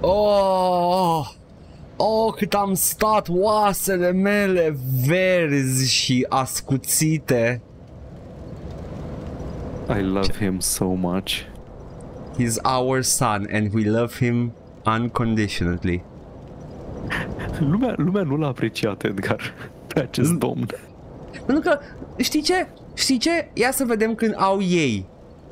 Oh! Oh, cât am stat oasele mele verzi și ascuțite. I love him so much. He's our son and we love him unconditionally. Lumea, lumea nu l-a apreciat, Edgar, pe acest domn. Pentru că, știi ce? Știi ce? Ia să vedem când au ei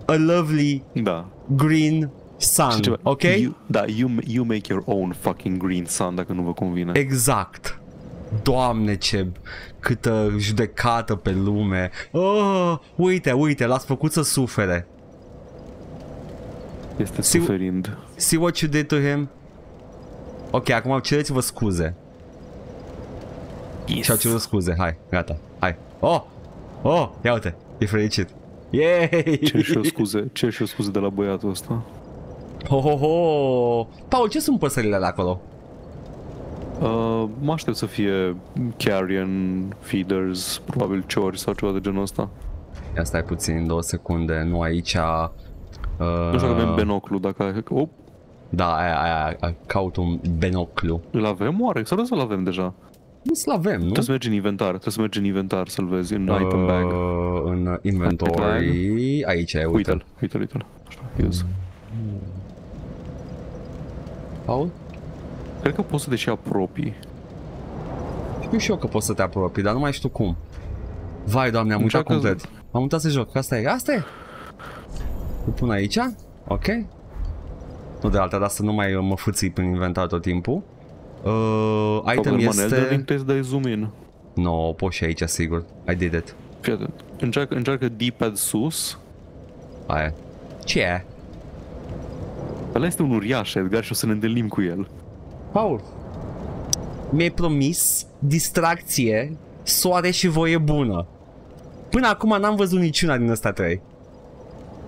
a lovely Da. green Și sun, ceva, ok? You, da, you, you make your own fucking green sun dacă nu vă convine. Exact. Doamne ce câtă judecată pe lume. Oh, uite, uite, l-ați făcut să sufere. Este Sigur- suferind. See what you did to him? Ok, acum cereți-vă scuze. Yes. Și-au cerut scuze, hai, gata, hai. Oh! Oh, ia uite, e fericit. Yay! Cer și o scuze, cer și o scuze de la băiatul ăsta. Ho, ho, ho! Paul, ce sunt păsările de acolo? Uh, mă aștept să fie carrion feeders, probabil ciori sau ceva de genul ăsta. Ia stai puțin, două secunde, nu aici... Uh, Nu știu dacă avem binoclu, dacă... ai- Oh, Da, aia, aia, aia, caut un binoclu. îl avem oare? S-ar putea să-l avem deja. Nu să avem, nu? Trebuie să mergi în inventar, trebuie să mergi în inventar să-l vezi, în item bag. Uh, în inventory, aici e, uite. Uite-l, uite-l, uite-l. Așa, use. Paul? Cred că poți să te și apropii. Știu și eu că poți să te apropii, dar nu mai știu cum. Vai, doamne, am uitat Încearcă- complet. Am uitat să joc, asta e, asta e. Îl pun aici, ok. Nu de alta, dar să nu mai mă fâții prin inventar tot timpul. Uh, item Probabil este... Elden Ring trebuie să dai zoom in. No, poți și aici, sigur. I did it. Fii atent. Încearcă, încearcă D-pad sus. Aia. Ce e? Ăla este un uriaș, Edgar, și o să ne întâlnim cu el. Paul, mi-ai promis distracție, soare și voie bună. Până acum n-am văzut niciuna din astea trei.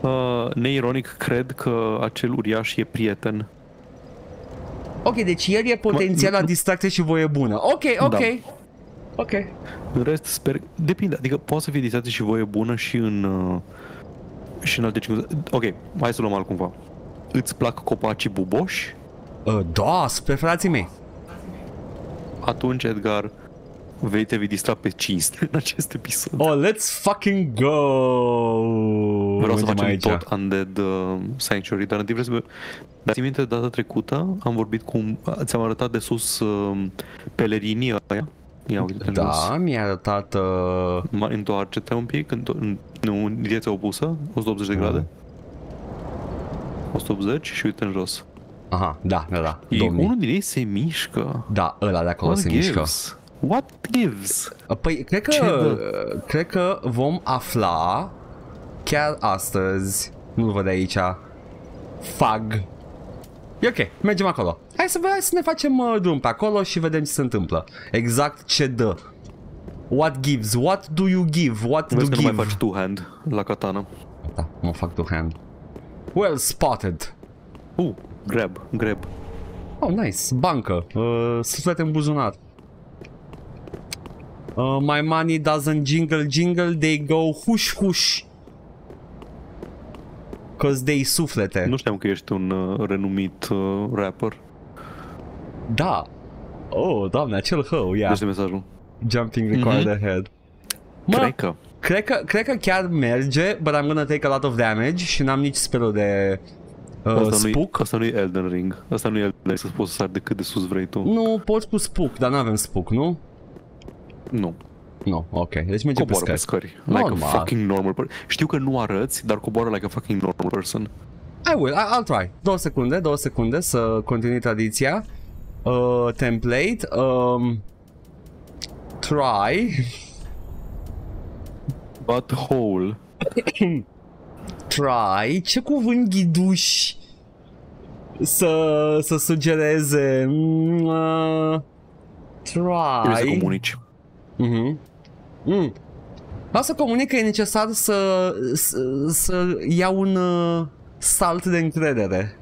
Uh, neironic, cred că acel uriaș e prieten. Ok, deci el e potențial la distracție și voie bună. Ok, ok. Da. Ok. În rest, sper... Depinde, adică poate să fie distracție și voie bună și în... Uh, și în alte circunstanțe. Ok, hai să luăm altcumva. Îți plac copacii buboși? Uh, da, spre frații mei. Atunci, Edgar, vei te vei distra pe cinste în acest episod. Oh, let's fucking go! Vreau să Mergem facem aici. tot Undead uh, Sanctuary, dar întâi vreau să... Dar ții minte, data trecută am vorbit cu... Ți-am arătat de sus uh, pelerinii ăia. Ia uite în jos. Da, mi-a arătat... Uh... Mai întoarce-te un pic, în, în, nu, în direcția opusă, 180 de grade. 180 și uite în jos. Aha, da, da, da. E, Domnii. unul din ei se mișcă. Da, ăla de acolo What se gives? mișcă. What gives? Păi, cred că, Ce dă? uh, cred că vom afla chiar astăzi. Nu-l văd aici. Fag. E ok, mergem acolo. Hai să, hai să ne facem uh, drum pe acolo și vedem ce se întâmplă. Exact ce dă. What gives? What do you give? What Vezi do că nu mai give? faci two-hand la katana. Da, mă fac two hand. Well spotted. Uh, grab, grab. Oh, nice. Bancă. Uh, suflete în buzunar. Uh, my money doesn't jingle jingle, they go hush hush. Cause they suflete. Nu știam că ești un uh, renumit uh, rapper. Da. Oh, doamne, acel hău, ia. Este mesajul. Jumping required ahead. Mă, Cred că. Cred că, cred că chiar merge, but I'm gonna take a lot of damage și n-am nici spelul de uh, Asta nu-i, spook. asta nu-i Elden Ring. Asta nu-i Elden Ring, să poți să sari de cât de sus vrei tu. Nu, poți cu spook, dar nu avem spook, nu? Nu. Nu, ok. Deci merge pe Coboară pe scări. scări. Like Normal. a fucking normal person. Știu că nu arăți, dar coboară like a fucking normal person. I will, I, I'll try. Două secunde, două secunde să continui tradiția. Uh, template. Um, try. But hole. Try. Ce cuvânt ghiduș să, să sugereze? Mm, uh, Trebuie să try. comunici. Mhm. Mm. Vreau să comunic că e necesar să, să, să iau un uh, salt de încredere.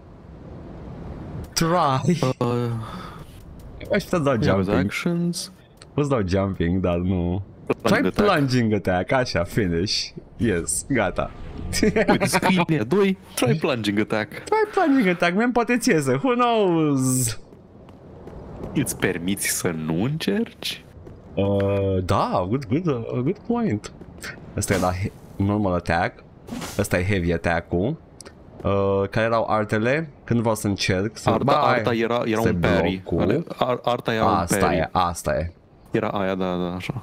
Try. Uh, Aș putea să dau Jumping. jumping. actions. Îți dau jumping, dar nu... Try Plunging attack. plunging attack, așa, finish. Yes, gata. Uite, scrie 2, try plunging attack. Try plunging attack, man, poate ți iese, who knows? Îți permiți să nu încerci? Uh, da, good, good, uh, good point. Asta e la he- normal attack. Asta e heavy attack-ul. Uh, care erau artele? Când vreau să încerc să... Arta, Ba, arta era, era Asta e un parry. blocul. Ale- Ar, arta era un Asta parry. e, asta e. Era aia, da, da, așa.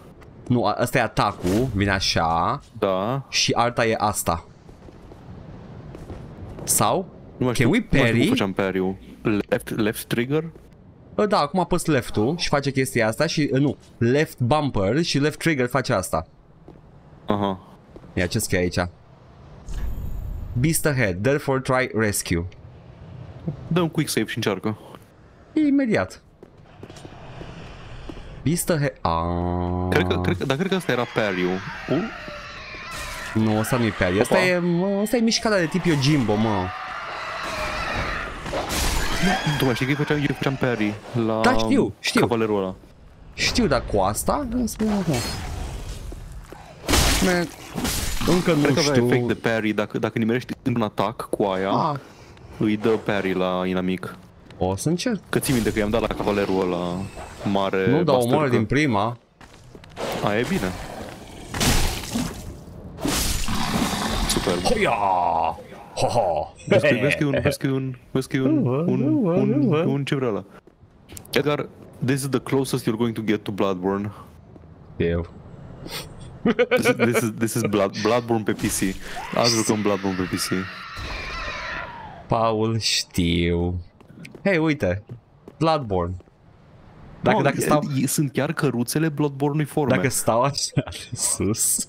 Nu, a- asta e atacul, vine așa Da. și arta e asta. Sau? Nu mai Can we nu mai știu cum parry? făceam parry-ul. Left, left trigger? Uh, Da, acum apăs left-ul și face chestia asta și, uh, nu, left bumper și left trigger face asta. Aha. Ia ce scrie aici? Beast ahead, therefore try rescue. Dă un quick save și încearcă. Imediat. Beast ahead... Aaaa... Cred că, cred că, dar cred că asta era parry-ul. Uh, Nu, ăsta nu e parry. Asta Opa. e, mă, asta e mișcarea de tip Yojimbo, mă. tu mai știi că eu făceam, eu făceam parry la Da, știu, știu. cavalerul ăla. Știu, dar cu asta? Ia să vedem acum. Man, încă Cred nu că avea știu. efect de parry. Dacă, dacă nimerești un atac cu aia, Ah, îi dă parry la inamic. o să încerc. Că ții minte că i-am dat la cavalerul ăla mare Nu, dar omor bastărcă. din prima. Aia e bine. Super. Hoia! Ho, ho! Vezi că, vezi că e un, vezi că e un, vezi că e un, un, un, un, un ce vrea ăla. Edgar, this is the closest you're going to get to Bloodborne. Eu. This is, this is, this is Blood, Bloodborne pe PC. Azi jucăm Bloodborne pe PC. Paul, știu. Hei, uite. Bloodborne. Dacă, Mamă, dacă, e- stau, e- sunt chiar căruțele Bloodborne-ui forme. dacă stau așa de sus,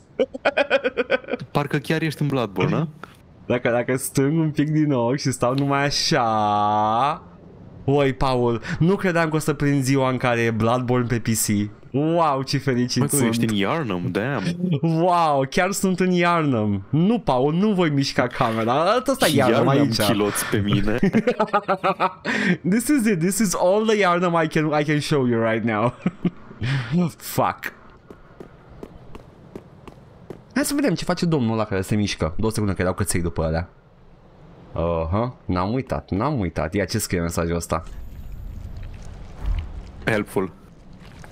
Parcă chiar ești în Bloodborne, a? dacă, dacă stâng un pic din ochi și stau numai așa... Oi, Paul, nu credeam că o să prind ziua în care e Bloodborne pe PC. Wow, ce fericit Mai că sunt. ești în Yarnum, damn. Wow, chiar sunt în Yarnum. Nu, Paul, nu voi mișca camera. Arată asta Yarnum Iar aici. am chiloți pe mine. this is it. This is all the Yarnum I can I can show you right now. Fuck. Hai să vedem ce face domnul ăla care se mișcă. Două secunde că erau căței după alea. Aha, n-am uitat, n-am uitat. Ia ce scrie mesajul ăsta. Helpful.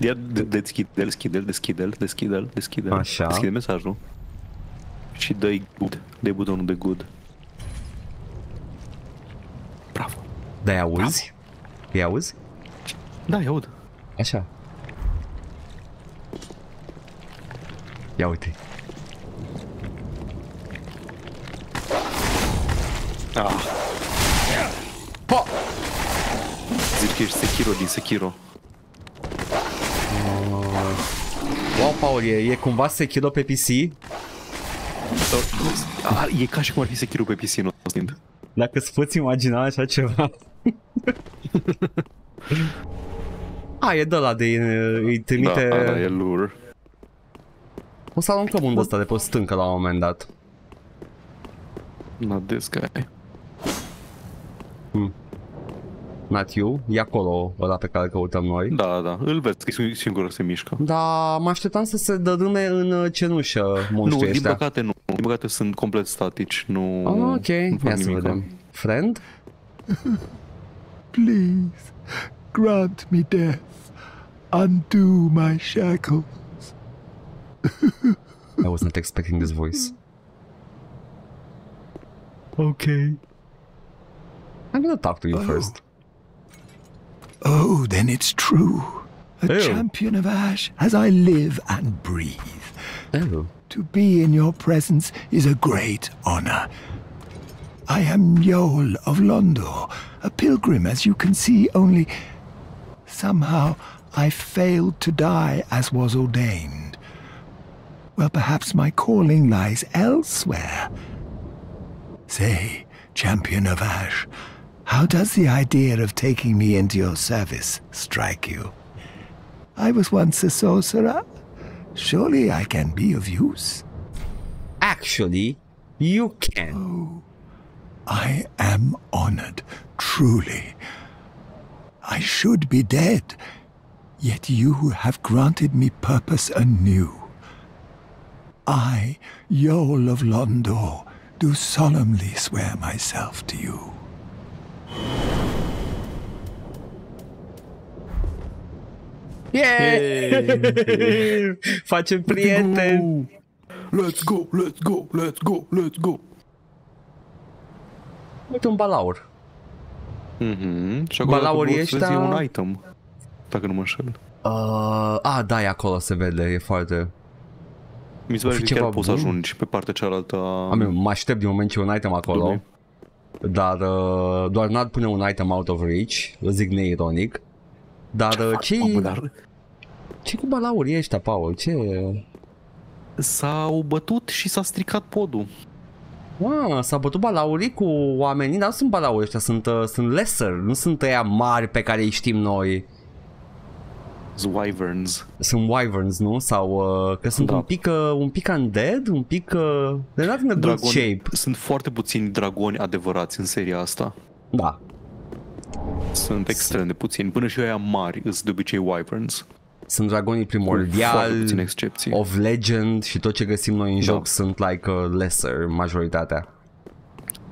Ia de- deschide-l, deschide-l, deschide-l, deschide-l, deschide-l. Așa. Deschide mesajul. Și dă-i good. dă butonul de good. Bravo. Da, auzi? Îi auzi? Da, îi aud. Așa. Ia uite. Ah. Po! Zici că ești Sekiro din Sekiro. Wow, Paul, e, e cumva Sekiro pe PC? Ah, e ca și cum ar fi Sekiro pe PC, nu simt. Dacă îți poți imagina așa ceva. A, e de la de îi Da, trimite... da, e lure. O să aruncăm unde ăsta de pe stâncă la un moment dat. Not this guy. Not you, e acolo ăla pe care îl căutăm noi. Da, da, îl vezi că e singur că se mișcă. Dar mă așteptam să se dădâne în uh, cenușă Nu, monștrii din ăștia. păcate nu. Din păcate sunt complet statici, nu... Ah, nu ok, fac ia să nimic. vedem. Friend? Please grant me death. Undo my shackles. I was not expecting this voice. Okay. I'm gonna talk to you first. Oh, then it's true. A Ew. champion of Ash as I live and breathe. Oh. To be in your presence is a great honor. I am Yol of Londo, a pilgrim, as you can see, only somehow I failed to die as was ordained. Well, perhaps my calling lies elsewhere. Say, champion of Ash, how does the idea of taking me into your service strike you? I was once a sorcerer. Surely I can be of use. Actually, you can. Oh, I am honored, truly. I should be dead, yet you have granted me purpose anew. I, Yol of Londo, do solemnly swear myself to you. Yeah! Facem prieteni! Let's go, let's go, let's go, let's go. Uite un balaur. Mhm. Și acolo Balaurii dacă vreți, ăștia- e un item. Dacă nu mă înșel. Uh, a, da, e acolo se vede, e foarte... Mi se pare fi că chiar ceva poți să bun? ajungi pe partea cealaltă a... Am, mă aștept din moment ce e un item acolo. Lumii. Dar uh, doar n-ar pune un item out of reach, îl zic neironic. Dar uh, ce Mamă, dar ce cu balaurii ăștia, Paul? Ce... s-au bătut și s-a stricat podul. Ah, s-a bătut balaurii cu oamenii, dar nu sunt balauri ăștia, sunt, uh, sunt lesser, nu sunt ăia mari pe care îi știm noi. Sunt Wyverns. Sunt wyverns, nu? Sau uh, că sunt Da. un pic uh, un pic undead, un pic uh, they're not in a good Dragoni. shape. Sunt foarte puțini dragoni adevărați în seria asta. Da. Sunt extrem de puțini. Până și ăia mari sunt de obicei Wyverns. Sunt dragonii Foarte primordial, puține excepții. of legend și tot ce găsim noi în Da. joc sunt like uh, lesser majoritatea.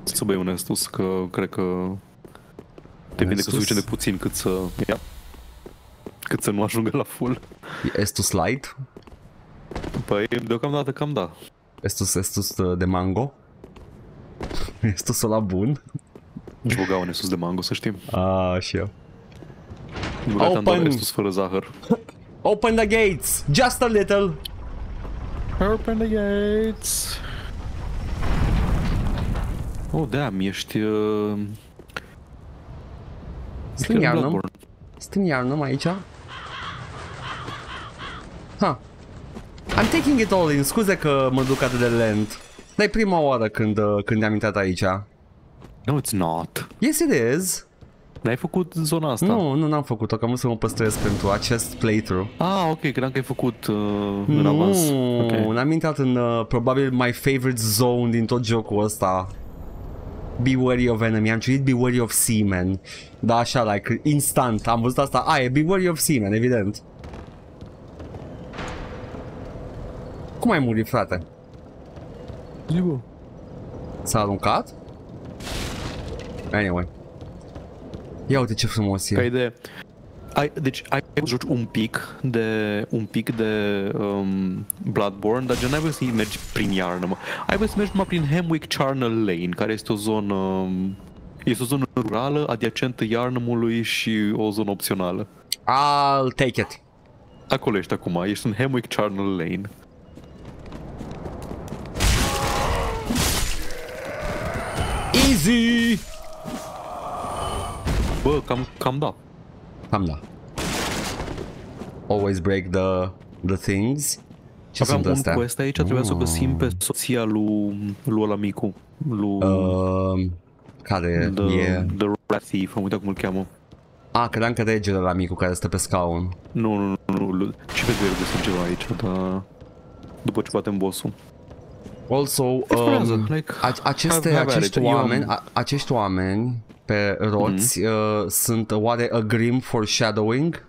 Să băi un Estus, că cred că depinde că Estus? suficient de puțin cât să... Ia. Cât să nu ajungă la full. Estus light, Păi, deocamdată cam da. Estus, Estus uh, de mango. Estus la bun. Și băga un Estus de mango, să știm. Ah, și eu. Băgat am doar Open. Estus fără zahăr. Open the gates, just a little. Open the gates. Oh, damn, ești... Uh... Suntem ești iarnă. Bloodborne. Suntem iarnă aici. Ha. I'm taking it all in, scuze că mă duc atât de lent. Dar e prima oară când, uh, când ne-am intrat aici. No, it's not. Yes, it is. N-ai făcut zona asta? Nu, nu n-am făcut-o, că am vrut să mă păstrez pentru acest playthrough. Ah, ok, credeam că ai făcut uh, în avans. Nu, Ok. n-am intrat în uh, probabil my favorite zone din tot jocul ăsta. Be wary of enemy, am citit Be wary of seamen. Da, așa, like, instant, am văzut asta. A, e Be wary of seamen, evident. Cum ai murit, frate? Zi, bă. S-a aruncat? Anyway. Ia uite ce frumos Ca e. idee. Ai, deci ai joci un pic de un pic de um, Bloodborne, dar gen n-ai voie să mergi prin iarnă, mă. Ai voie să mergi numai prin Hemwick Charnel Lane, care este o zonă um, este o zonă rurală, adiacentă Yarnamului și o zonă opțională. I'll take it. Acolo ești acum, ești în Hemwick Charnel Lane. Easy! Bă, cam, cam da. Cam da. Always break the, the things. Ce Aveam sunt un astea? quest aici, trebuia să o găsim pe soția lui, lui ăla micu. Lui Uh, care the, e? the Rat Thief, am uitat cum îl cheamă. A, credeam că regele la micu care stă pe scaun. Nu, nu, nu, nu, lu- și pe el găsim ceva aici, dar după ce batem boss-ul. Also, Explorează, um, like, a- aceste, have- have at acești it. Eu am- oameni, a, acești oameni pe roți Mhm. uh, sunt oare a grim foreshadowing?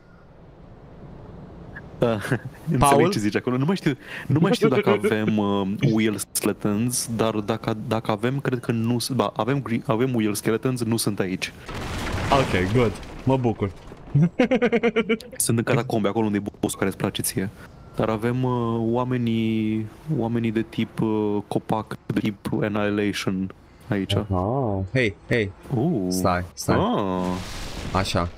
Înțeleg Paul? ce zici acolo. Nu mai știu, nu mai știu dacă avem uh, wheel skeletons, dar dacă, dacă avem, cred că nu sunt. Da, avem, gre- avem wheel skeletons, nu sunt aici. Ok, good. Mă bucur. Sunt în catacombe, acolo unde e boss care îți place ție. Dar avem uh, oamenii, oamenii de tip uh, copac, de tip Annihilation aici. Ah, hey, hey, Uh. stai, stai. Ah. Așa.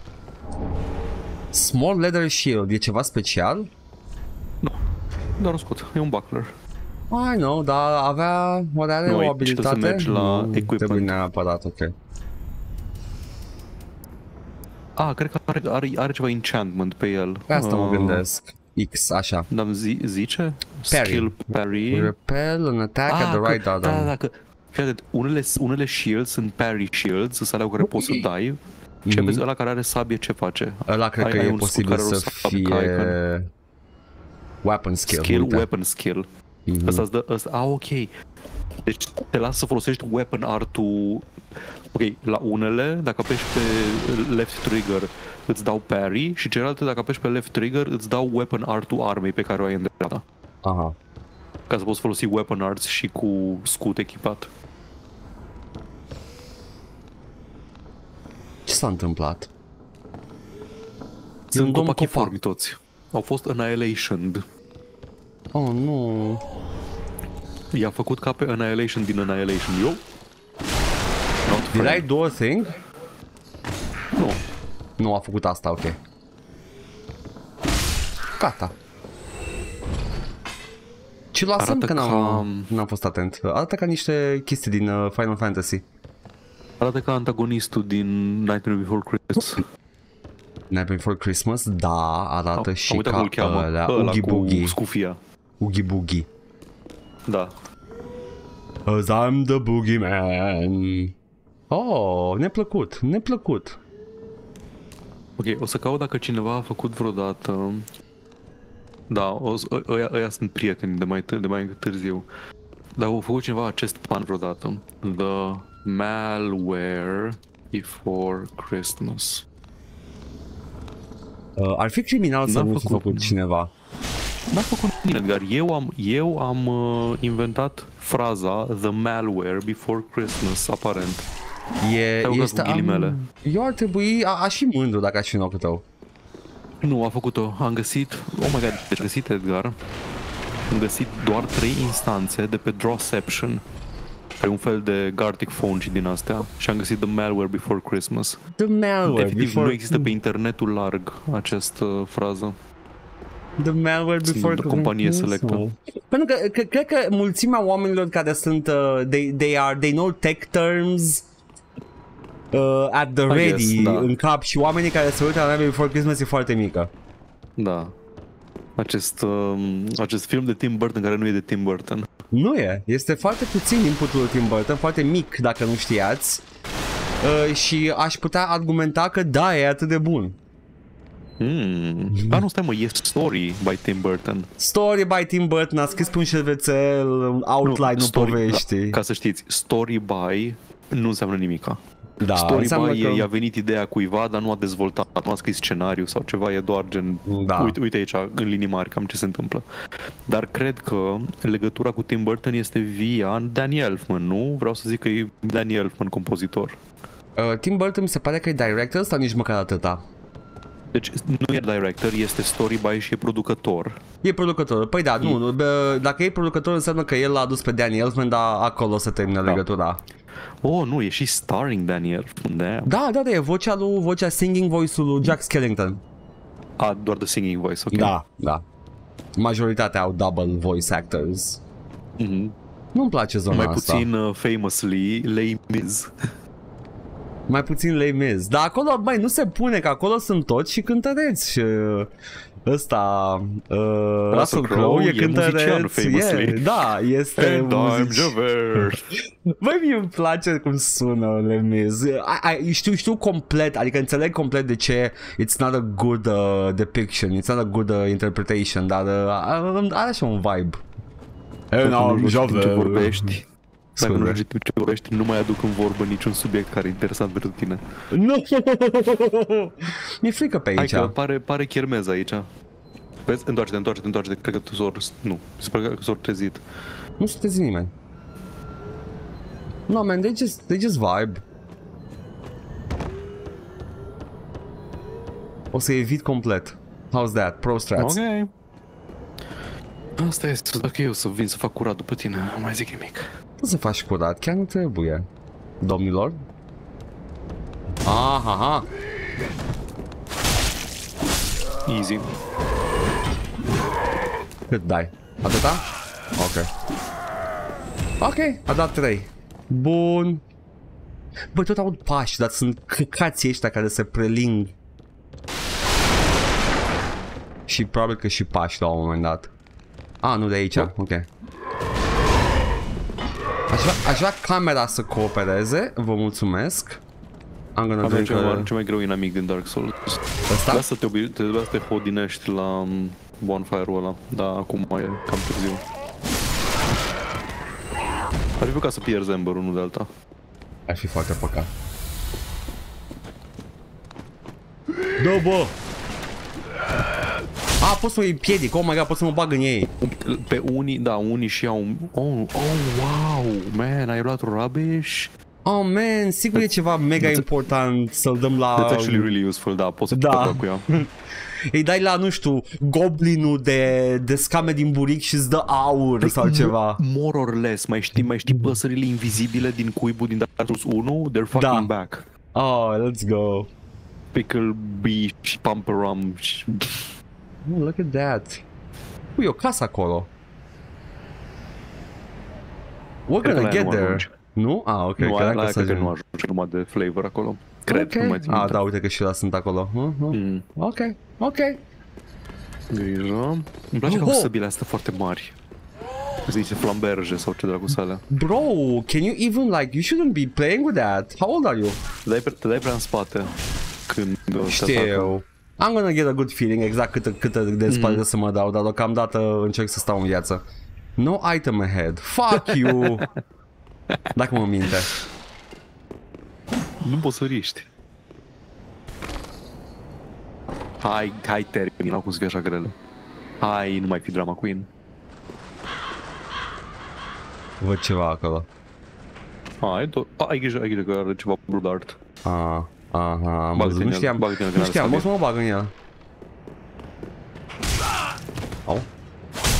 Small leather shield, e ceva special? Doar o scot, e un buckler. I know, dar avea, oare are Nu, o aici abilitate? trebuie să mergi la Nu, equipment. Trebuie neapărat, ok. Ah, cred că are, are, are ceva enchantment pe el. Pe asta mă Ah, gândesc. X, așa. Dar zi, zice? Parry. Skill parry. Repel an attack at Ah, the right că, order. da, da, da, că, fii atent, unele, unele shields sunt parry shields, sunt alea cu care poți să dai. Și Mhm. vezi ăla care are sabie ce face? Ăla cred Ai- că ai e un scut posibil care are o să sabie ca icon. fie... Weapon skill, Skill, uite. weapon skill. Mhm. Ăsta îți dă, ăsta, ah, ok. Deci te lasă să folosești weapon art-ul Ok, la unele, dacă apeși pe left trigger, îți dau parry și celelalte, dacă apeși pe left trigger, îți dau weapon art-ul armei pe care o ai în dreapta. Aha. Ca să poți folosi weapon arts și cu scut echipat. Ce s-a întâmplat? Sunt un domn copachiformi toți. Au fost Annihilation. Oh, nu. I-a făcut ca pe Annihilation din Annihilation. Eu? Not Did I friend. do a thing? Nu. Nu a făcut asta, ok. Gata. Ce luasem Arată că n-am, ca- n-am fost atent. Arată ca niște chestii din uh, Final Fantasy. Arată ca antagonistul din Nightmare Before Christmas. Nightmare Before Christmas, da, arată Am și uitat ca cum îl cheamă. ăla, Ăla Oogie cu Boogie. scufia. Oogie Boogie. Da. Cause I'm the boogeyman. Oh, neplăcut, neplăcut. Ok, o să caut dacă cineva a făcut vreodată... Da, o, să- ă- ăia, ăia sunt prieteni de mai, t- de mai târziu. Dar au făcut cineva acest plan vreodată. The Malware Before Christmas. Uh, ar fi criminal să N-a nu fi făcut. făcut cineva. N-a făcut nimeni, Edgar. Eu am, eu am uh, inventat fraza The Malware Before Christmas, aparent. E, Ai lucrat este, cu ghilimele. am, eu ar trebui, a, aș fi mândru dacă aș fi în locul tău. Nu, a făcut-o. Am găsit... Oh my god, deci am găsit, Edgar. Am găsit doar trei instanțe de pe Drawception. Pe un fel de Gartic Phone și din astea. Și am găsit The Malware Before Christmas. The malware Efectiv, before... nu există pe internetul larg această frază. The malware Sunt before... o companie Christmas, selectă. mă. Pentru că, că cred că mulțimea oamenilor care sunt uh, they, they are they know tech terms uh, at the I ready guess, da. în cap și oamenii care se uită la Nightmare Before Christmas e foarte mică. Da. Acest, um, acest film de Tim Burton care nu e de Tim Burton. Nu e. Este foarte puțin inputul lui Tim Burton, foarte mic dacă nu știați. Uh, și aș putea argumenta că da, e atât de bun. Mm. Ah, nu, stai mă, e Story by Tim Burton. Story by Tim Burton a scris pe un șervețel outline-ul story, poveștii. Da, ca să știți, Story by nu înseamnă nimica. Da, Story înseamnă by că... că... i-a venit ideea cuiva, dar nu a dezvoltat, nu a scris scenariu sau ceva, e doar gen... Da. Uite, uite aici, în linii mari, cam ce se întâmplă. Dar cred că legătura cu Tim Burton este via Danny Elfman, nu? Vreau să zic că e Danny Elfman compozitor. Uh, Tim Burton mi se pare că e director sau nici măcar atâta? Deci nu e director, este story by și e producător. E producător. Păi da, nu, nu, bă, dacă e producător înseamnă că el l-a adus pe Danny Elfman, dar acolo se termină Da. legătura. Oh, nu, e și starring Danny Elfman, de Da, da, da, e vocea lui, vocea singing voice-ul lui Jack Skellington. A, doar the singing voice, ok. Da, da. Majoritatea au double voice actors. Mhm. Nu-mi place zona Mai asta. puțin uh, famously, Les Mis. Mai puțin lei Miz. Dar acolo, băi, nu se pune că acolo sunt toți și cântăreți. Și uh, ăsta, uh, Russell Crowe e e muzician, cântăreț. famously. E, da, este And I'm muzici- Javert. Băi, mie îmi place cum sună Le Miz. I, I, știu, știu complet, adică înțeleg complet de ce it's not a good uh, depiction, it's not a good uh, interpretation, dar uh, are așa un vibe. And Dacă nu I'm știi ce Javert. vorbești, dacă nu Scuze. știi ce vorbești, nu mai aduc în vorbă niciun subiect care e interesant pentru tine. Nu! Mi-e frică pe Hai aici. că pare, pare chermez aici. Vezi? Întoarce-te, întoarce-te, întoarce-te. Cred că tu s-or... Nu, se pare că s-or trezit. Nu sunteți nimeni. No, man, they just, they just vibe. O să evit complet. How's that? Pro strats. Ok. Asta este, dacă eu să vin să fac curat după tine, nu mai zic nimic. Nu să faci curat, chiar nu trebuie. Domnilor? Aha, aha. Easy. Cât dai? Atâta? Ok. Ok, a dat 3. Bun. Bă, tot aud pași, dar sunt căcații ăștia care se preling. Și probabil că și pași la un moment dat. A, nu de aici, ok. Aș vrea, aș vrea camera să coopereze, vă mulțumesc. I'm gonna Avem drink cel mai, a... cel mai greu inamic din Dark Souls. Ăsta? Trebuia să te, obi- trebuia să te hodinești la um, bonfire-ul ăla, dar acum e cam târziu. Ar fi ca să pierzi Ember unul de alta. Ar fi foarte păcat. Da, bă! A, pot să îi piedic, oh my god, pot să mă bag în ei. Pe unii, da, unii și au... Oh, oh, wow, man, ai luat rubbish? Oh man, sigur e ceva mega important să-l dăm la... That's actually really useful, da, poți să Da. da. cu ea. Îi dai la, nu știu, goblinul de, de scame din buric și îți dă aur sau ceva. More or less, mai știi, mai știi păsările invizibile din cuibul din Dark Souls 1? They're fucking Da. back. Oh, let's go. Pickle Bee și Pumperum și... Oh, look at that. Ui, e o casă acolo. We're Cred că gonna la ea get nu there. ajungi. Nu? Ah, ok. nu, credeam la că aia să cred că ajung. nu ajunge numai de flavor acolo. Cred, Ok. nu mai țin Ah, minte. da, uite că și la sunt acolo. Uh-huh. Mm. Ok, ok. Grijă. Îmi place că Oho! au săbile astea foarte mari. Se zice flamberge sau ce dracu sale. Bro, can you even like, you shouldn't be playing with that. How old are you? Te dai, pre- te dai prea în spate când uh, te atacă. Știu. I'm gonna get a good feeling exact cât, cât de Mm. spate să mă dau, dar deocamdată încerc să stau în viață. No item ahead. Fuck you. Dacă mă minte. Nu poți să riști. Hai, hai termina cum să fie așa grele. Hai, nu mai fi drama queen. Văd ceva acolo. Hai, to- ai grijă, ai grijă că are ceva blue dart. Ah, aha, am Bagă-te văzut. în Nu el, știam, bagă-te în el, nu că știam, n-are o să mă bag în el. Au.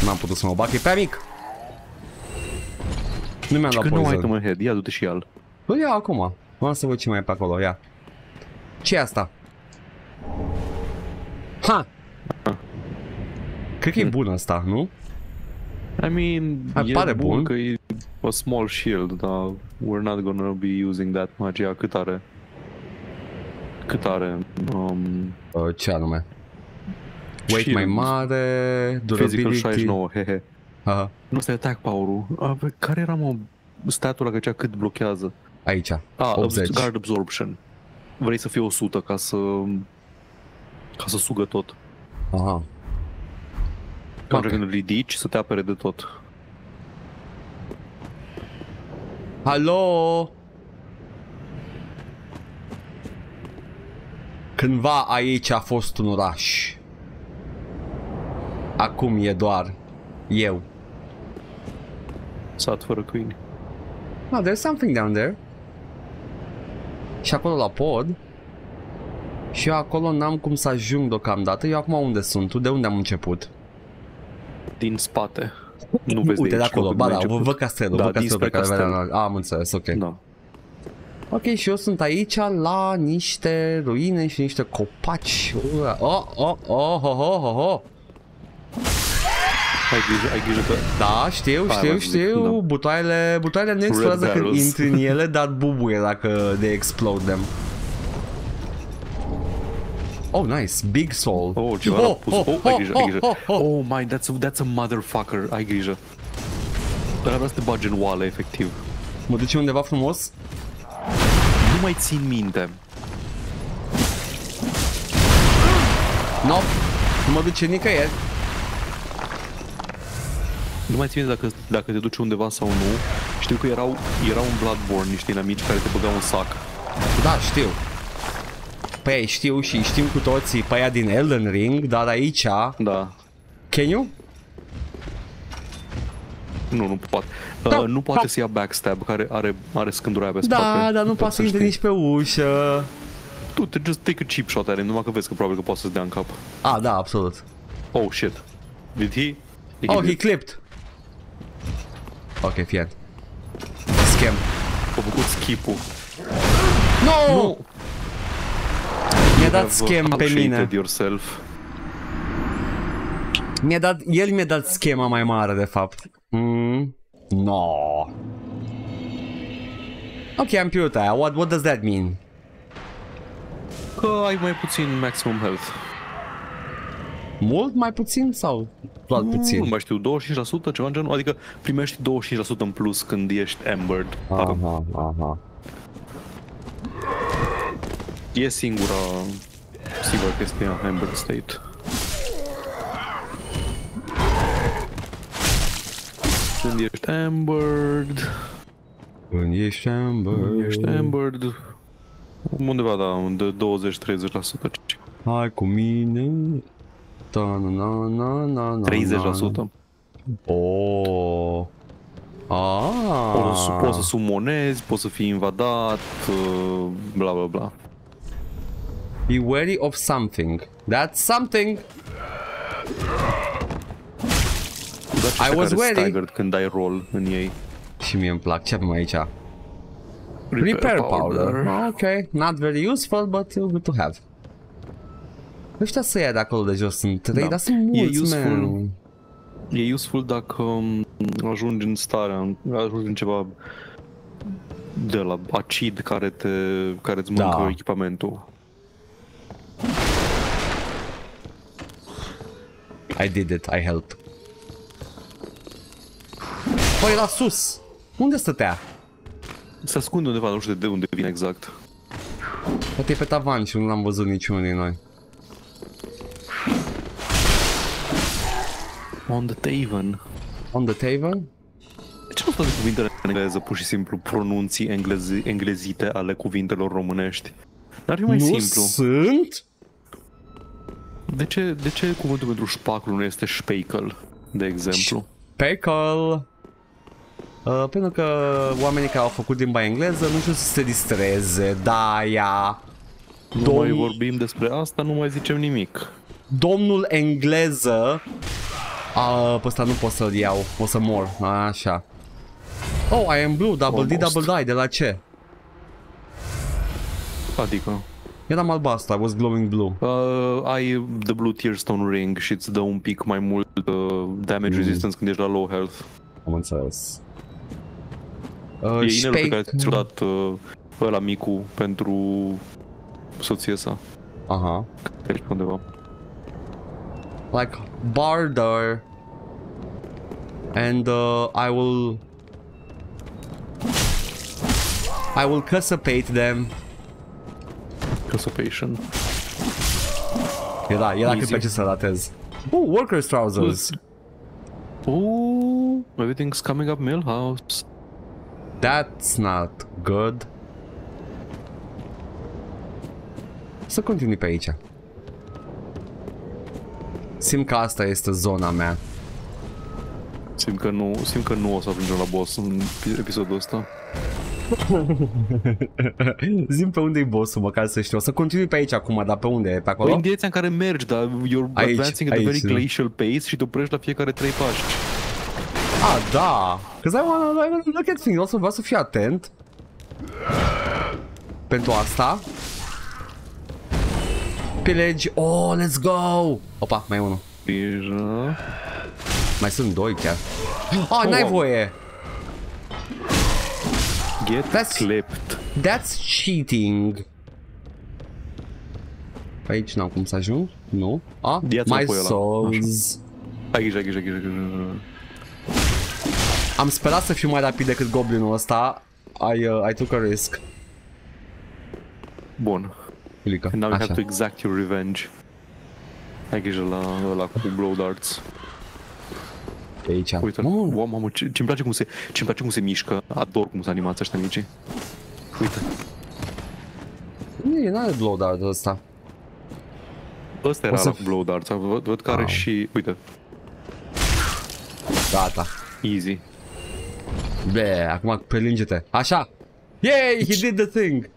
N-am putut să mă bag, e prea mic. Nu mi-am Și dat când nu ai poison. item în head, ia du-te și el. Îl iau acum. Vreau să văd ce mai e pe acolo, ia. ce e asta? Ha! Cred că e bun asta, nu? I mean, Hai, e pare bun, bun. că e a small shield, dar we're not gonna be using that much. Ia, cât are? Cât are? Um, Uh, ce anume? Weight Shield. mai mare, physical durability. 69, hehe. Aha, Nu, ăsta e attack power-ul. A, bă, care era, mă, statul ăla că zicea cât blochează? aici. A, 80. guard absorption. Vrei să fie 100 ca să... ca să sugă tot. Aha. Ca Ok. okay. când îl ridici, să te apere de tot. Alo? Cândva aici a fost un oraș. Acum e doar eu. Sat fără câini. Ah, there's something down there. Și acolo la pod. Și eu acolo n-am cum să ajung deocamdată. Eu acum unde sunt? Tu de unde am început? Din spate. Nu vezi Uite de aici acolo, locul ba de da, început. văd castelul, Da, văd castelul pe dinspre care castel. vedeam. Ah, am înțeles, ok. Da. Ok, și eu sunt aici la niște ruine și niște copaci. Oh, oh, oh, oh, oh, oh, oh. Ai grijă, ai grijă că... Da, știu, Hai, știu, mă, zic, știu. da. Butoaiele, butoaiele nu explodează când barrels. intri în ele, dar bubuie dacă they explode them. Oh, nice. Big soul. Oh, ceva oh, oh, pus. Oh, ai grijă, ai grijă. Oh, my, that's a, that's a motherfucker. Ai grijă. Dar vrea să te bagi în oală, efectiv. Mă duce undeva frumos? Nu mai țin minte. No. Nu mă duce nicăieri. Nu mai țin minte dacă, dacă te duci undeva sau nu. Știu că erau, erau în Bloodborne niște inamici care te băgau în sac. Da, știu. Păi știu și știm cu toții pe aia din Elden Ring, dar aici, Da. can you? Nu, nu poate. Da, uh, nu poate da. să ia backstab, care are, are scândura aia pe spate. Da, dar nu poate să intre știi. nici pe ușă. Tu, te just take a cheap shot at him, numai că vezi că probabil că poate să-ți dea în cap. Ah, da, absolut. Oh, shit. Did he? Oh, he did. clipped. Ok, fie. Scam. A făcut skip-ul. No! Nu! Mi-a dat Have scam pe mine. half-shaded yourself. Mi-a dat, el mi-a dat schema mai mare, de fapt. Mm. No. Ok, am pierdut aia. What, what does that mean? Că ai mai puțin maximum health. Mult mai puțin sau doar Nu puțin? mai știu, 25%, ceva în genul. Adică primești 25% în plus când ești Ambered. Aha, aha. E singura, singura chestie a Ambered State. Ești Ambered, Când ești amber, ești Ambered, undeva, da, de 20-30%. hai cu mine. 30%. Oh. Ah. Poți să, poți să sumonezi, poți să fii invadat, uh, bla bla bla. Be wary of something. That's something. I was wary. staggered când ai roll în ei. Și mie îmi plac. Ce avem aici? Repair, powder. Ok, not very useful, but good to have. Ăștia să ia de acolo de jos sunt trei, Da. dar sunt E mulți, useful. man. E useful dacă um, ajungi în starea, ajungi în ceva de la acid care te care îți mănâncă Da. echipamentul. I did it, I helped. Păi la sus! Unde stătea? Se ascunde undeva, nu știu de unde vine exact. Poate e pe tavan și nu l-am văzut niciunul din noi. On the Taven. On the table? De ce nu toate cuvintele în engleză pur și simplu pronunții englezi, englezite ale cuvintelor românești? N-ar fi mai nu simplu. sunt? De ce, de ce cuvântul pentru șpacul nu este șpeical, de exemplu? Peckle. Uh, pentru că oamenii care au făcut limba engleză nu știu să se distreze, da, ea. Nu mai Domn- vorbim despre asta, nu mai zicem nimic. Domnul engleză a, pe ăsta nu pot să-l iau, o să mor, așa. Oh, I am blue, double D, Almost. double die, de la ce? Adică, Eram albastru, I was glowing blue. uh, ai The Blue Tearstone Ring și îți dă un pic mai mult uh, damage Mm. resistance când ești la low health. Am înțeles. Uh, E inelul pe Spake- care ți-l dat uh, ăla micu pentru soție sa. Aha. Aici pe undeva. Like barter. And uh, I will... I will cussipate them. Constipation. Era, era cât Easy. pe ce să ratez. Oh, workers trousers. Oh, everything's coming up Millhouse. That's not good. Să continui pe aici. Simt că asta este zona mea. Simt că nu, simt că nu o să ajungem la boss în episodul ăsta. Zim pe unde e bossul, măcar să știu. O să continui pe aici acum, dar pe unde? Pe acolo? Păi în direcția în care mergi, dar you're Aici, advancing at a aici, very da. glacial pace și te oprești la fiecare trei pași. Ah, da. Cause I wanna, I wanna look at things. O să vreau să fiu atent. Pentru asta. Pillage. Oh, let's go. Opa, mai e unul. Grijă. Mai sunt doi chiar. Oh, n-ai wow. voie. Get That's- clipped. That's cheating. Aici n-am cum să ajung? Nu? Ah, Ia-ți-l my pe ăla. souls. Ai grijă, ai grijă, ai grijă, ai grijă. Am sperat să fiu mai rapid decât goblinul ăsta. I, uh, I took a risk. Bun. Ulică, And now you have așa. to exact your revenge. Ai grijă la ăla cu blow darts. Pe aici. Uite, Mamă, wow, mamă, ce, ce-mi place cum se, ce-mi place cum se mișcă. Ador cum sunt animați ăștia mici. Uite, Nu e, n-are blow dart ăsta. ăsta era O să- la cu blow darts. Văd, văd că are Wow. și, uite, Gata. easy. Ble, acum prelinge-te. Așa. Yay, he did the thing.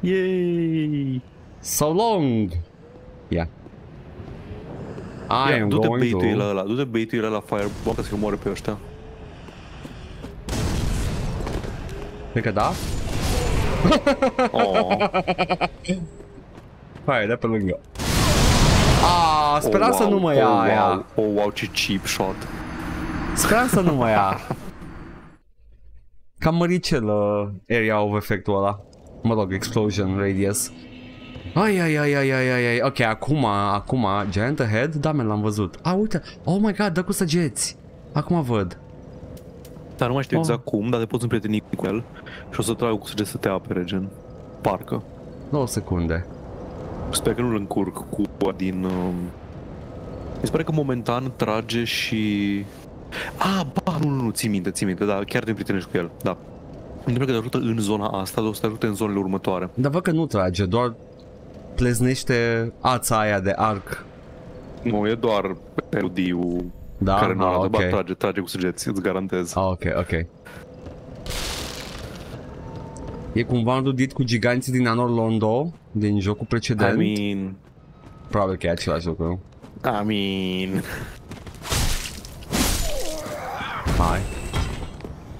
Yay! So long. Yeah. I Ia, am du-te going bait-ul la to... ăla, du-te bait-ul la firebomb ca să-i omoare pe ăștia. Cred că da? Oh, Hai, de pe lângă. Ah, speram oh, să wow, nu mă ia oh, aia. wow, oh, wow, ce cheap shot. Speram să nu mă ia. Cam măricel uh, area of efectul ăla. Mă rog, explosion radius. Ai, ai, ai, ai, ai, ai, ai. Ok, acum, acum, Giant Ahead, da, men, l-am văzut. A, uite, oh my god, dă cu săgeți. Acum văd. Dar nu mai știu Oh. exact cum, dar te poți împrieteni cu el și o să trag cu săgeți să te apere, gen. Parcă. Două secunde. Sper că nu-l încurc cu ăla din... Um... Mi se pare că momentan trage și... Ah, ba, nu, nu, nu, țin minte, țin minte, da, chiar te împrietenești cu el, da. Îmi că te ajută în zona asta, dar o să te ajute în zonele următoare. Dar văd că nu trage, doar pleznește ața aia de arc Nu, e doar eludiu Da? care nu Ah, arată, ok. ba, trage, trage cu săgeți, îți garantez. Ah, ok, ok. E cumva înrudit cu giganții din Anor Londo, din jocul precedent? I mean, Probabil că e același lucru. I mean... Hai.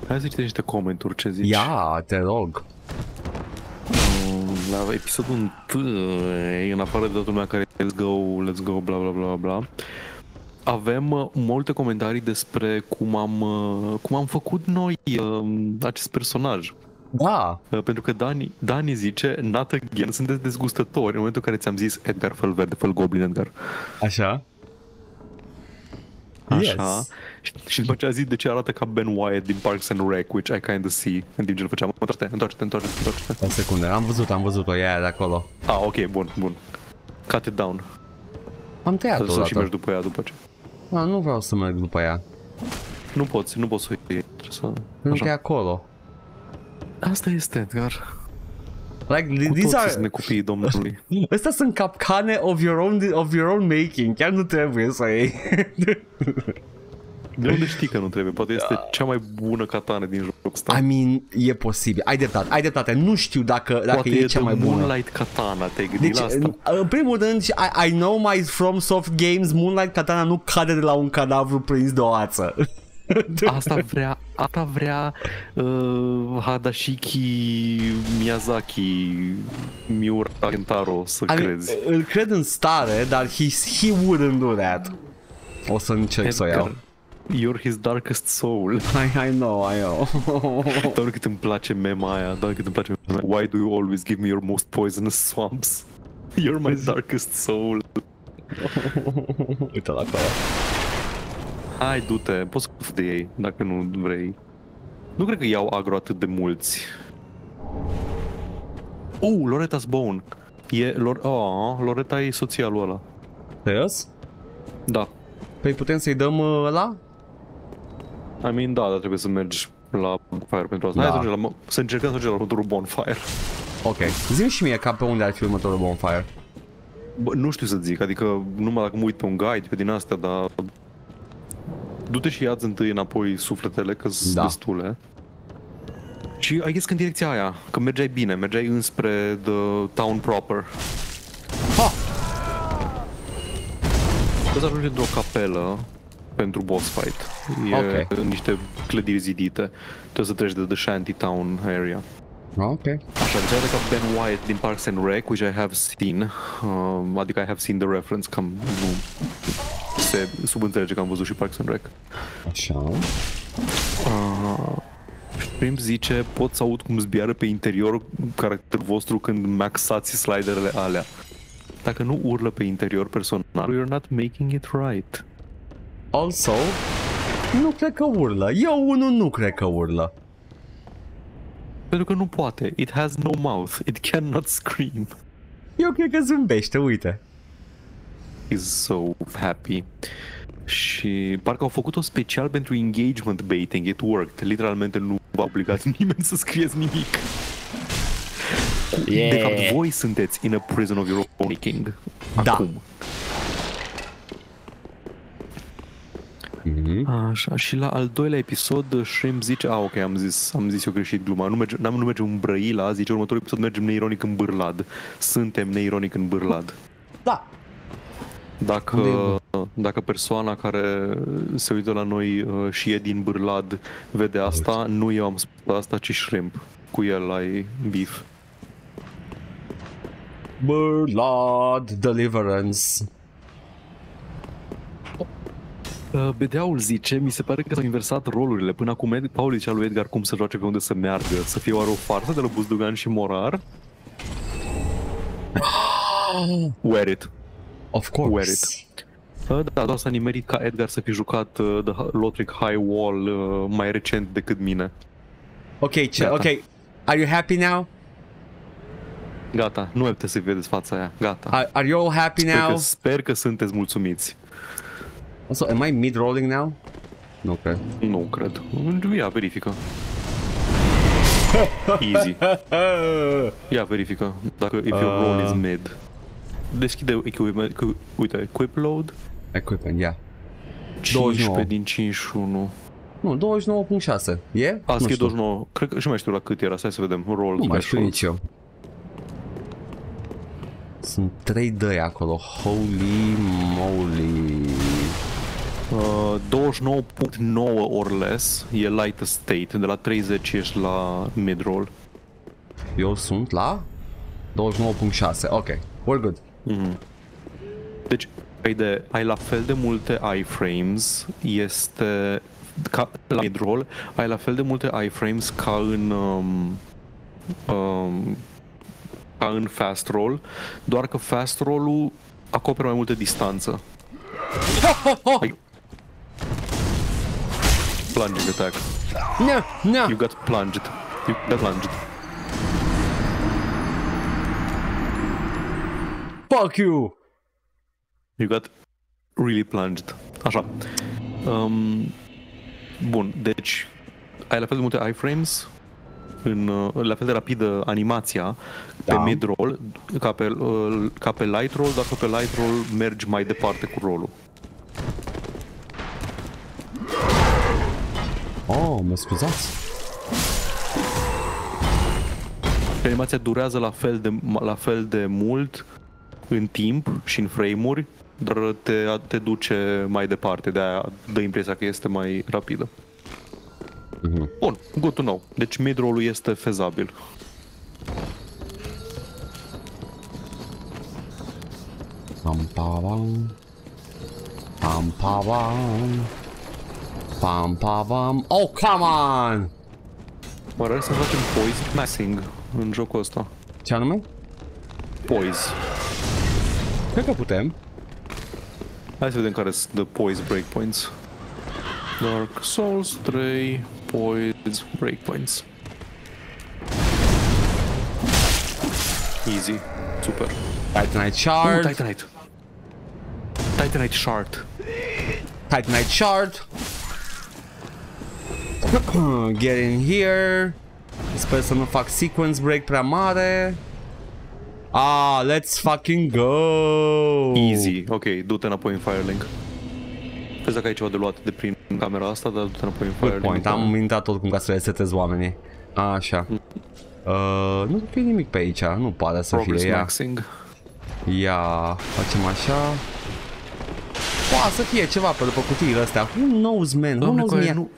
Hai să citești niște comenturi, ce zici? Ia, te rog. Mm, La episodul 1, în afară de toată lumea care let's go, let's go, bla bla bla bla, avem uh, multe comentarii despre cum am, uh, cum am făcut noi uh, acest personaj. Da, Uh, Pentru că Dani, Dani zice, not again, sunteți dezgustători. În momentul în care ți-am zis Edgar, fă verde, fă goblin Edgar. așa. Așa. Yes. Și, și după ce a zis de ce arată ca Ben Wyatt din Parks and Rec, which I kind of see, în timp ce îl făceam. Întoarce-te, întoarce-te, întoarce-te, întoarce-te. O secundă, am văzut, am văzut-o, ea e de acolo. Ah, ok, bun, bun. Cut it down. Am tăiat-o Să, să și odată. mergi după ea după ce. Ah, nu vreau să merg după ea. Nu poți, nu poți să o iei. Trebuie să... Pentru că e Așa. acolo. Asta este, Edgar. Like, Cu these toții are... sunt copiii Domnului. Astea sunt capcane of your own, of your own making. Chiar nu trebuie să iei. De unde știi că nu trebuie? Poate este cea mai bună katana din jocul ăsta. I mean, e posibil. Ai dreptate, ai dreptate. Nu știu dacă, dacă Poate e, e cea the mai bună. Moonlight Katana, te-ai gândit Deci, la asta? în, în primul rând, I, I know my From Soft Games, Moonlight Katana nu cade de la un cadavru prins de o ață. Asta vrea, asta vrea uh, Hadashiki Miyazaki Miura Kentaro să I mean, crezi. îl cred în stare, dar he, he wouldn't do that. O să încerc să o iau. Edgar, You're his darkest soul. I, I know, I know. Doar cât îmi place mema aia, doar cât îmi place mema aia. Why do you always give me your most poisonous swamps? You're my darkest soul. Uite la acolo. Hai, du-te, poți să fug de ei, dacă nu vrei. Nu cred că iau agro atât de mulți. Uh, Loretta's Bone. E, Lor- oh, Loreta e soția lui ăla. Serios? Da. Păi putem să-i dăm uh, ăla? I mean, da, dar trebuie să mergi la bonfire pentru asta. Da. Hai să, mergem la, să încercăm să mergem la următorul bonfire. Ok. Zim și mie ca pe unde ar fi următorul bonfire. Bă, nu știu să zic, adică numai dacă mă uit pe un guide, pe din astea, dar... Du-te și ia întâi înapoi sufletele, că sunt Da. destule. Și ai guess că în direcția aia, că mergeai bine, mergeai înspre the town proper. Ha! Trebuie să ajungi într-o capelă pentru boss fight. E Ok. în niște clădiri zidite. Trebuie să treci de the shanty town area. Ok. Așa, deci arată ca Ben Wyatt din Parks and Rec, which I have seen. Um, adică I have seen the reference, cam nu se subînțelege că am văzut și Parks and Rec. Așa. Uh, Prim zice, pot să aud cum zbiară pe interior caracterul vostru când maxați sliderele alea. Dacă nu urlă pe interior personal, you're not making it right. Also, nu cred că urlă. Eu unul nu cred că urlă. Pentru că nu poate. It has no mouth. It cannot scream. Eu cred că zâmbește, uite. He's so happy. Și parcă au făcut-o special pentru engagement baiting. It worked. Literalmente nu v-a obligat nimeni să scrieți nimic. Yeah. De fapt, voi sunteți in a prison of your own making. Da. Acum. Mhm. Așa, și la al doilea episod Shrimp zice, a, ok, am zis, am zis eu greșit gluma, nu mergem, n-am- nu mergem în Brăila, zice următorul episod mergem neironic în Bârlad. Suntem neironic în Bârlad. Da. Dacă, dacă persoana care se uită la noi uh, și e din Bârlad vede asta, nu eu am spus asta, ci Shrimp. Cu el ai beef. Blood Deliverance. Uh, Bedeaul zice, mi se pare că s-au inversat rolurile. Până acum Ed- Paul zicea lui Edgar cum să joace pe unde să meargă. Să fie oare o farsă de la Buzdugan și Morar? Wear it. Of Wear course. it. Uh, Da, da, s-a nimerit ca Edgar să fi jucat uh, The Lothric High Wall uh, mai recent decât mine. Ok, ce, Gata. ok. Are you happy now? Gata, nu mai puteți să vedeți fața aia. Gata. Are, are you all happy Sper now? că, sper că sunteți mulțumiți. Also, am I mid-rolling now? Nu cred. Nu cred. Ia, verifică. Easy. Ia, verifică. Dacă if your roll is mid. Deschide equipment, cu- uite, equip load. Equipment, ia. 15 29. din 51. Nu, 29.6. E? A, nu scrie știu. 29. Cred că și mai știu la cât era. Stai să vedem. Roll. Nu mai slash știu roll. nici eu. Sunt 3 dăi acolo. Holy moly. Uh, 29.9 or less e light state. De la 30 ești la mid-roll. Eu sunt la 29.6. Ok, we're good. Deci ai, de, ai la fel de multe iframes, este ca la mid-roll, ai la fel de multe iframes ca în um, um, ca în fast roll, doar că fast roll-ul acoperă mai multă distanță. Ai... Plunging attack. No, no. You got plunged. You got plunged. Fuck you. You got really plunged. Așa. Um, bun, deci ai la fel de multe iframes, în, uh, la fel de rapidă animația pe Da. mid-roll ca pe, uh, ca pe light roll, doar că pe light roll mergi mai departe cu roll Oh, mă scuzați. Animația durează la fel de, la fel de mult în timp și în frame-uri, dar te, te duce mai departe, de aia dă impresia că este mai rapidă. Bun, good to know. Deci mid-roll-ul este fezabil. Pam, pa, pam. Pam, pa, pam. Pam, pa, pam. Oh, come on! Mă rog să facem poise massing în jocul ăsta. Ce anume? Poise. Cred că putem. Hai să vedem care sunt the poise breakpoints. Dark Souls 3 poise breakpoints. Easy. Super. Titanite Oh, Shard. Titanite. Titanite Shard. Titanite Shard. Get in here. Sper să nu fac sequence break prea mare. Ah, let's fucking go! Easy. Ok, du-te înapoi în Firelink. Vezi dacă ai ceva de luat de prin camera asta, dar du-te înapoi în Good Firelink. point. Am intrat oricum ca să resetez oamenii. Așa. Uh, nu fie nimic pe aici. Nu pare să Progress fie. Ia, maxing. ia, facem așa. Poate să fie ceva pe după cutiile astea. Who knows, man? Who Doamne, knows coaie, me? nu,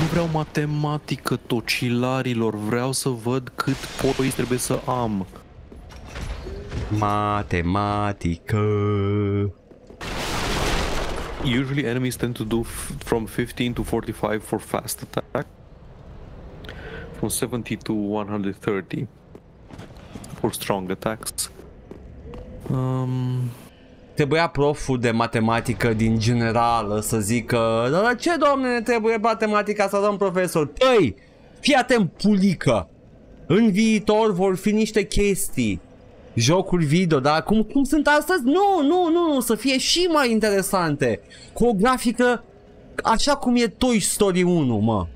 nu vreau matematică tocilarilor, vreau să văd cât poise trebuie să am. Matematică. Usually enemies tend to do f- from 15 to 45 for fast attack. From 70 to 130 for strong attacks. Um, Trebuia proful de matematică din generală să zică Dar ce doamne ne trebuie matematica să dăm profesor? Păi, fii atent pulică În viitor vor fi niște chestii Jocuri video, dar cum, cum sunt astăzi? Nu, nu, nu, nu, să fie și mai interesante Cu o grafică așa cum e Toy Story 1, mă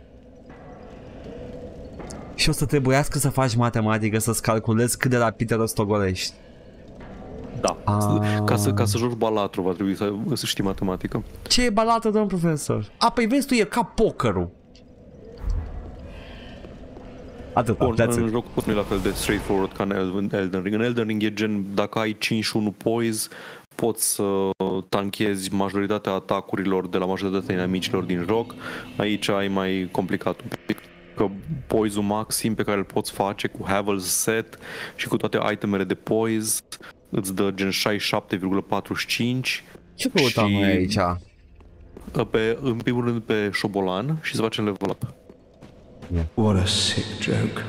și o să trebuiască să faci matematică, să-ți calculezi cât de rapid te rostogolești. Da. Ah. Ca, să, ca să joci balatru va trebui să, să știi matematică. Ce e balată, domn profesor? A, păi vezi tu, e ca pokerul. Atâta, Bun, that's în it. jocul nu e la fel de straightforward ca în Elden Elden Ring. În Elden Ring e gen, dacă ai 5-1 poise, poți să tanchezi majoritatea atacurilor de la majoritatea inamicilor din joc. Aici ai mai complicat un pic că poise-ul maxim pe care îl poți face cu Havel's set și cu toate itemele de poise îți dă gen 67,45 Ce căutăm și- noi aici? pe, în primul rând pe șobolan și să facem level up. What a sick joke.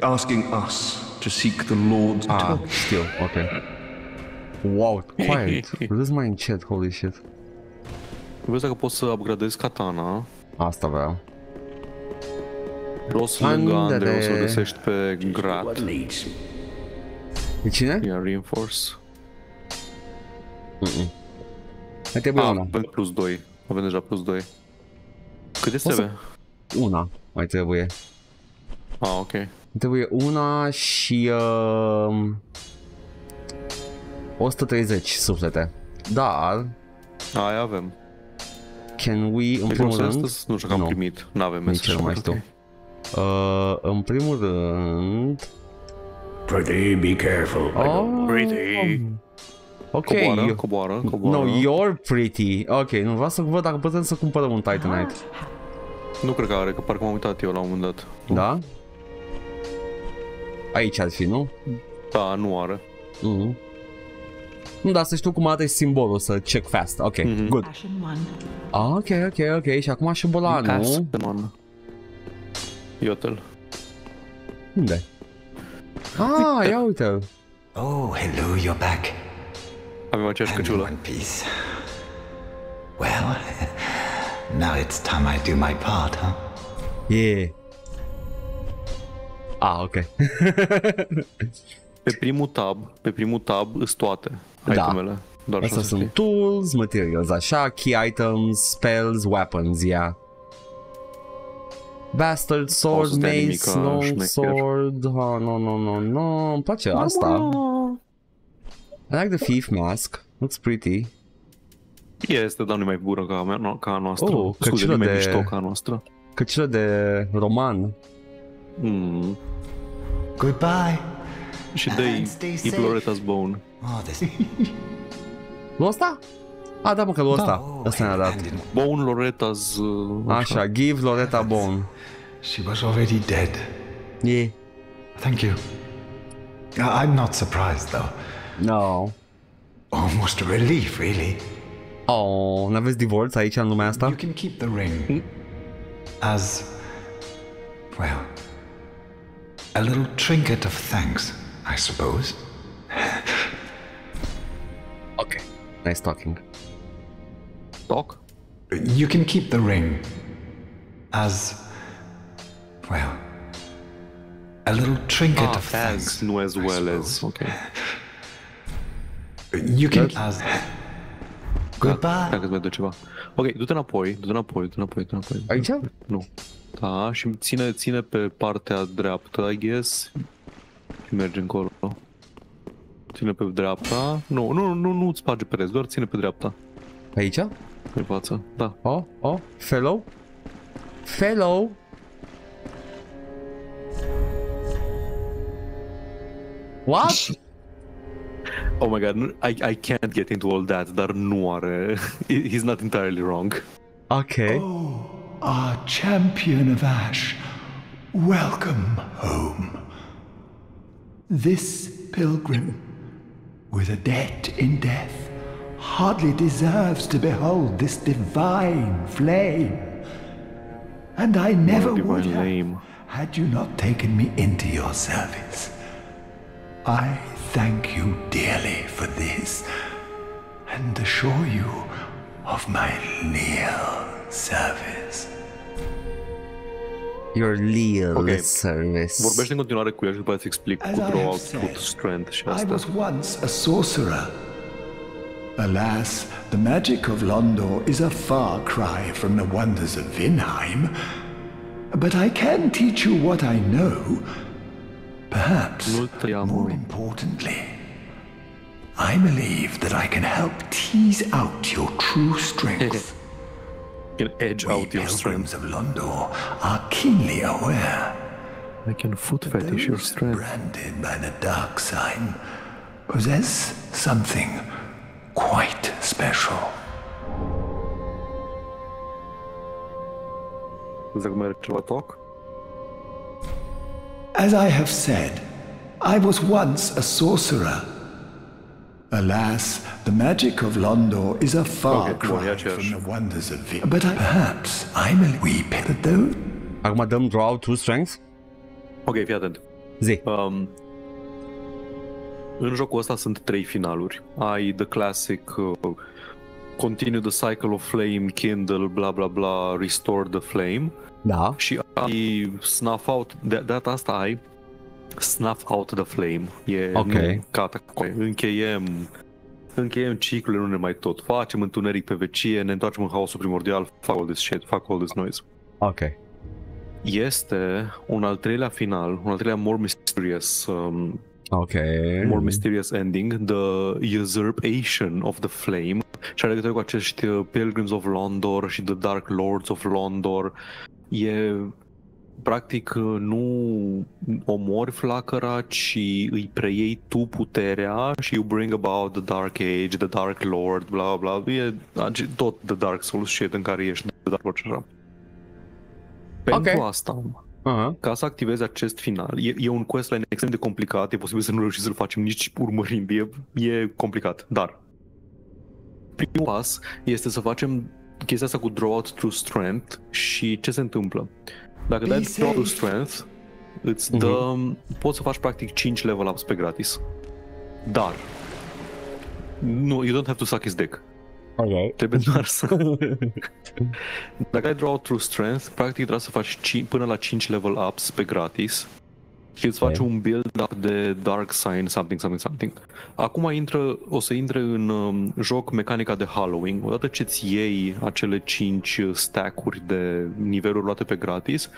Asking us to seek the Lord's Ah, știu, ok. Wow, quiet. Râs mai încet, holy shit. Vezi dacă poți să upgradezi katana Asta vreau. Jos lângă Andere. Andre o să găsești pe Grat. Leads. De cine? Ia Reinforce. Mai trebuie Ah, una. avem plus 2. Avem deja plus 2. Cât este O să- trebuie? Una mai trebuie. Ah, ok. Mai trebuie una și... Uh, 130 suflete. Dar, Aia avem. can we, în Pe primul cursul rând... astăzi nu știu că am Nu. primit. N-avem Nici eu nu mai știu. Uh, în primul rând... Prithee, be careful. Oh, Pretty. ok. Coboară, eu- coboară, coboară. No, you're pretty. Ok, nu vreau să văd dacă putem să cumpărăm un Titanite. Nu cred că are, că parcă m-am uitat eu la un moment dat. Da? Aici ar fi, nu? Da, nu are. Mhm. Nu, dar să știu cum arată și simbolul, să check fast. Ok, Mhm. good. Ashen one. Ah, ok, ok, ok. Și acum și bolanul. Aspen. Iotel. Unde? Ah, ia uite Oh, hello, you're back. Avem aceeași I'm in căciulă. one piece. Well, now it's time I do my part, huh? Yeah. Ah, ok. Pe primul tab, pe primul tab îs toate Da. itemele. Doar așa Astea să sunt știi. tools, materials, așa, key items, spells, weapons, yeah. Bastard sword, să stea mace, nimica long șmecher. sword, oh, no, no, no, no, îmi place asta. I like the thief mask, looks pretty. Este, dar nu e mai bună ca a, mea, ca a noastră. Oh, Scuze, căciulă nu e mai de- mișto ca a noastră. Căciulă de roman. Mm. Goodbye. Și And dă-i stay i safe. Floretas Bone. Oh, this. Lu ăsta? Ah, da, mă, că lu ăsta. Oh, Ăsta ne-a dat. Bone Loretas... Uh, Așa, give Loretta Bone. She was already dead. Yeah. Thank you. I- I'm not surprised, though. No. Almost a relief, really. Oh, n-aveți divorț aici în lumea asta? You can keep the ring as, well, a little trinket of thanks, I suppose. Ok. Nice talking. Doc? You can keep the ring as, well, a little trinket Ah, of as, thanks. nu as I well as. suppose. Ok. You can as. Goodbye. Dacă îți mai dă ceva. Ok, du-te înapoi, du-te înapoi, du-te înapoi, du-te înapoi. Aici? Nu. Da, și ține, ține pe partea dreaptă, I guess. Și merge încolo. Ține pe dreapta. Nu, nu, nu, nu îți sparge pe rest, doar ține pe dreapta. Aici? În față. Da. Oh, oh, fellow? Fellow? What? Oh my god, I, I can't get into all that, dar nu eh? are... He's not entirely wrong. Ok. Oh, Our champion of Ash, welcome home. This pilgrim, with a debt in death, hardly deserves to behold this divine flame. And I never would have, flame. had you not taken me into your service. I thank you dearly for this, and assure you of my leal service. Your leal Ok. service. Vorbește în continuare cu el și după aceea îți explic As cu I draw have out strength și I was once a sorcerer. Alas, the magic of Londor is a far cry from the wonders of Vinheim. But I can teach you what I know. Perhaps, Nu te ia, more importantly, I believe that I can help tease out your true strength. Can edge We out your pilgrims strength. of Londor are keenly aware I can foot fetish your strength. branded by the dark sign possess something quite special. Îți dacă mai are talk? As I have said, I was once a sorcerer. Alas, the magic of Londor is a far Okay, bun, cry from the wonders of Vi- But I, perhaps I will weep that those Acum dăm draw two strengths? Ok, fii atent. Zi. Um, în jocul ăsta sunt trei finaluri. Ai the classic uh, continue the cycle of flame, kindle, bla bla bla, restore the flame Da. și ai snuff out, de de data asta ai snuff out the flame. E Ok. nu, gata, încheiem încheiem ciclul, nu ne mai tot facem, întuneric pe vecie, ne întoarcem în haosul primordial, fuck all this shit, fuck all this noise. Ok. Este un al treilea final, un al treilea more mysterious um, Ok. more mysterious ending, the usurpation of the flame și are legătură cu acești uh, Pilgrims of Londor și the Dark Lords of Londor. E practic uh, nu omori flacăra, ci îi preiei tu puterea și you bring about the Dark Age, the Dark Lord, bla bla, e ace- tot the Dark Souls shit în care ești de Dark Lord și așa. Pentru Ok. asta, Aha. ca să activezi acest final, e, e un questline extrem de complicat, e posibil să nu reușim să-l facem nici urmărind, e, e complicat, dar primul pas este să facem chestia asta cu draw out through strength și ce se întâmplă? Dacă dai draw out through strength, îți dă, poți să faci practic 5 level ups pe gratis. Dar, nu, you don't have to suck his dick. Ok. Trebuie doar să... Dacă ai draw out through strength, practic trebuie să faci ci- până la 5 level ups pe gratis și îți faci Ok. un build-up de Dark Sign, something, something, something. Acum intră, o să intre în um, joc mecanica de Halloween. Odată ce îți iei acele 5 stack-uri de niveluri luate pe gratis,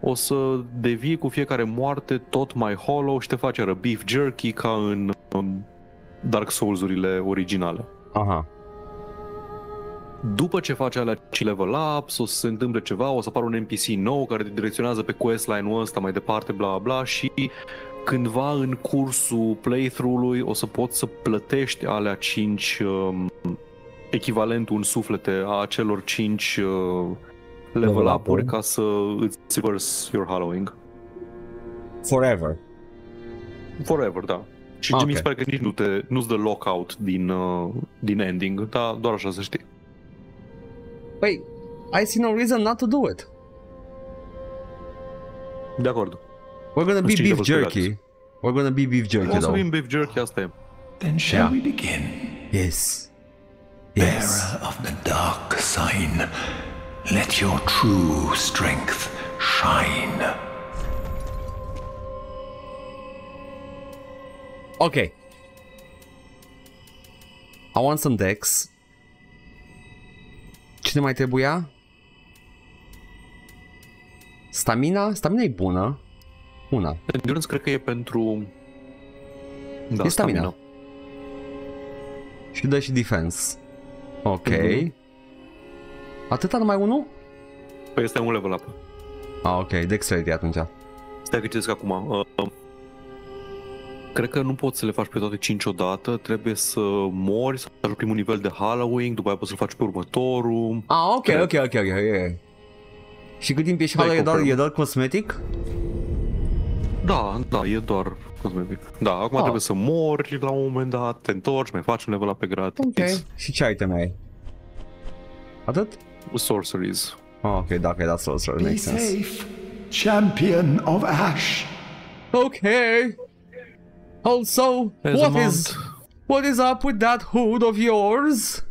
o să devii cu fiecare moarte tot mai hollow și te face iară beef jerky ca în um, Dark Souls-urile originale. Aha. După ce faci alea 5 level ups, o să se întâmple ceva, o să apară un NPC nou care te direcționează pe questline-ul ăsta mai departe, bla bla și cândva în cursul playthrough-ului o să poți să plătești alea 5 um, echivalentul în suflete a celor 5 uh, level Level up-uri up-uri. ca să îți reverse your Hallowing. Forever. Forever, da. Și Ah, ce mi ok. se pare că nici nu te, nu-ți dă lockout din, uh, din ending, dar doar așa să știi. Păi, I see no reason not to do it. De acord. We're gonna be beef jerky. We're gonna be beef jerky O să though. fim beef jerky, asta e. Then shall Yeah. we begin? Yes. Yes. Bearer of the dark sign, let your true strength shine. Okay. I want some decks. Cine mai trebuia? Stamina? Stamina e bună. Una. Endurance cred că e pentru... Da, E stamina. Și dă și defense. Ok. Mhm. Atâta numai unul? Păi este un level up. Ah, ok. Dexterity atunci. Stai că citesc acum. Uh, cred că nu poți să le faci pe toate 5 odată, trebuie să mori, să faci primul nivel de Halloween, după aia poți să-l faci pe următorul. Ah, ok, Cred. ok, ok, ok, ok. Și cât timp ești Dai Halo, e doar, confirm. e doar cosmetic? Da, da, e doar cosmetic. Da, acum Ah. trebuie să mori la un moment dat, te întorci, mai faci un level up pe gratis. Ok. Și ce item ai? Atât? Sorceries. Ah, ok, dacă e dat sorcerer, Be makes sense. safe, champion of Ash. Okay. Also, There's what is what is up with that hood of yours?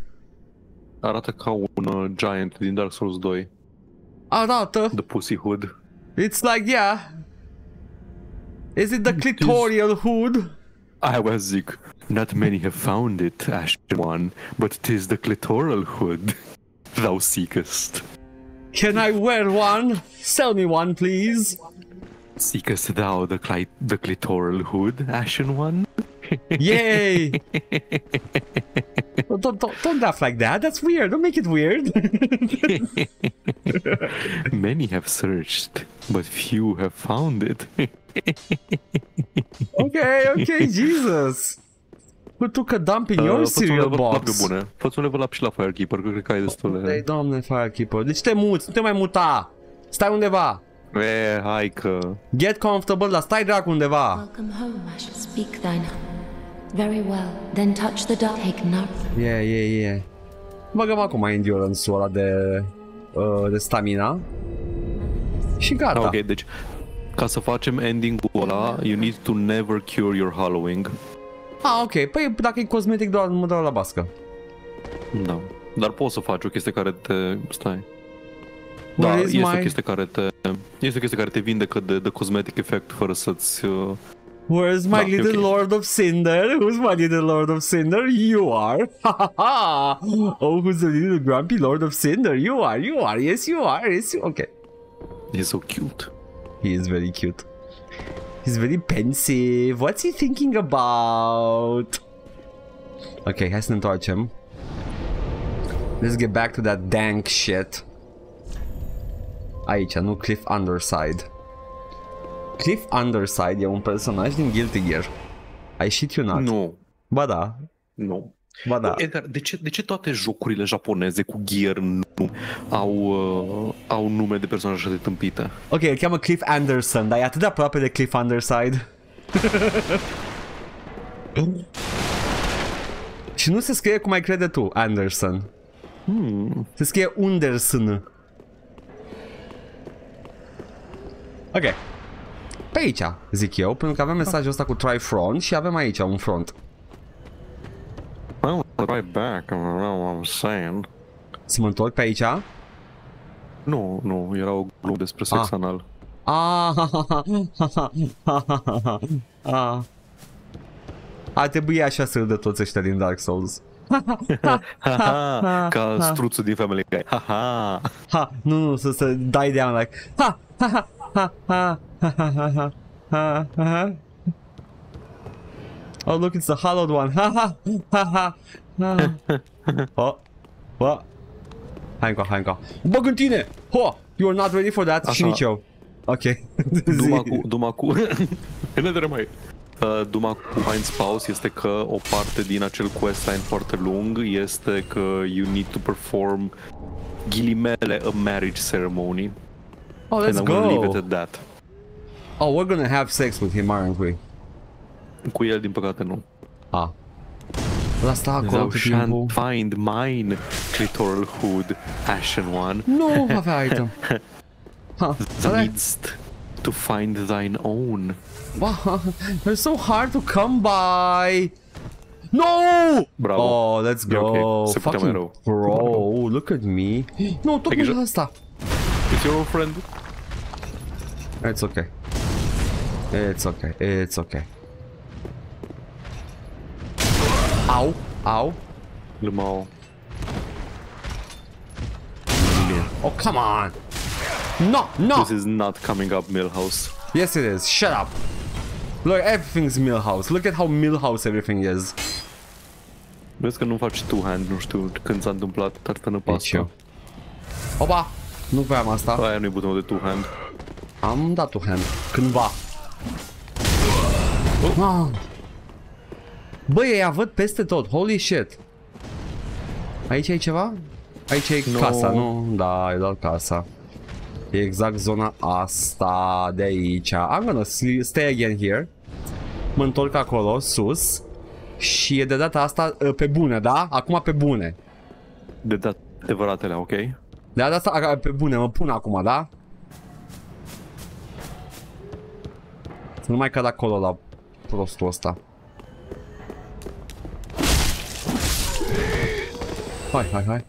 Arată ca un uh, giant din Dark Souls 2. Arată. The Pussy Hood. It's like yeah. Is it the clitorial hood? I was zic, not many have found it, Ashen One, but 'tis the clitoral hood thou seekest. Can I wear one? Sell me one, please. Seekest thou the, cli- the clitoral hood, Ashen One? Yay! don't, don't, don't laugh like that. That's weird. Don't make it weird. Many have searched, but few have found it. okay, okay, Jesus. Who took a dump in your Uh, fă-ți un cereal level up pe box? bune. Fă-ți un level up și la Firekeeper, că cred că ai Ei, destule. doamne, Firekeeper. Deci te muți, nu te mai muta. Stai undeva. E, hai că... Get comfortable, dar stai dracu undeva. Welcome home, I shall speak thine. Very well, then touch the dark. Take nothing. Yeah, yeah, yeah. Băgăm acum endurance-ul ăla de, uh, de stamina. Și gata. Da, ok, deci ca să facem ending-ul ăla, you need to never cure your Hallowing. Ah, ok. Păi dacă e cosmetic, doar mă dau la bască. Da. Dar poți să faci o chestie care te... Stai. Da, este my- o chestie care te... Este o chestie care te vindecă de, de cosmetic effect fără să-ți... Uh... Where's my Da, little ok. Lord of Cinder? Who's my little Lord of Cinder? You are. Oh, who's the little grumpy Lord of Cinder? You are. You are. Yes, you are. Yes, you. Okay. He's so cute. He is very cute. He's very pensive. What's he thinking about? Ok, hai să ne întoarcem. Let's get back to that dank shit. Aici, nu Cliff Underside. Cliff Underside e un personaj din Guilty Gear. Ai shit you not. Nu, Ba da, nu. ba da. Edgar, de ce, de ce toate jocurile japoneze cu Gear nu au, uh, au nume de personaje așa de tâmpite? Ok, îl cheamă Cliff Anderson, dar e atât de aproape de Cliff Underside. Și nu se scrie cum ai crede tu, Anderson. Hmm. Se scrie Underson. Ok. Pe aici, zic eu, pentru că avem mesajul ăsta cu try front și avem aici un front. Well, right back, I don't know what I'm saying. Să mă întorc pe aici. Nu, nu, era o glumă despre sex Ah. anal. Ah, ah. Ar trebui așa să râdă toți ăștia din Dark Souls. Haha, ca struțul din Family Guy. Haha. Ha, nu, nu, să, să dai down like ha, ha, ha, ha, ha, ha, ha, ha, ha, ha, ha. Oh, look, it's the hollowed one. Ha, ha, ha, ha, ha. Oh, oh. Hai încă, hai încă. Băg în tine! Ho! You are not ready for that? Și Așa. nici eu. Ok. Duma Zi. cu, duma cu... Ne mai. Uh, Duma cu Heinz Paus este că o parte din acel questline foarte lung este că you need to perform ghilimele a marriage ceremony. Oh, let's I'm gonna leave it go. at that. Oh, we're gonna have sex with him, aren't we? Cu el, din păcate, nu. Ah. La asta acolo Thou tot timpul. shan't find mine clitoral hood, ashen one. Nu avea item. Ha, needst to find thine own. Wow, they're so hard to come by. No! Bravo. Oh, let's go. ok, se putea mai Fucking bro, look at me. No, tot Ai nu grijă. e asta. It's your old friend. It's okay. It's okay. It's okay. Ow. au. Lumau. Oh, come on. No, no. This is not coming up, Millhouse. Yes, it is. Shut up. Look, everything's Millhouse. Look at how Millhouse everything is. Vezi că nu faci two-hand, nu știu când s-a întâmplat pe Nici eu. Opa, nu vreau asta. Aia nu-i butonul de two-hand. Am dat tu hand. Cândva. Ah. Băi, ăia văd peste tot. Holy shit. Aici e ceva? Aici e No. casa, nu? Da, e doar casa. E exact zona asta de aici. I'm gonna sli- stay again here. Mă întorc acolo, sus. Și e de data asta uh, pe bune, da? Acum pe bune. De dat adevăratele, ok? De data asta a, pe bune, mă pun acum, da? Să nu mai cad acolo la prostul ăsta. Hai, hai, hai.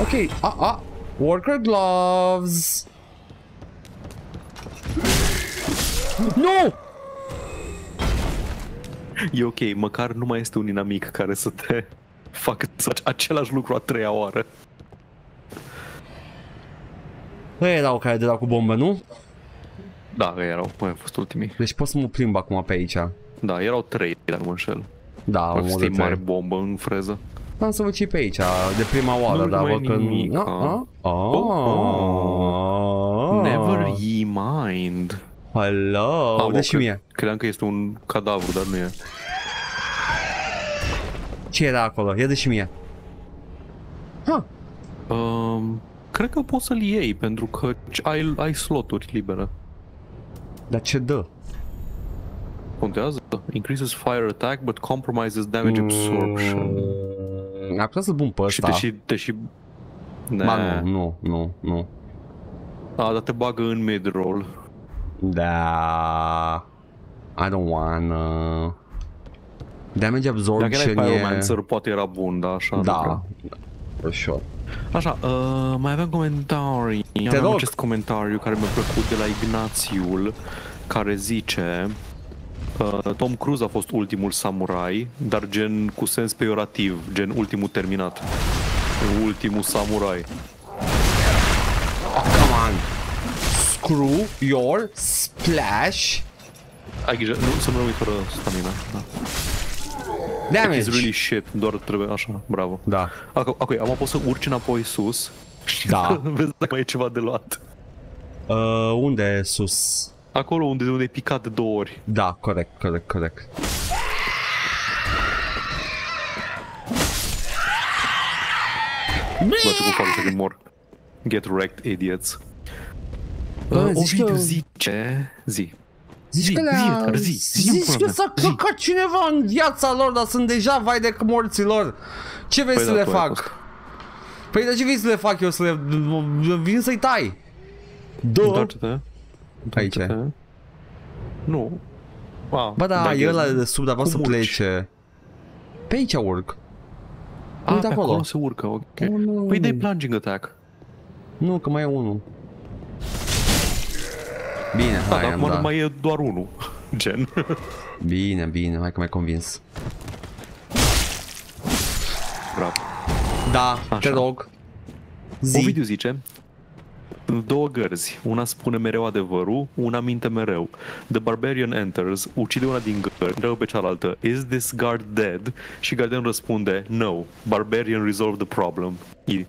Ok, a, a, worker gloves. Nu! E ok, măcar nu mai este un inamic care să te facă să faci același lucru a treia oară. Ăia erau care de la cu bombă, nu? Da, că erau, mai au fost ultimii. Deci pot să mă plimb acum pe aici. Da, erau trei, dar nu mă înșel. Da, Poate omul să de iei mare trei. bombă în freză. Am să văd și pe aici, de prima oară, Nu dar mai văd că... nimic, Nu, a. a? Ah. Never ye mind. Hello, Ah, dă bă, și cred- mie. Credeam că este un cadavru, dar nu e. Ce era acolo? Ia dă și mie. Ha, Um, cred că poți să-l iei, pentru că ai, ai sloturi libere. dar ce dă? Contează? Increases fire attack, but compromises damage absorption. Mm, Ar putea să-l pun pe Și ăsta. te și... Te și... Ba Nah. nu, nu, nu, nu. A, dar te bagă în mid-roll. Da. I don't wanna. Damage Dacă absorption erai e... Pyromancer, poate era bun, dar așa nu prea. Da. For sure. Așa, uh, mai aveam comentarii. Te rog. acest comentariu care mi-a plăcut de la Ignațiul, care zice uh, Tom Cruise a fost ultimul samurai, dar gen cu sens peiorativ, gen ultimul terminat. Ultimul samurai. Oh, come on. screw your splash Ai grijă, nu să nu rămâi fără stamina. Da. Damage. It's really shit, doar trebuie așa, bravo. Da. Ac- Ok, am poți să urci înapoi sus și Da. vezi dacă mai e ceva de luat. Uh, unde e sus? Acolo unde, unde e picat de două ori. Da, corect, corect, corect. Bă, ce cum fac să când mor. Get wrecked, idiots. Bă, Uh, zici Ovidiu că- zice... Zi. Zici Zi, că, zi, le-a... Edgar, zi, zi-mi zici pula că mea, s-a zi. căcat cineva în viața lor, dar sunt deja vai de morților. Ce vrei Păi să da, le tu ai fac? fost. Păi de ce vrei să le fac eu să le... Vin să-i tai? Două? Întoarce-te. Aici e. Întoarce-te. Nu. Ah, Ba da, dai, e ăla de sub, dar vreau să Cum urci? plece. Pe aici urc. Ah, Uite pe acolo. acolo se urcă, ok. Oh, nu. Păi dai plunging attack. Nu, că mai e unul. Bine, Da, hai, dar am acum dat. mai e doar unul. Gen. Bine, bine, hai că m-ai convins. Bravo. Da, te Așa. rog. Zi. Ovidiu zice, două gărzi, una spune mereu adevărul, una minte mereu. The barbarian enters, ucide una din gărzi, întreabă pe cealaltă, is this guard dead? Și gardianul răspunde, no, barbarian resolved the problem. E.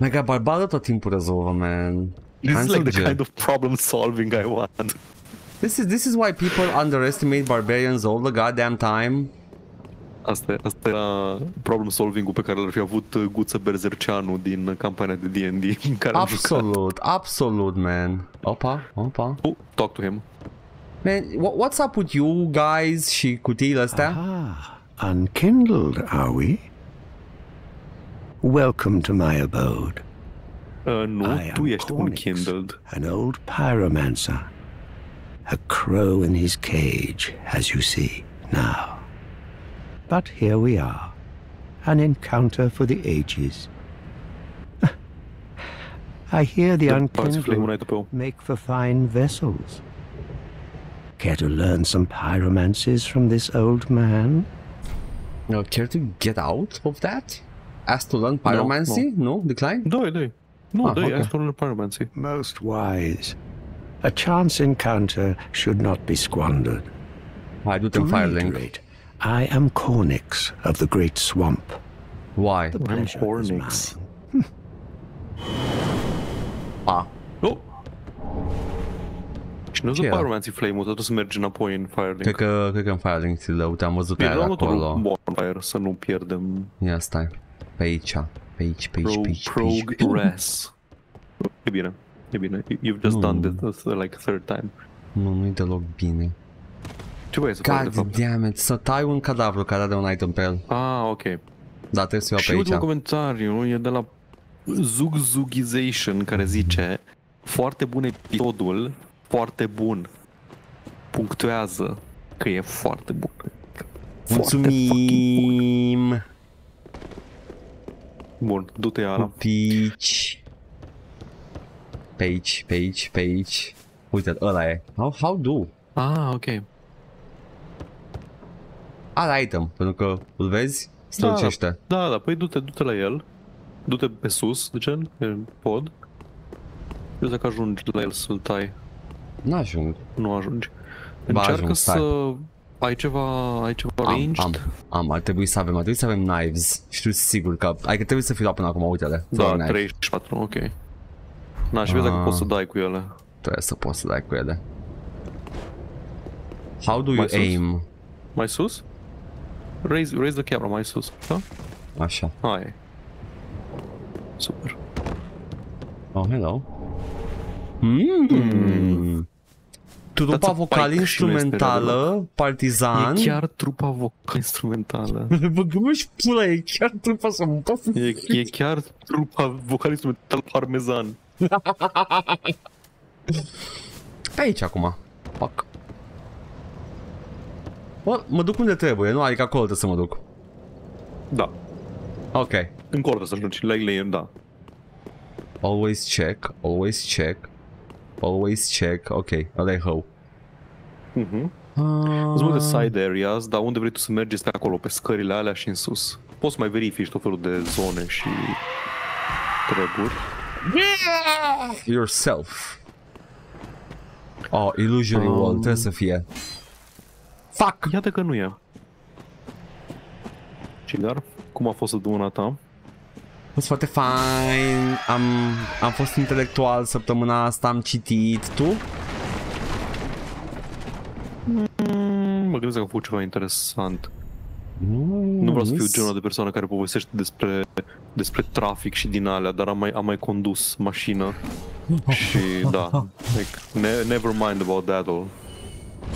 Mega barbară tot timpul rezolvă, man. This Hai is like the merge. kind of problem solving I want. This is this is why people underestimate barbarians all the goddamn time. Asta, asta era problem solving-ul pe care l-ar fi avut uh, Guță Berzerceanu din campania de D&D în care. Absolut, absolut, man. Opa, opa. Oh, talk to him. Man, what's up with you guys și cutiile astea? Ah, unkindled, are we? Welcome to my abode. Uh, nu, I tu am ești Cornix, unkindled. an old pyromancer. A crow in his cage, as you see now. But here we are, an encounter for the ages. I hear the Parți unkindled make for fine vessels. Care to learn some pyromancies from this old man? No, care to get out of that? Ask to learn pyromancy? No, decline? Doi, doi. Nu, Ah, doi, ok. asta nu pyromancy. Most wise. A chance encounter should not be squandered. Hai, du-te To Firelink. I am Cornix of the Great Swamp. Why? Pleasure is Cornix. mine. Pa. Oh! Și nu Ce sunt flame-ul, trebuie să mergi înapoi în Firelink. Cred că, cred că în Firelink ți-l dă. Uite, am văzut Bine, aia luăm acolo. următorul bonfire, să nu pierdem Ia stai. Pe aici. Pe aici, pe aici, pro, pe aici, pe aici. progress. E bine, e bine. You've just Nu. done this uh, like third time. Nu, nu-i deloc bine. Ce vrei să faci de God fapt? damn it, să tai un cadavru care are un item pe el. Ah, ok. Da, trebuie să iau Și pe ultimul aici. comentariu e de la Zugzugization care zice Foarte bun episodul, foarte bun. Punctuează că e foarte bun. Foarte fucking Mulțumim! Bun, Bun, du-te Ala. Pici. Pe aici, pe aici, pe aici. Uite, ăla e. How, how do? Ah, ok. Are item, pentru că îl vezi? Strălucește. Da, da, păi du-te, du-te la el. Du-te pe sus, de gen, în pod. Eu dacă ajungi la el să-l tai. N-ajung. Nu ajungi. Ba, Încearcă ajung, să... stai. Ai ceva, ai ceva Am, ranged? am, am, ar trebui să avem, ar trebui să avem knives. Știu sigur că, adică trebuie să fi luat până acum, uite-le. Da, Fără knife. 34, ok. Na, și vezi dacă Ah. poți să dai cu ele. Trebuie să poți să dai cu ele. How do you Mai sus? aim? Mai sus? Raise, raise the camera mai sus, da? Așa. Hai. Super. Oh, hello. Mm. Trupa That's a vocal pike și nu este instrumentală, partizan. E chiar trupa vocal instrumentală. Băgăm și pula, e chiar trupa să mă pot E, e chiar trupa vocal instrumental parmezan. Pe aici acum. Fuck. Bă, mă duc unde trebuie, nu? Adică acolo trebuie să mă duc. Da. Ok. Încolo să ajungi. La layer, da. Always check, always check. Always check. Ok, ăla e how. Mhm. Uh, Sunt multe side areas, dar unde vrei tu să mergi este acolo, pe scările alea și în sus. Poți să mai verifici tot felul de zone și treburi. yourself. Oh, Illusory Um. Wall, trebuie să fie. Fuck! Iată că nu e. Cigar, cum a fost săptămâna ta? A fost foarte fain, am, am fost intelectual săptămâna asta, am citit, tu? Mm, mă gândesc că am făcut ceva interesant. Nu vreau să fiu genul de persoană care povestește despre, despre trafic și din alea, dar am mai, am mai condus mașină și da, like, ne, never mind about that all.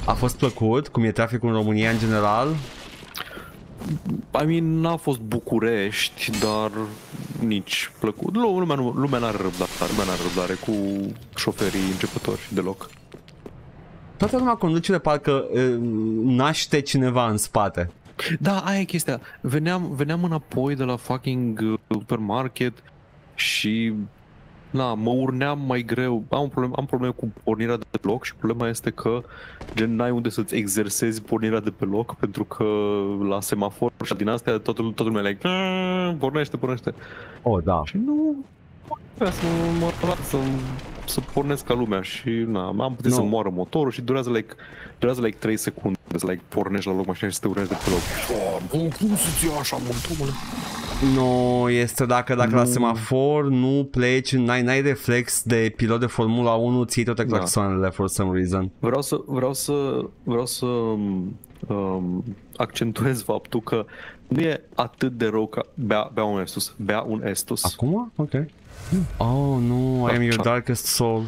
A fost plăcut, cum e traficul în România în general? I mean, n-a fost București, dar nici plăcut. Lu- Lumea, nu, lumea n-are răbdare, lumea n-are răbdare cu șoferii începători deloc. Toată lumea conduce de parcă uh, naște cineva în spate. Da, aia e chestia. Veneam, veneam înapoi de la fucking uh, supermarket și na, mă urneam mai greu. Am, un problem, am probleme cu pornirea de pe loc și problema este că gen n-ai unde să-ți exersezi pornirea de pe loc pentru că la semafor și din astea toată, toată lumea e like, "Mm, pornește, pornește. Oh, da. Și nu vrea să mă lat să, să pornesc ca lumea și na, am putut Nu. să moară motorul și durează like, durează like 3 secunde să like pornești la loc mașina și să te urmezi de pe loc. Oh, cum să-ți iau așa mult, omule? Nu, este dacă, dacă la semafor nu pleci, n-ai, n-ai reflex de pilot de Formula 1, ții toate Da. claxoanele for some reason. Vreau să, vreau să, vreau să um, accentuez faptul că nu e atât de rău ca bea, bea un Estus, bea un Estus. Acum? Ok. Oh, nu, I am your Așa. darkest soul.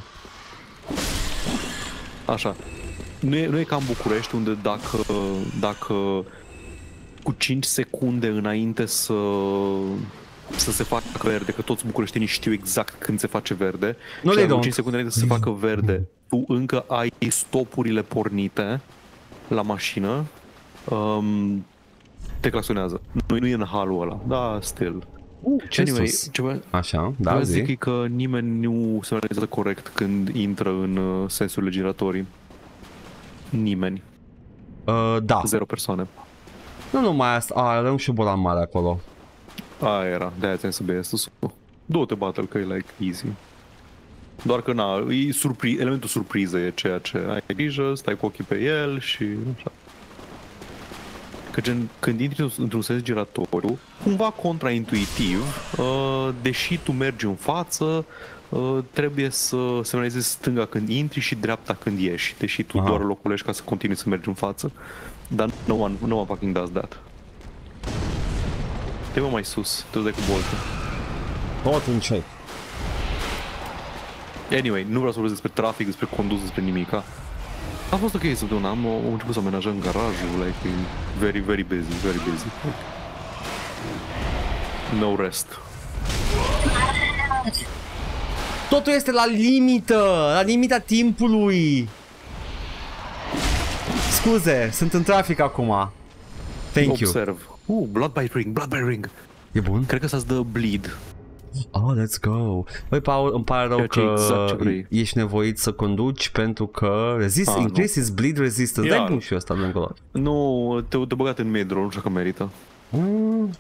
Așa. Nu e, nu e ca în București unde dacă, dacă cu 5 secunde înainte să, să se facă verde, că toți bucureștenii știu exact când se face verde, No, și they dacă cu don't. 5 secunde înainte să se facă verde, tu încă ai stopurile pornite la mașină, um, te claxonează. Nu, nu e în halul ăla, da, still. Uh, ce Anyway, sus? ceva, Așa, da, Vreau să zi. zic e că nimeni nu se organizează corect când intră în uh, sensurile giratorii. Nimeni. Uh, da. Zero persoane. Nu numai asta, a, avem și bolan mare acolo. Aia era, de-aia ți să bea sus. Du-te battle că e like easy. Doar că na, e surpri- elementul surpriză e ceea ce ai grijă, stai cu ochii pe el și așa. Că gen, când intri într-un sens giratoriu, cumva contraintuitiv, uh, deși tu mergi în față, uh, trebuie să semnalizezi stânga când intri și dreapta când ieși, deși tu Aha. doar loculești ca să continui să mergi în față. Dar no one, no one fucking does that. Te mă mai sus, te dai cu boltă. Tot un check. Anyway, nu vreau să vorbesc despre trafic, despre condus, despre nimica. A fost ok săptămâna, am, am început să amenajăm garajul, like, e very, very busy, very busy. Like, no rest. Totul este la limită, la limita timpului. Scuze, sunt în trafic acum. Thank you. Observ. Uh, Bloodbite Ring, Bloodbite Ring. E bun? Cred că să-ți dă bleed. Oh, let's go. Băi, Paul, îmi pare rău Ceea ce că exact ce vrei. ești nevoit să conduci pentru că resist, Ah, nu. increases bleed resistance. Iar. Dai bun și eu ăsta de încolo. Nu, te, te băgat în metro, nu știu că merită. Mm.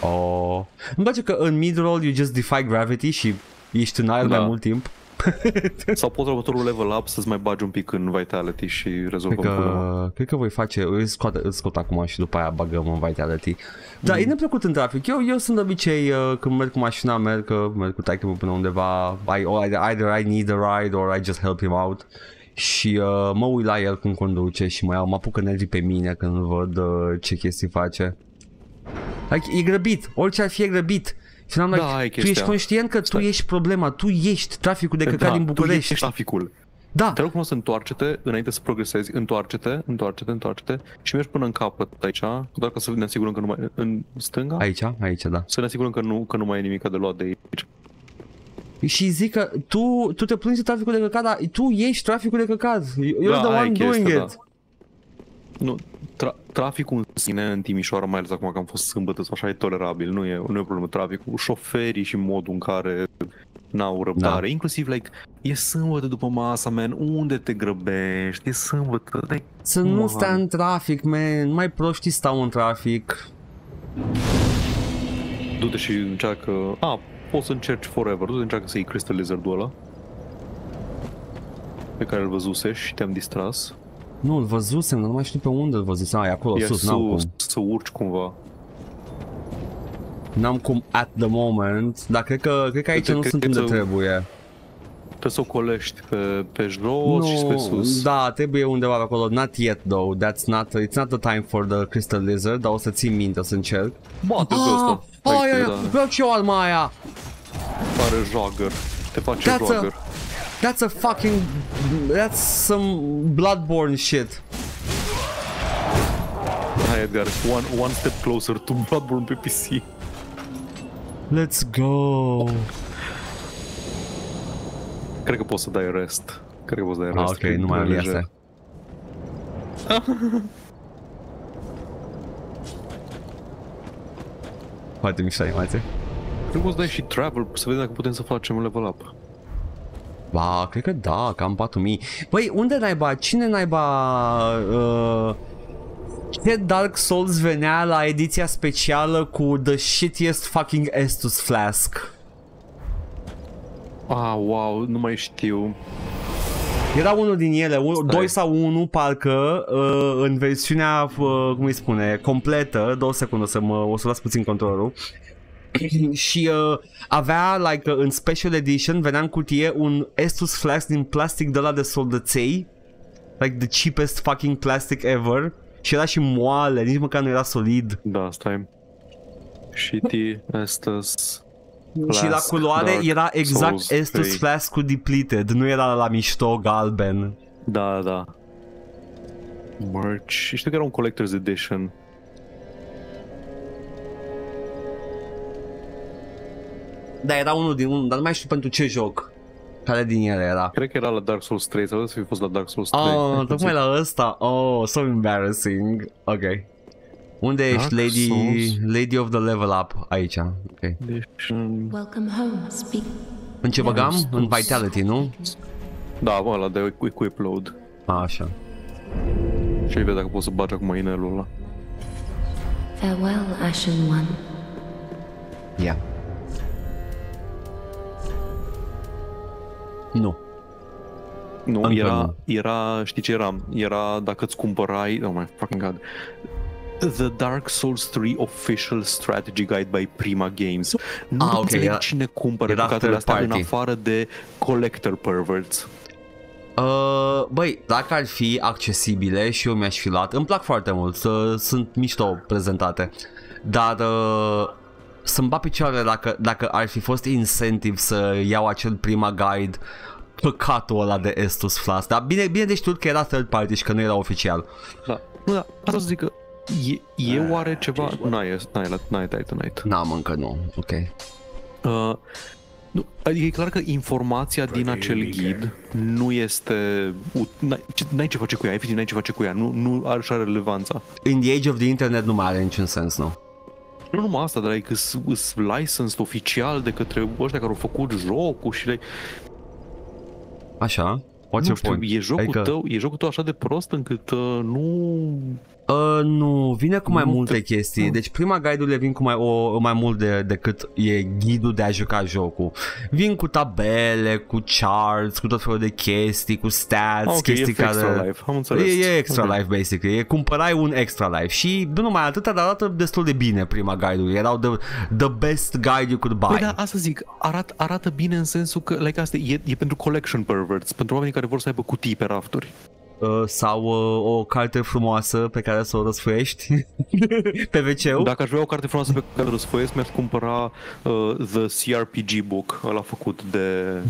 Oh. Îmi place că în mid-roll you just defy gravity și ești în aer Da. mai mult timp. Sau poți la următorul level up să-ți mai bagi un pic în Vitality și Cred rezolvăm problema. că, cred că voi face, îl scot, îl scot acum și după aia bagăm în Vitality. Da, e neplăcut în trafic. Eu, eu sunt de obicei, uh, când merg cu mașina, merg, că merg cu taică până undeva, I, or either, either I need a ride or I just help him out. Și uh, mă uit la el când conduce și mă, iau, mă apucă nervii pe mine când văd uh, ce chestii face. Like, e grăbit, orice ar fi e grăbit. Și am Da, like, aia e tu ești chestia. conștient că tu Stai. ești problema, tu ești traficul de căcat din tu București. ești traficul. Da, Te rog frumos, întoarce-te înainte să progresezi, întoarce-te, întoarce-te, întoarce-te și mergi până în capăt aici, doar ca să ne asigurăm că nu mai... în stânga? aici, aici, da. Să ne asigurăm că nu, că nu mai e nimic de luat de aici. Și zic că tu, tu te plângi de traficul de căcat, dar tu ești traficul de căcat. You're Da, the aia e one doing chestia, it. Nu, tra- traficul în sine în Timișoara, mai ales acum că am fost sâmbătă sau așa, e tolerabil, nu e, nu e o problemă traficul. Șoferii și modul în care n-au răbdare, Da. inclusiv, like, e sâmbătă după masa, man, unde te grăbești? E sâmbătă, like, Să nu Man. stea în trafic, man. Mai proștii stau în trafic. du-te și încearcă... A, poți să încerci forever, du-te încearcă să iei Crystal Lizard-ul ăla. pe care îl văzuse și te-am distras. Nu, îl văzusem, dar nu mai știu pe unde îl văzusem. Ah, e acolo, E sus, n-am sus, cum. să urci cumva. N-am cum at the moment, dar cred că, cred că aici Cred nu că sunt e unde să- trebuie. Trebuie să o colești pe, pe jos și pe sus. da, trebuie undeva pe acolo. Not yet though. That's not, it's not the time for the crystal lizard, dar o să țin minte, o să încerc. Bate pe ăsta. Ah, Hai aia, că aia, da, vreau și eu arma aia. Are jogger. Te face That's a- jogger. That's a fucking, that's some Bloodborne shit. Hai Edgar, one, one step closer to Bloodborne pe PC. Let's go. Cred că poți să dai rest. Cred că poți să dai Ah, rest. ok, că e nu mai am prea asta. lejer. Foarte mișto animație. Cred că poți să dai și travel să vedem dacă putem să facem level up. Ba, cred că da, cam 4000. Băi, unde naiba, cine naiba... Uh, ce Dark Souls venea la ediția specială cu The Shittiest Fucking Estus Flask? Ah, wow, nu mai știu. Era unul din ele, un, Stai. doi sau unul parcă, uh, în versiunea, uh, cum îi spune, completă, două secunde să mă, o să las puțin controlul. și uh, avea, like, uh, în special edition, venea în cutie un Estus Flask din plastic de la de soldăței. Like the cheapest fucking plastic ever. Și era și moale, nici măcar nu era solid. Da, stai. Shitty, Estus, și la Flask, culoare Dark era exact Souls Estus 3. Flask cu depleted, nu era la mișto galben. Da, da. Merch. Și Știu că era un Collector's Edition. Da, era unul din unul, dar nu mai știu pentru ce joc. Care din ele era? Cred că era la Dark Souls 3, sau să fi fost la Dark Souls 3. Oh, tocmai la ăsta. Oh, so embarrassing. Ok. Unde ești, Dark Lady, Souls. Lady of the Level Up? Aici. Ok. Edition. Welcome home. Speak. În ce băgam? În Vitality, nu? Da, bă, la de Equip Load. A, așa. Și vedea dacă poți să bagi acum inelul ăla. Farewell, Ashen One. Ia. Nu. Nu, Încă era, nu. era, știi ce era? Era dacă îți cumpărai, oh my fucking god, The Dark Souls 3 Official Strategy Guide by Prima Games. Nu Ah, ok, înțeleg era- cine cumpără era bucatele third astea în party. afară de collector perverts. Uh, băi, dacă ar fi accesibile și eu mi-aș fi luat, îmi plac foarte mult, să, sunt mișto prezentate, dar uh, să-mi bat picioarele dacă, dacă ar fi fost incentive să iau acel prima guide păcatul ăla de Estus Flask, dar bine, bine de știut că era third party și că nu era oficial. Da, nu, da, asta să zic că e, e oare ceva... N-ai, n-ai, n-ai Titanite. N-am încă nu, ok. Uh, nu, adică e clar că informația din acel ghid nu este... ut- N-ai, ce- n-ai ce face cu ea, efectiv n-ai ce face cu ea, nu, nu are și are relevanța. In the age of the internet nu mai are niciun sens, nu. Nu numai asta, dar like, sunt licensed oficial de către ăștia care au făcut jocul și like, Așa? What's nu your știu, point? e jocul Adică- tău, e jocul tău așa de prost încât uh, nu... Uh, nu, vine cu mai Nu multe te- chestii. nu. Deci prima guide-urile vin cu mai, o, mai mult de, decât e ghidul de a juca jocul. Vin cu tabele, cu charts, cu tot felul de chestii, cu stats, Ah, ok, chestii e care... extra life, am înțeles. E, e extra Ok. life, basically. E cumpărai un extra life. Și nu numai atât, dar arată destul de bine prima guide-uri. Erau the, the best guide you could buy. Păi da, asta zic, arată, arată bine în sensul că like, asta e, e pentru collection perverts, pentru oamenii care vor să aibă cutii pe rafturi. Uh, sau uh, o carte frumoasă pe care să o răsfoiești pe wc Dacă aș vrea o carte frumoasă pe care o răsfoiesc, mi-aș cumpăra uh, The CRPG Book, ăla făcut de...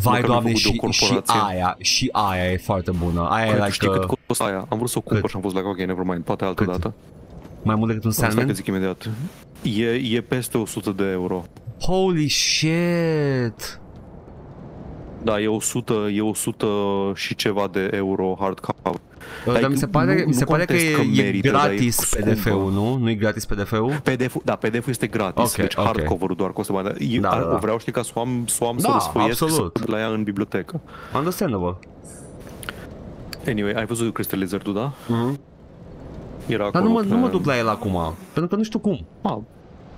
Vai, măcar doamne, făcut de și, o și corporație. aia, și aia e foarte bună. Aia e Cred că like, știi uh, cât costă aia. Am vrut să o cumpăr cât? și am fost like, ok, never mind, poate altă Cât? dată. mai mult decât un Stai că Sandman? zic imediat. E, e peste 100 de euro. Holy shit! Da, e 100, e 100 și ceva de euro hardcover. Uh, Dar mi se pare, nu- mi se nu pare că contest e, că e merită, dar e gratis scumpă. PDF-ul, nu? Nu e gratis PDF-ul? PDF-ul, da, PDF-ul este gratis, Ok, deci ok. hardcover-ul doar costă bani. Eu Da, ar, da, da. vreau știi ca să o am, să o am să Da, o răsfăiesc și să absolut. o la ea în bibliotecă. Understandable. Anyway, ai văzut Crystal Lizard-ul, da? Mhm. Era Dar acolo nu mă, nu mă pe- duc la el acum, pentru că nu știu cum. Ah,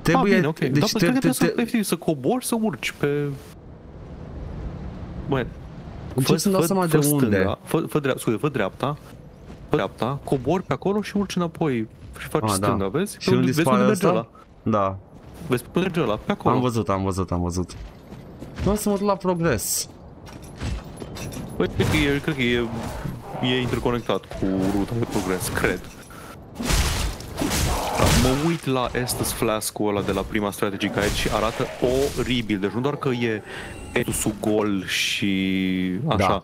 Trebuie, ah, bine, ok. deci da, te, cred că te, trebuie să, te, efectiv, să cobori, să urci pe... Bă, Încerc să-mi dau seama de unde. Stânga, fă, fă, dreapta, scuze, fă dreapta, fă dreapta, cobori pe acolo și urci înapoi și faci Ah, da. stânga, vezi? Și unde vezi dispare unde merge ăsta? ăla? Da. Vezi unde merge ăla? Pe acolo. Am văzut, am văzut, am văzut. Vreau să mă duc la progres. Băi, cred că e, cred că e, e interconectat cu ruta de progres, cred. Da, Mă uit la Estus Flask-ul ăla de la prima Strategy Guide și arată oribil. Deci nu doar că e etusul gol și așa. Da.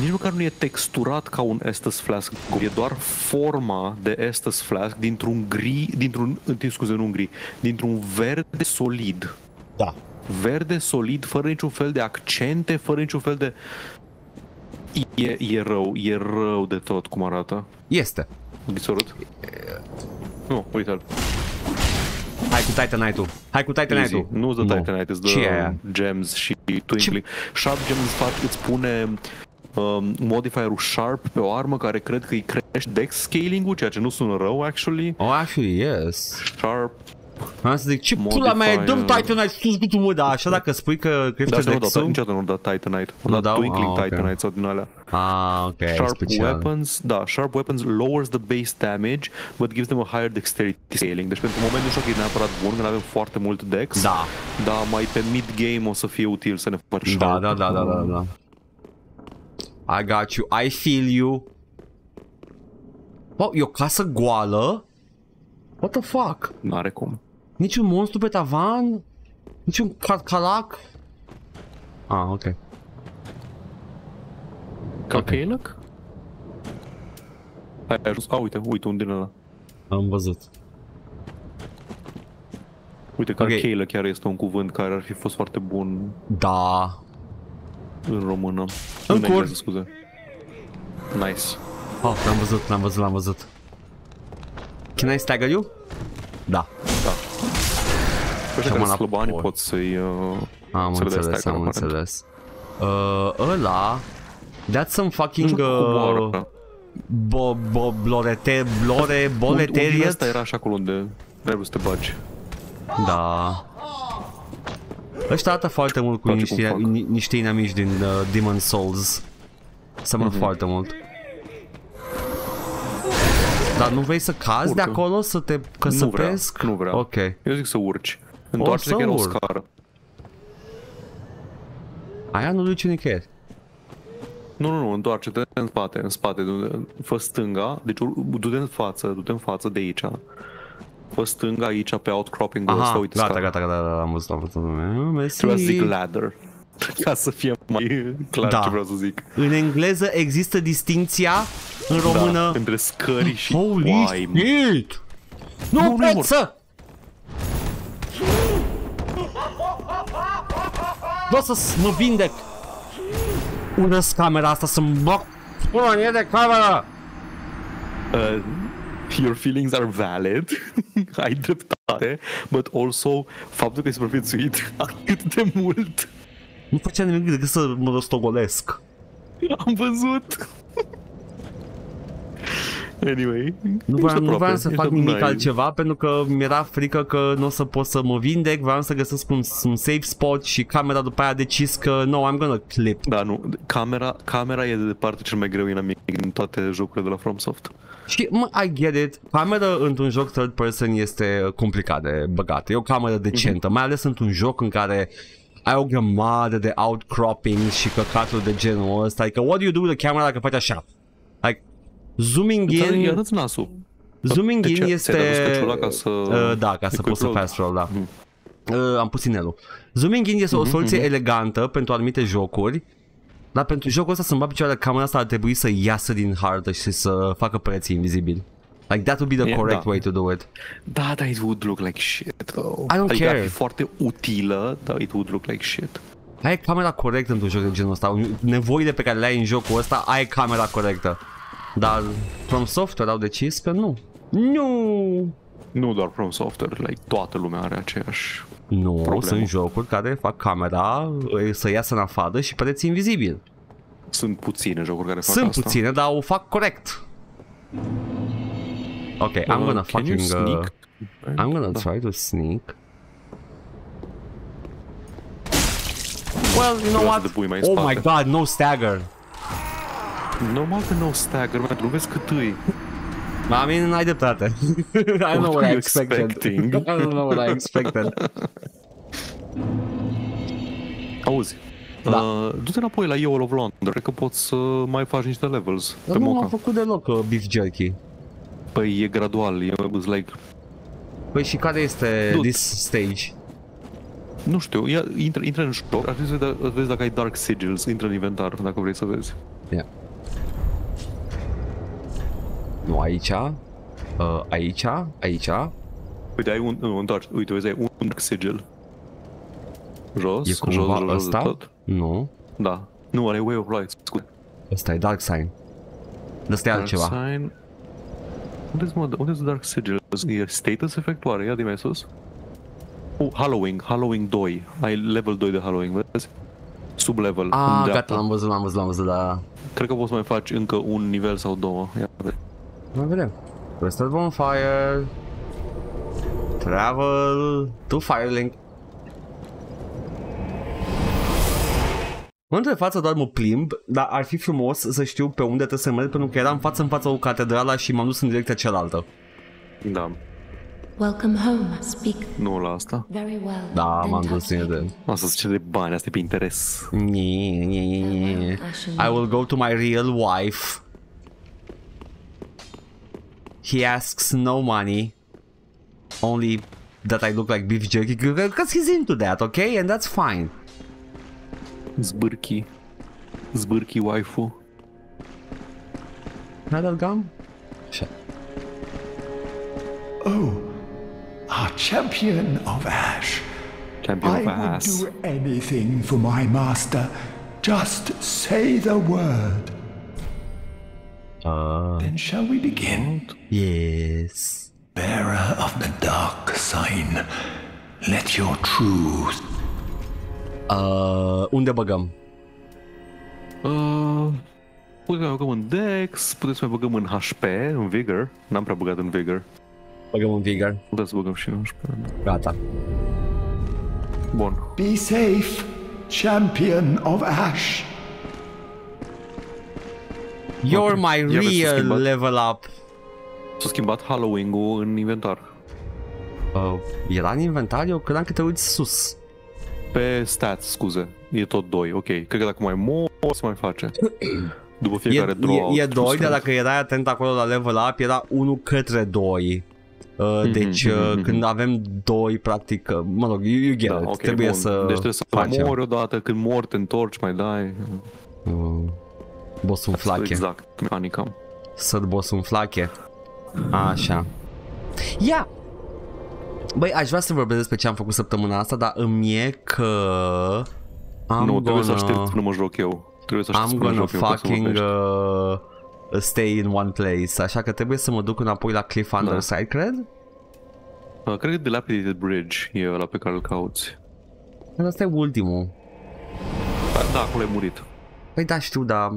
Nici măcar nu e texturat ca un Estus Flask. E doar forma de Estus Flask dintr-un gri, dintr-un, scuze, nu un gri, dintr-un verde solid. Da. Verde solid, fără niciun fel de accente, fără niciun fel de... E, e rău, e rău de tot cum arată. Este. Disorut? Nu, uite-l. Hai cu Titanite-ul. Hai cu Easy. Titanite-ul. Nu îți dă Titanite, îți Ce e dă aia? gems și twinkling. Sharp gems în fapt îți pune um, modifierul Sharp pe o armă care cred că îi crește dex scaling-ul, ceea ce nu sună rău, actually. Oh, actually, yes. Sharp. Am să zic, ce pula mea e, dăm Modifier. Titanite sus cu tu, mă, da, așa dacă spui că crește Da, nu, da, dexul. niciodată nu da Titanite. Nu Nu da dau? Twinkling Ah, ok. Titanite sau din alea. Ah, ok, Sharp special. weapons, da, sharp weapons lowers the base damage, but gives them a higher dexterity scaling. Deci pentru moment nu știu că e neapărat bun, că nu avem foarte mult dex. Da. Dar mai pe mid-game o să fie util să ne facem Da, sharp. da, da, da, da, da. I got you, I feel you. Wow, e o casă goală? What the fuck? N-are cum. Niciun monstru pe tavan? Niciun calac? Ah, ok. Ca Ok. Calec? Ai ajuns? A, uite, uite, un din ăla. Am văzut. Uite, că Ok. okay. Calec chiar este un cuvânt care ar fi fost foarte bun Da. în română. În În cur. engleză, scuze. Nice. Oh, l-am văzut, l-am văzut, l-am văzut. Can I stagger you? Da. Da. Ăștia mă care la slăbani por. pot să-i... Uh, Am să le dai înțeles, stagger, am aparent. înțeles. Uh, ăla... That's some Nu fucking... știu cum Uh, coboară. bo, bo, blorete, blore, Un- un din boletariat? ăsta era așa acolo unde trebuie să te bagi. Da. Ăștia arată foarte mult cu Place cum niște, fac. ni- niște inamici din uh, Demon Souls. Seamănă Mhm. foarte mult. Dar nu vrei să cazi de Urcă. acolo, să te Nu vreau, căsăpesc? nu vreau. Ok. Eu zic să urci. Întoarce-te să chiar o urc. scară. Aia nu duce nicăieri. Nu, nu, nu, întoarce-te în spate, în spate, du- fă stânga, deci ur- du-te în față, du-te în față de aici. Fă stânga aici pe outcropping-ul ăsta, Aha, uite gata, scara. gata, gata, gata, am văzut, am văzut. Mersi. Trebuia să zic ladder. Ca să fie mai clar Da. ce vreau să zic. În engleză există distinția, în română... Da, între scări și Holy oai. shit! Nu, Nu, nu nu-i pot mort. să... Vreau să mă vindec. Urăsc camera asta să-mi bag până de cameră. Uh, your feelings are valid, ai dreptate, but also faptul că ai supraviețuit atât de mult. Nu făceam nimic decât să mă rostogolesc. Am văzut. Anyway, Nu vreau, ești nu aproape, vreau să ești fac aproape. nimic N-ai- altceva pentru că mi-era frică că nu o să pot să mă vindec, vreau să găsesc un, un safe spot și camera după aia a decis că no, I'm gonna clip. Da, nu, camera, camera e de departe cel mai greu inamic din toate jocurile de la FromSoft. Și mă, I get it, camera într-un joc third person este complicat de băgat, e o cameră decentă, mai ales într-un joc în care ai o grămadă de outcropping și căcaturi de genul ăsta, adică what do you do with the camera dacă faci așa? Like, zooming Îți in, arăți nasul. zooming De in ce? este... Ți-ai dat scăciul ăla ca să- Uh, da, ca să Quick poți să load? fast roll, da. Uh, am pus inelul. Zooming in este o soluție elegantă pentru anumite jocuri, dar pentru jocul ăsta să-mi bag picioarele camera asta ar trebui să iasă din hartă și să facă pereții invizibili. Like that would be the Yeah, correct da. way to do it. Da, dar it would look like shit, though. I don't adică ar care. fi foarte utilă, dar it would look like shit. Ai camera corectă într-un joc de genul ăsta. Nevoile pe care le ai în jocul ăsta, ai camera corectă. Dar From Software au decis că nu. Nu! Nu doar From Software, like, toată lumea are aceeași... Nu, Problemă. sunt jocuri care fac camera eh, să iasă în afară și pereții invizibili. Sunt puține jocuri care fac Sunt asta. puține, dar o fac corect. Ok, I'm Uh, gonna can you fucking... Uh, sneak? I'm gonna Da. try to sneak. Well, you know Vreau what? să te pui mai în Oh spate. my god, no stagger. Normal că no stagger, man, nu vezi cât îi. I mean, ai dreptate. I don't know What what were I you expected. expecting? I don't know what I expected. Auzi, Da. uh, du-te înapoi la Eol of London, cred că poți să mai faci niște levels Dar pe nu am Mocha. făcut deloc uh, beef jerky. Păi e gradual, e it's like, Păi și care este Du- this stage? nu știu, ia, intră, intră în shop, ar trebui să vezi, vezi dacă ai Dark Sigils, intră în inventar dacă vrei să vezi. Yeah. Nu aici. Uh, aici, aici. Uite, ai un, nu, întoarce, uite, vezi, ai un Dark Sigil. Jos, E jos, cumva jos, jos ăsta? de tot. Nu. Da. Nu, are Way of Light, scuze. Ăsta e Dark Sign. Ăsta e Dark altceva. Sign. Unde-s, mă, unde-s Dark Sigil? E status effect oare? Ia de mai sus. Oh, Halloween, Halloween 2. Ai level 2 de Halloween, vezi? Sub level. Ah, în gata, dreapta. l-am văzut, l-am văzut, l-am văzut, da. Cred că poți să mai faci încă un nivel sau două. Ia vezi. Mai vedem. Crystal Bonfire. Travel to Firelink. În de față doar mă plimb, dar ar fi frumos să știu pe unde trebuie să merg, pentru că eram față în fața cu catedrala și m-am dus în direcția cealaltă. Da, Welcome home. Speak nu la asta. very well. Da, then m-am touch dus în de... Asta zice de bani, asta e pe interes. Nie, nie, nie, nie. I will go to my real wife. He asks no money. Only that I look like beef jerky because he's into that, okay? And that's fine. Zbârchi. Zbârchi waifu. Another gum? Shit. Oh, our champion of Ash. Champion I of would do anything for my master. Just say the word. Uh, Then shall we begin? yes. Bearer of the dark sign, let your truth Uh, unde băgăm? Uh, putem să mai băgăm în Dex, putem să mai băgăm în HP, în Vigor. N-am prea băgat în Vigor. Băgăm un vigor. Putem să băgăm și în HP. Gata. Bun. be safe, champion of Ash. You're my Ia vezi să real schimbat. level up. S-a schimbat Halloween-ul în inventar. Uh, era în inventar? Eu credeam că te uiți sus. Pe stats, scuze. E tot 2, ok. Cred că dacă mai mor, se mai face. După fiecare E, draw e, e 2, dar dacă erai atent acolo la level up, era 1 către 2. Uh, deci uh, când avem 2, practic, uh, mă rog, you, you get da, it. ok, trebuie bun. să Deci trebuie să mai facem. mori odată, când mori te întorci, mai dai. Uh, boss un flache. Exact, mecanica. Să boss un flache. Așa. Ia! Băi, aș vrea să vorbesc despre ce am făcut săptămâna asta, dar îmi e că... Am nu, trebuie să gonna- aștept până mă joc eu. Trebuie să aștept I'm până mă gonna joc eu ca să fucking vorbești. uh, stay in one place, așa că trebuie să mă duc înapoi la Cliff Underside, cred? Uh, cred că Dilapidated Bridge e ăla pe care îl cauți. Dar Asta e ultimul. Da, da, acolo ai murit. Păi da, știu, dar...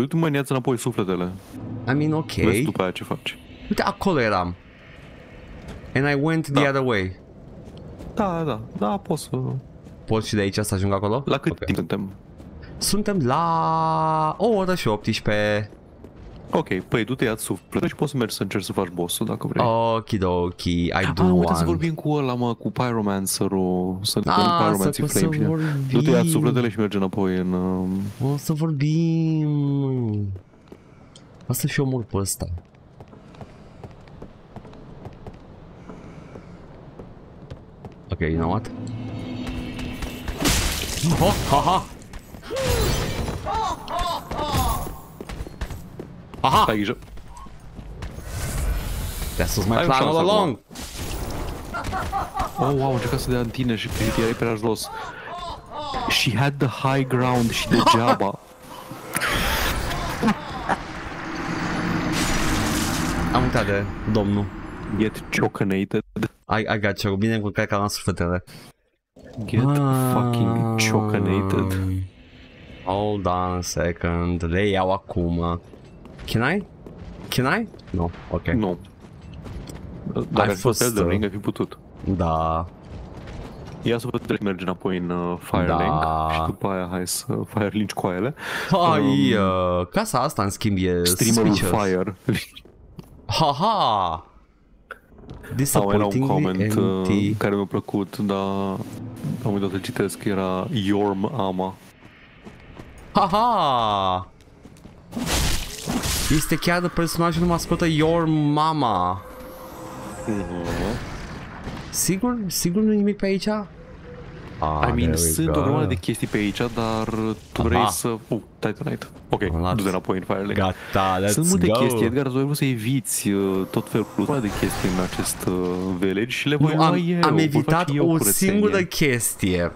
Păi tu mai ia înapoi sufletele. I mean, ok. Vezi după aia ce faci. Uite, acolo eram. And I went the Da. other way. Da, da, da, poți să... Pot și de aici să ajung acolo? La cât Ok. timp suntem? Suntem la o oră și 18. Ok, păi du-te ia sufletele și poți să mergi să încerci să faci boss-ul dacă vrei. Okidoki, I do Ah, uite want. să vorbim cu ăla, mă, cu Pyromancer-ul, să dăm Ah, Pyromancy să- să Flame și vorbim. Du-te ia sufletele și merge înapoi în... um, O să vorbim. O să și omor pe ăsta. Ok, you know what? Oh, ha, ha. Aha! Ai grijă. This was my Ai o plan all șansă acum. along. Oh, wow, încerca să dea în tine și te erai pe jos. She had the high ground și degeaba. Am uitat de domnul. Get choconated. I, I got you. Bine cu că am sufletele. Get fucking choconated. Um, Hold on a second. Le iau acum. Can I? Can I? No. Ok. Nu. Dacă Ai ai fost fost, Elden uh, Ring, ai fi putut. Da. Ia să văd dacă merge înapoi în uh, Firelink Da. și după aia hai să Firelink coaiele. Hai, uh, casa asta, în schimb, e Streamerul suspicious. Fire. Haha! Sau era un Disappointingly comment uh, empty. care mi-a plăcut, dar am uitat să citesc, era Yorm Ama. Haha! Este chiar de personajul mascotă Your Mama. Sigur? Sigur nu nimic pe aici? Ah, I mean, there we sunt go. o grămadă de chestii pe aici, dar tu vrei Aha. să... Uh, Titanite. Ok, Am luat. du-te înapoi în Firelink. Gata, let's Sunt multe go. chestii, Edgar, tu ai vrut să eviți uh, tot felul de chestii în acest uh, village și le voi Nu, lua am, eu. am voi evitat face eu o curățenie. singură chestie.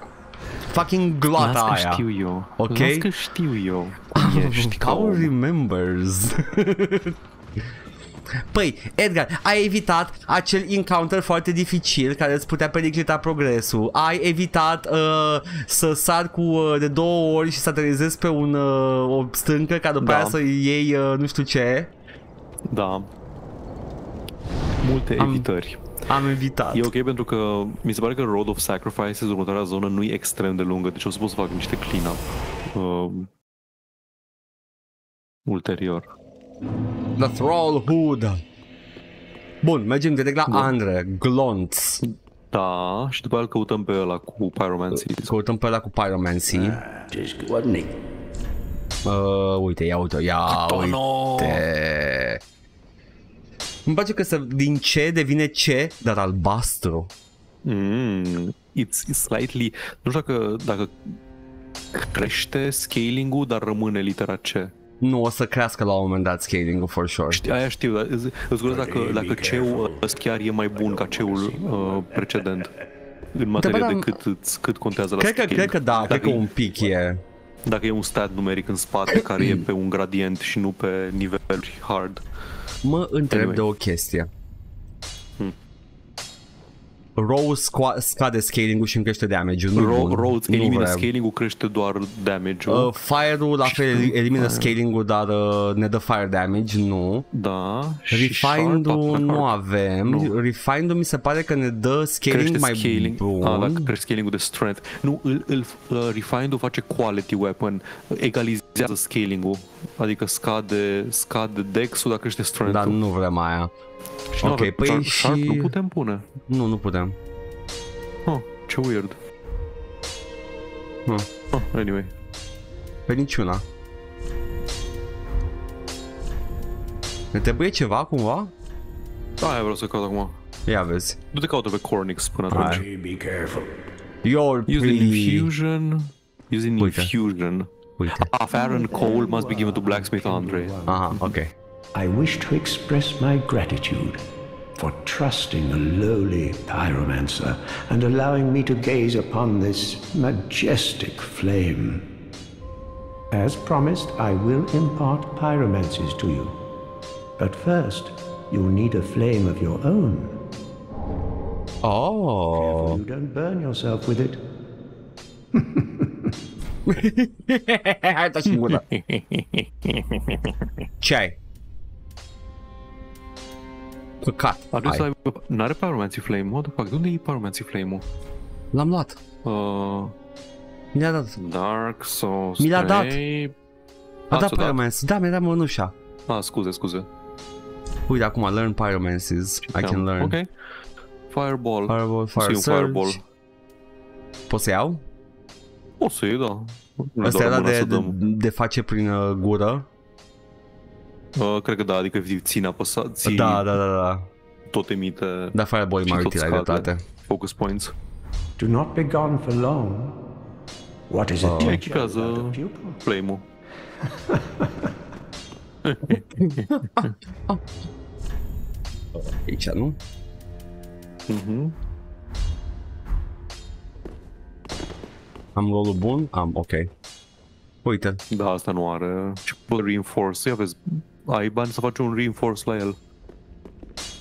Fucking gloata Las că aia. știu eu. Ok? Las că știu eu cum ești ca Paul om. remembers. Păi, Edgar, ai evitat acel encounter foarte dificil care îți putea periclita progresul. Ai evitat uh, să sar cu uh, de două ori și să aterizezi pe un, uh, o stâncă ca după Da. aia să iei uh, nu știu ce. Da. Multe Am- evitări. Am evitat. E ok pentru că mi se pare că Road of Sacrifices, următoarea zonă, nu e extrem de lungă, deci o să pot să fac niște clean-up uh, ulterior. The Thrallhood. Bun, mergem direct la Bun. Andre, Glonț. Da, și după aia îl căutăm pe ăla cu Pyromancy. Căutăm pe ăla cu Pyromancy. Just wasn't he? Uh, uite, ia uite, ia uite. Îmi place că să, din ce devine ce, dar albastru. Mm, it's, it's slightly... Nu știu dacă, dacă crește scaling-ul, dar rămâne litera C. Nu o să crească la un moment dat scaling-ul for sure. Știi, aia știu, dar îți îți gândesc dacă, dacă C-ul ăsta chiar e mai bun ca C-ul uh, precedent. În materie da, de am- cât, îți- cât contează la Cred că, scaling. cred că da, dacă cred că e- un pic e. Dacă e un stat numeric în spate care e pe un gradient și nu pe niveluri hard. Mă întreb Anyway. de o chestie. Hmm. Rose squa- scade scaling-ul și îmi crește damage-ul. Nu Ro- Roads nu elimină vreau. scaling-ul, crește doar damage-ul. Uh, fire-ul la fel elimină scaling-ul, dar uh, ne dă fire damage, nu. da. și Refined-ul Sharp, nu Sharp. avem. Nu. Refined-ul mi se pare că ne dă scaling crește mai scaling. bun. Ah, dacă crește scaling-ul de strength. Nu, îl, îl, uh, Refined-ul face quality weapon, egalizează scaling-ul. Adică scade, scade dex-ul, dar crește strength-ul. Dar nu vrem aia. Și nu ok, avem- păi Sharp, și- Sharp nu putem pune. Nu, nu putem. Oh, ce weird. Hmm. Oh, anyway. Pe niciuna. Ne trebuie ceva cumva? Da, aia vreau să caut acum. Ia vezi. Du-te caută pe Cornix până atunci. Hai. Be careful. You're Using pretty... infusion. Using Uite. infusion. Uite. Ah, Fire and coal must be given to blacksmith Andre. Aha, ok. I wish to express my gratitude for trusting a lowly pyromancer and allowing me to gaze upon this majestic flame. As promised, I will impart pyromancies to you. But first, you'll need a flame of your own. Oh. Careful You don't burn yourself with it. Hai, dați și gura. Ce ai? Căcat. Ar trebui să Hai. aibă... N-are Pyromancy Flame, what the fuck? De unde e Pyromancy Flame-ul? L-am luat. Uh, Mi-a dat. Dark Souls Mi l-a dat. 3. A dat ți-o dat? Pyromancy. Da, mi-a dat mănușa. Ah, scuze, scuze. Uite acum, learn pyromancies. I can learn. Ok. Fireball. Fireball, Să fire iei un surge. Fireball. Poți să iau? O să iei, da. Nu Asta doar era mâna de, să de, dăm. de face prin uh, gură. Uh, cred că da, adică efectiv ține apăsat, ții Da, da, da, da. tot emite Da, Fireball e și mai tot util, ai scade dreptate. focus points. Do not be gone for long. What is it? Ce echipează flame-ul? Aici, nu? Mhm. Am rolul bun? Am, ok. Uite, Da, asta nu are. Ce pot reinforce? Ia vezi, ai bani să faci un reinforce la el.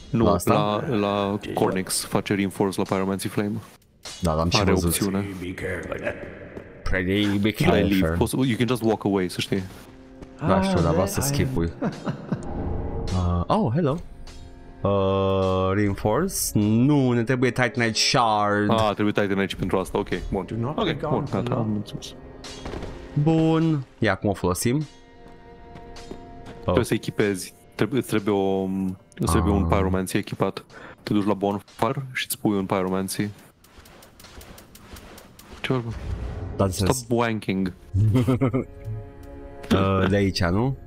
Nu, La la, asta? la, la Cornix face reinforce la Pyromancy Flame. da, l-am și Are văzut. opțiune. Be careful. Pretty big Dai leave. helper. Poți, you can just walk away, să știi. Da, știu, dar vreau să there I skipui. Uh, oh, hello. Uh, reinforce? Nu, ne trebuie Titanite Shard. Ah, trebuie Titan aici pentru asta, ok, bun. Do not Ok, regard bun, the gata, am law. înțeles. Bun. Ia cum o folosim. Trebuie să echipezi, trebuie, îți trebuie, o, îți trebuie un Ah. pyromancy echipat. Te duci la bonfire și îți pui un pyromancy. Ce vorbă? Da, Stop wanking. uh, de aici, nu?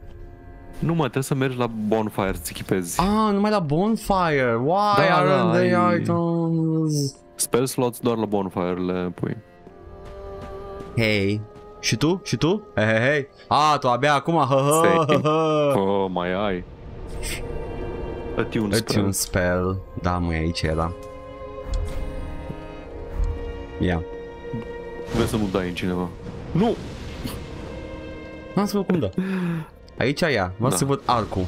Nu mă, trebuie să mergi la bonfire să echipezi. Ah, numai la bonfire. Why Da, aren't da, they ai- items? Spell slots doar la bonfire le pui. Hey. Și tu? Și tu? Hei, hei, hei. Ah, tu abia acum, hă, hă, Say. hă, hă. Oh, mai ai. Attune Îți spell. un spell. Da, mă, aici era. Ia. Vrei să nu dai în cineva. Nu! N-am să văd cum dă. Aici ia. Vreau Da. să văd arcul.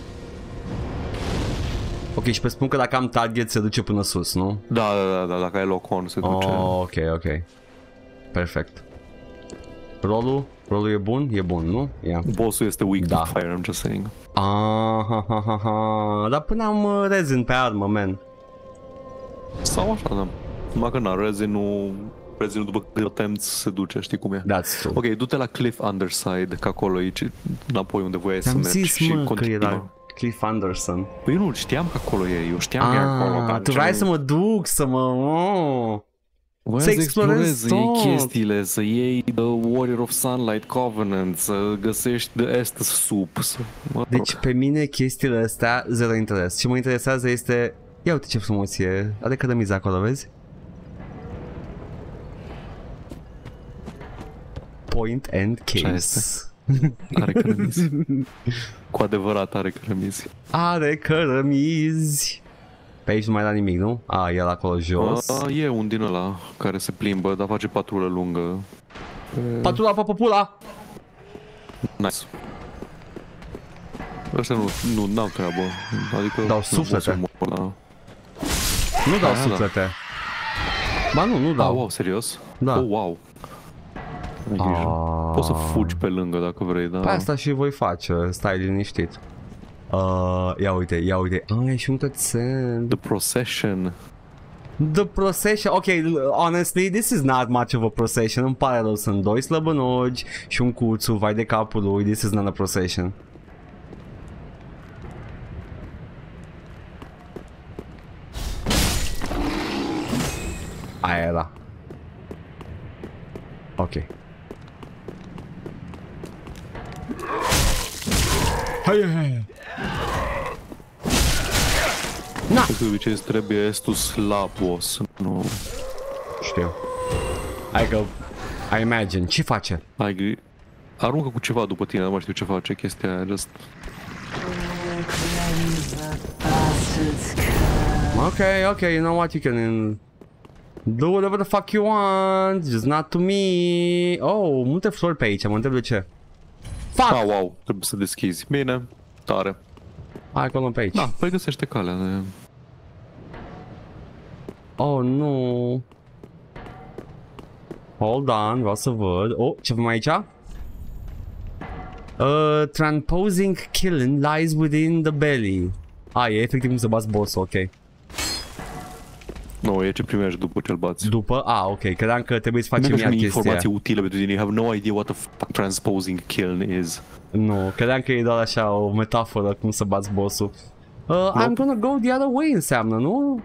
Ok, și pe spun că dacă am target se duce până sus, nu? Da, da, da, da dacă ai lock on se duce. Oh, ok, ok. Perfect. Rolul? Rolul e bun? E bun, nu? Ia. Bossul este weak Da. to fire, I'm just saying. Ah, ha, ha, ha, ha. Dar până am uh, resin pe armă, man. Sau așa, da. Numai că na, rezinul, rezinul după câte attempts se duce, știi cum e. That's true. Ok, du-te la Cliff Underside, că acolo e ce- înapoi unde voiai să Ți-am mergi zis, și mă, că continuă. era Cliff Anderson. Păi nu, știam că acolo e, eu știam că e acolo. Ah, dar tu ce vrei nu- să mă duc, să mă... Oh. Voiam să să explorezi explorezi, să iei tot. chestiile, să iei The Warrior of Sunlight Covenant, să găsești The Estus Soup, să... Mă rog. Deci pe mine chestiile astea zero interes. Ce mă interesează este... Ia uite ce frumos e. Are cărămiza acolo, vezi? Point and Așa case. Are cărămizi. Cu adevărat are cărămizi. Are cărămizi. Pe aici nu mai era nimic, nu? A, el acolo jos. A, e un din ăla care se plimbă, dar face patrulă lungă. Patula, papapula! Nice. Ăștia nu, nu, n-au treabă. Adică... Dau nu suflete. pot să mor la... Nu dau Ah, da. suflete. Ba nu, nu Da. dau. wow, serios? Da. Oh, wow. Ai grijă. Ah. Poți să fugi pe lângă dacă vrei, dar... Pe asta și voi face, stai liniștit. Uh, ia uite, ia uite. Ah, e și un cățel. The Procession. The procession, ok, honestly, this is not much of a procession, îmi pare rău, sunt doi slăbănogi și un cuțu, vai de capul lui, this is not a procession. Aia era. Ok. Hai, hai, hai. Na! Cred că de obicei îți trebuie Estus la boss. Nu... Știu. Hai că... I imagine. Ce face? Ai gri... Aruncă cu ceva după tine, nu mai știu ce face chestia aia, just... Ok, ok, you know what, you can do whatever the fuck you want, just not to me. Oh, multe flori pe aici, mă întreb de ce. Fuck! Ah, wow, trebuie să deschizi. Bine, tare. Hai că o luăm pe aici. Da, păi găsește calea de... Oh, nu. Hold on, vreau să văd. Oh, ce avem aici? Uh, transposing killing lies within the belly. Ah, e efectiv cum să bați boss, ok. Nu, e ce primești după ce-l bați. După, ah, ok, credeam că trebuie să Nu facem avem iar nimic chestia informație aia. utilă pentru tine. You have no idea what the fuck transposing kiln is. Nu, credeam că e doar așa o metaforă cum să bați bossul. Uh, I'm gonna go the other way înseamnă, nu?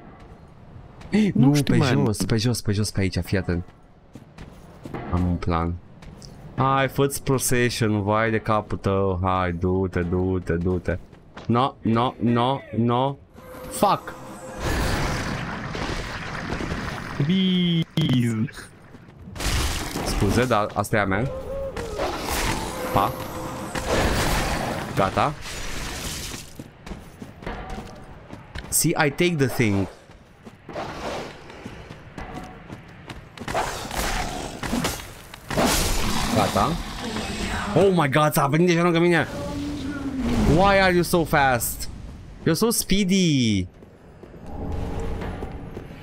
Nu, nu știu, pe man. jos, pe jos, pe jos, pe aici, fii atent. Am un plan. Hai, fă-ți procession, vai de capul tău, hai, du-te, du-te, du-te. No, no, no, no. Fuck! Please. Scuze, dar asta e a mea. Pa. Gata. See, I take the thing. Gata. Oh my god, s-a venit deja lângă mine. Why are you so fast? You're so speedy.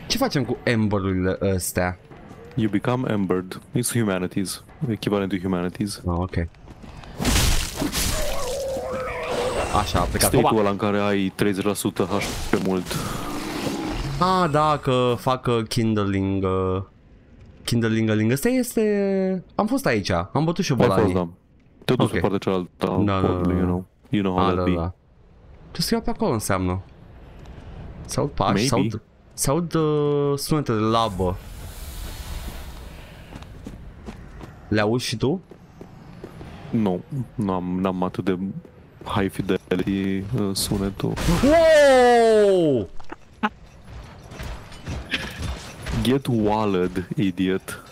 Ce facem cu emberurile astea? You become embered. It's humanities. Echivalentul humanities. Oh, ok. Așa, a plecat. State-ul Opa! ăla în care ai 30% HP mult. Ah, da, că fac uh, kindling... Uh, kindling Ăsta este... Am fost aici, am bătut și Ai fost, bolanii. da. Te-au dus Ok. pe partea cealaltă a Da, da, podului, da. you know. You know how Ah, that da, be. da. Ce scria pe acolo înseamnă? Se aud pași, se Maybe. aud, se aud uh, sunete de labă. Le auzi și tu? Nu, n-am, n-am atât de high fidelity uh, sunetul. Wow! Get walled, idiot.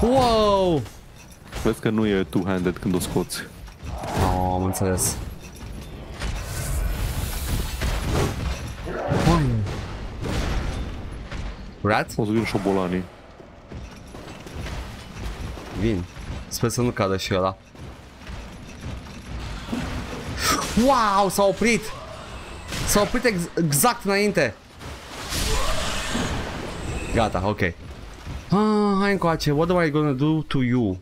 Wow! Vezi că nu e two-handed când o scoți. Oh, am înțeles. Wow. Rat? O să vin șobolanii. Vin. Sper să nu cadă și ăla. Wow, s-a oprit! S-a oprit ex- exact înainte. Gata, ok. Ah, hai încoace. What am I gonna do to you?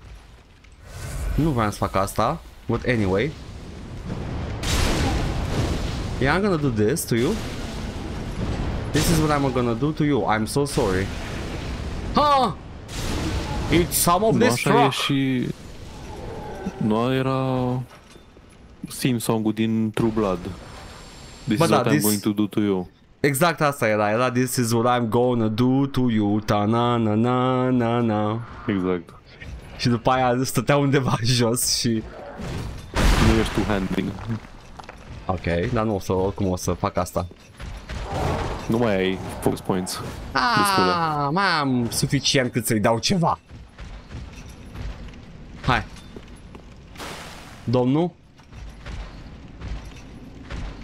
Nu vreau să fac asta. But anyway. Yeah, I'm gonna do this to you. This is what I'm gonna do to you. I'm so sorry. Ah! It's some of Nu, this așa e truck. și... Nu era... Theme song-ul din True Blood. This Bă, is da, what I'm this- going to do to you. Exact asta era, era This is what I'm gonna do to you ta na na na na na Exact. Și după aia stătea undeva jos și Nu ești two-handing. Ok, dar nu o să, oricum o să fac asta Nu mai ai focus points. Destule. Ah, mai am suficient cât să-i dau ceva Hai Domnul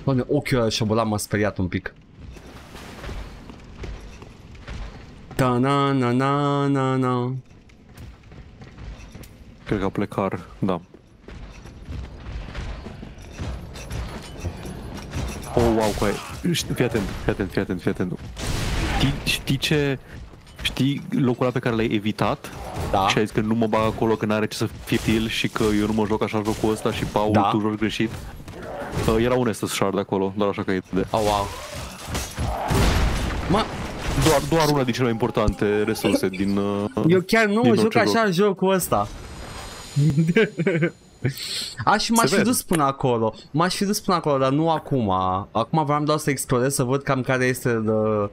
Doamne, ochiul ăla șobolan m-a speriat un pic Ta na na na na na Cred că a plecar, da. Oh, wow, cu aia. Știi, fii atent, fii atent, fii atent, fii atent. Știi, știi ce... Știi locul ăla pe care l-ai evitat? Da. Și ai zis că nu mă bag acolo, că n-are ce să fie til și că eu nu mă joc așa jocul ăsta și Paul, Da. tu joci greșit. Uh, era un Estus Shard acolo, doar așa că e de. Oh, wow Mă, Doar, doar una din cele mai importante resurse din... Uh, Eu chiar nu din mă joc orice joc. așa jocul ăsta. Aș m-aș Se fi vede. dus până acolo. M-aș fi dus până acolo, dar nu acum. Acum vreau doar să explorez să văd cam care este the,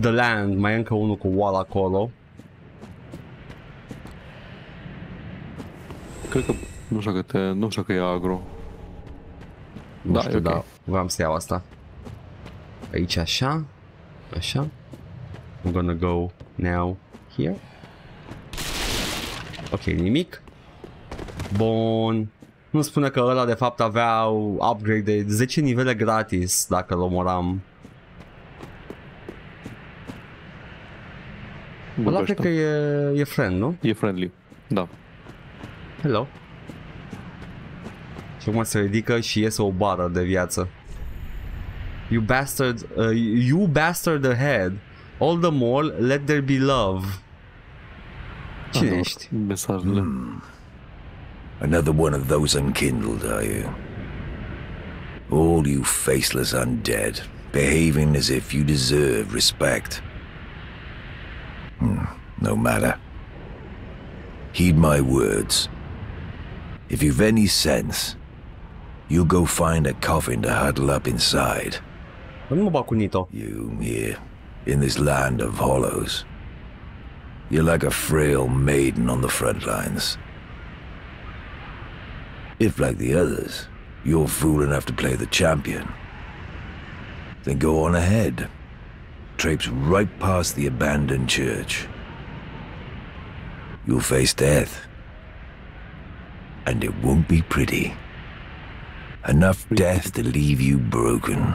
the land. Mai e încă unul cu wall acolo. Cred că... Nu știu că te... Nu știu că e agro. Nu Da, știu, e ok. dar vreau să iau asta. Aici așa. Așa. I'm gonna go now here. Ok, nimic. Bun. Nu spune că ăla de fapt avea upgrade de 10 nivele gratis dacă îl omoram. Bun, Ăla ăștia. cred că e, e friend, nu? E friendly. Da. Hello. Și acum se ridică și iese o bară de viață. You bastard, uh, you bastard ahead. All the more, let there be love. Cine ești? Mesajele. Another one of those unkindled, are you? All you faceless undead, behaving as if you deserve respect. Hmm, no matter. Heed my words. If you've any sense, you'll go find a coffin to huddle up inside. Bă, Nu mă bag cu Nito. You here, in this land of hollows. You're like a frail maiden on the front lines. If, like the others, you're fool enough to play the champion, then go on ahead. Traipse right past the abandoned church. You'll face death. And it won't be pretty. Enough death to leave you broken.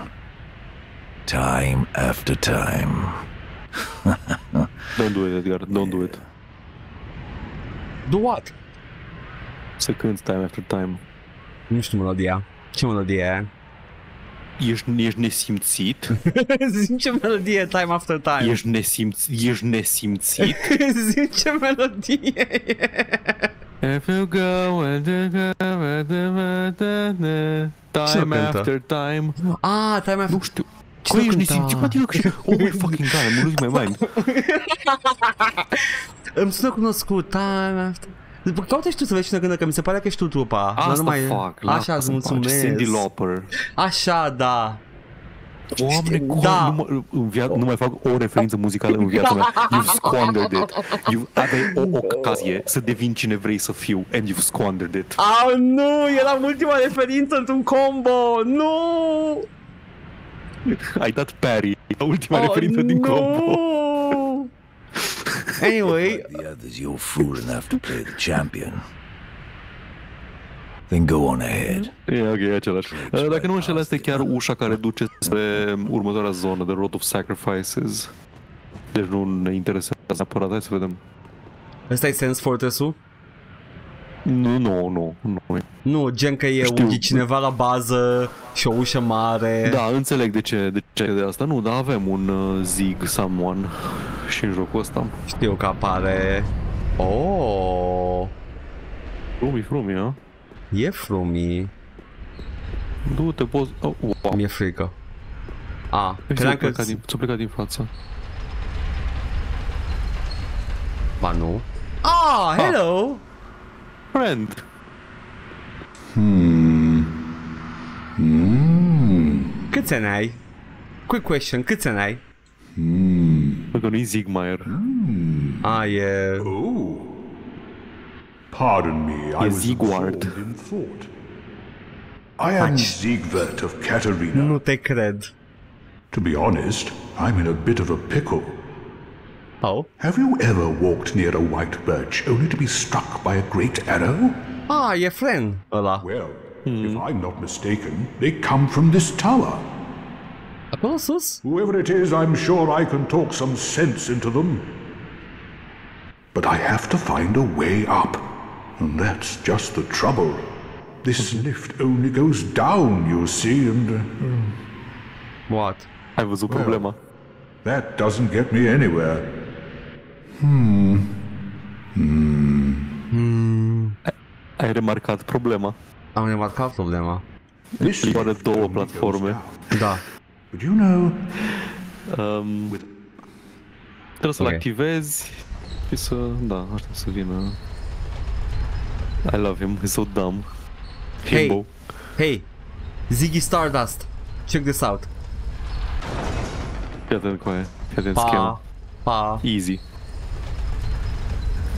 Time after time. Don't do it, Edgar. Don't do it. Do what? Să cânti time after time. Nu știu melodia. Ce melodie e aia? Ești, ești nesimțit? Zim ce melodie e Time After Time. Ești nesimțit? Ești nesimțit? Zim ce melodie e. If you go and Cine Time cântă? after time Ah, time Nu știu Cine Cine ești cânta? nisimt? Ce mă Oh my fucking god, I'm losing my mind Îmi sună cunoscut. Time after... După caută și tu să vezi cine cântă, că mi se pare că ești tu trupa. Asta nu numai... fac Așa, îți mulțumesc. Cindy Lauper Așa, da. Oameni, Da. da. nu, mă, în via- nu mai fac o referință muzicală în viața mea. You've squandered it. You aveai o ocazie să devin cine vrei să fiu and you've squandered it. Oh, nu! Era ultima referință într-un combo! Nu! Ai dat parry la ultima referință din combo. combo. Anyway, The others you're fool enough to play the champion. Then go on ahead. E ok, e același. Uh, Dacă nu mă înșel, asta e chiar ușa care duce spre următoarea zonă, The Road of Sacrifices. Deci nu ne interesează neapărat, hai să vedem. ăsta e Sense Fortress-ul? Nu, nu, nu, nu. Nu, gen că e, Știu. e cineva la bază și o ușă mare. Da, înțeleg de ce, de ce de asta. Nu, dar avem un uh, Zig Someone și în jocul ăsta. Știu că apare... Oh, Frumi, frumi, a? e frumi. Du-te, poți... Oh, wow. Mi-e frică. A, Ți-a credeam că... plecat, din, ți-a plecat din față. Ba nu. Ah, hello! Friend! Câți ani ai? Quick question, câți ani ai? Bă, că nu-i Zigmaier. A, e... Pardon me, I was Zigward. absorbed in thought. I am Siegwart of Katarina. Nu te cred. To be honest, I'm in a bit of a pickle. Oh? Have you ever walked near a white birch only to be struck by a great arrow? Ah, your friend ăla. Well, if I'm not mistaken, they come from this tower. Acolo sus? Whoever it is, I'm sure I can talk some sense into them. But I have to find a way up. And that's just the trouble. This lift only goes down, you see, and uh, What? Ai văzut problema? that doesn't get me anywhere. Ai remarcat problema? Am remarcat problema. This Plimbă de lift două only goes platforme. down. Da. But you know, Um, trebuie să-l Ok. activezi și să... Da, așa să vină... I love him, he's so dumb. Hey. Himbo. Hey, Ziggy Stardust. Check this out. Fii atent cu aia. Fii atent schema. Pa. Pa. Easy.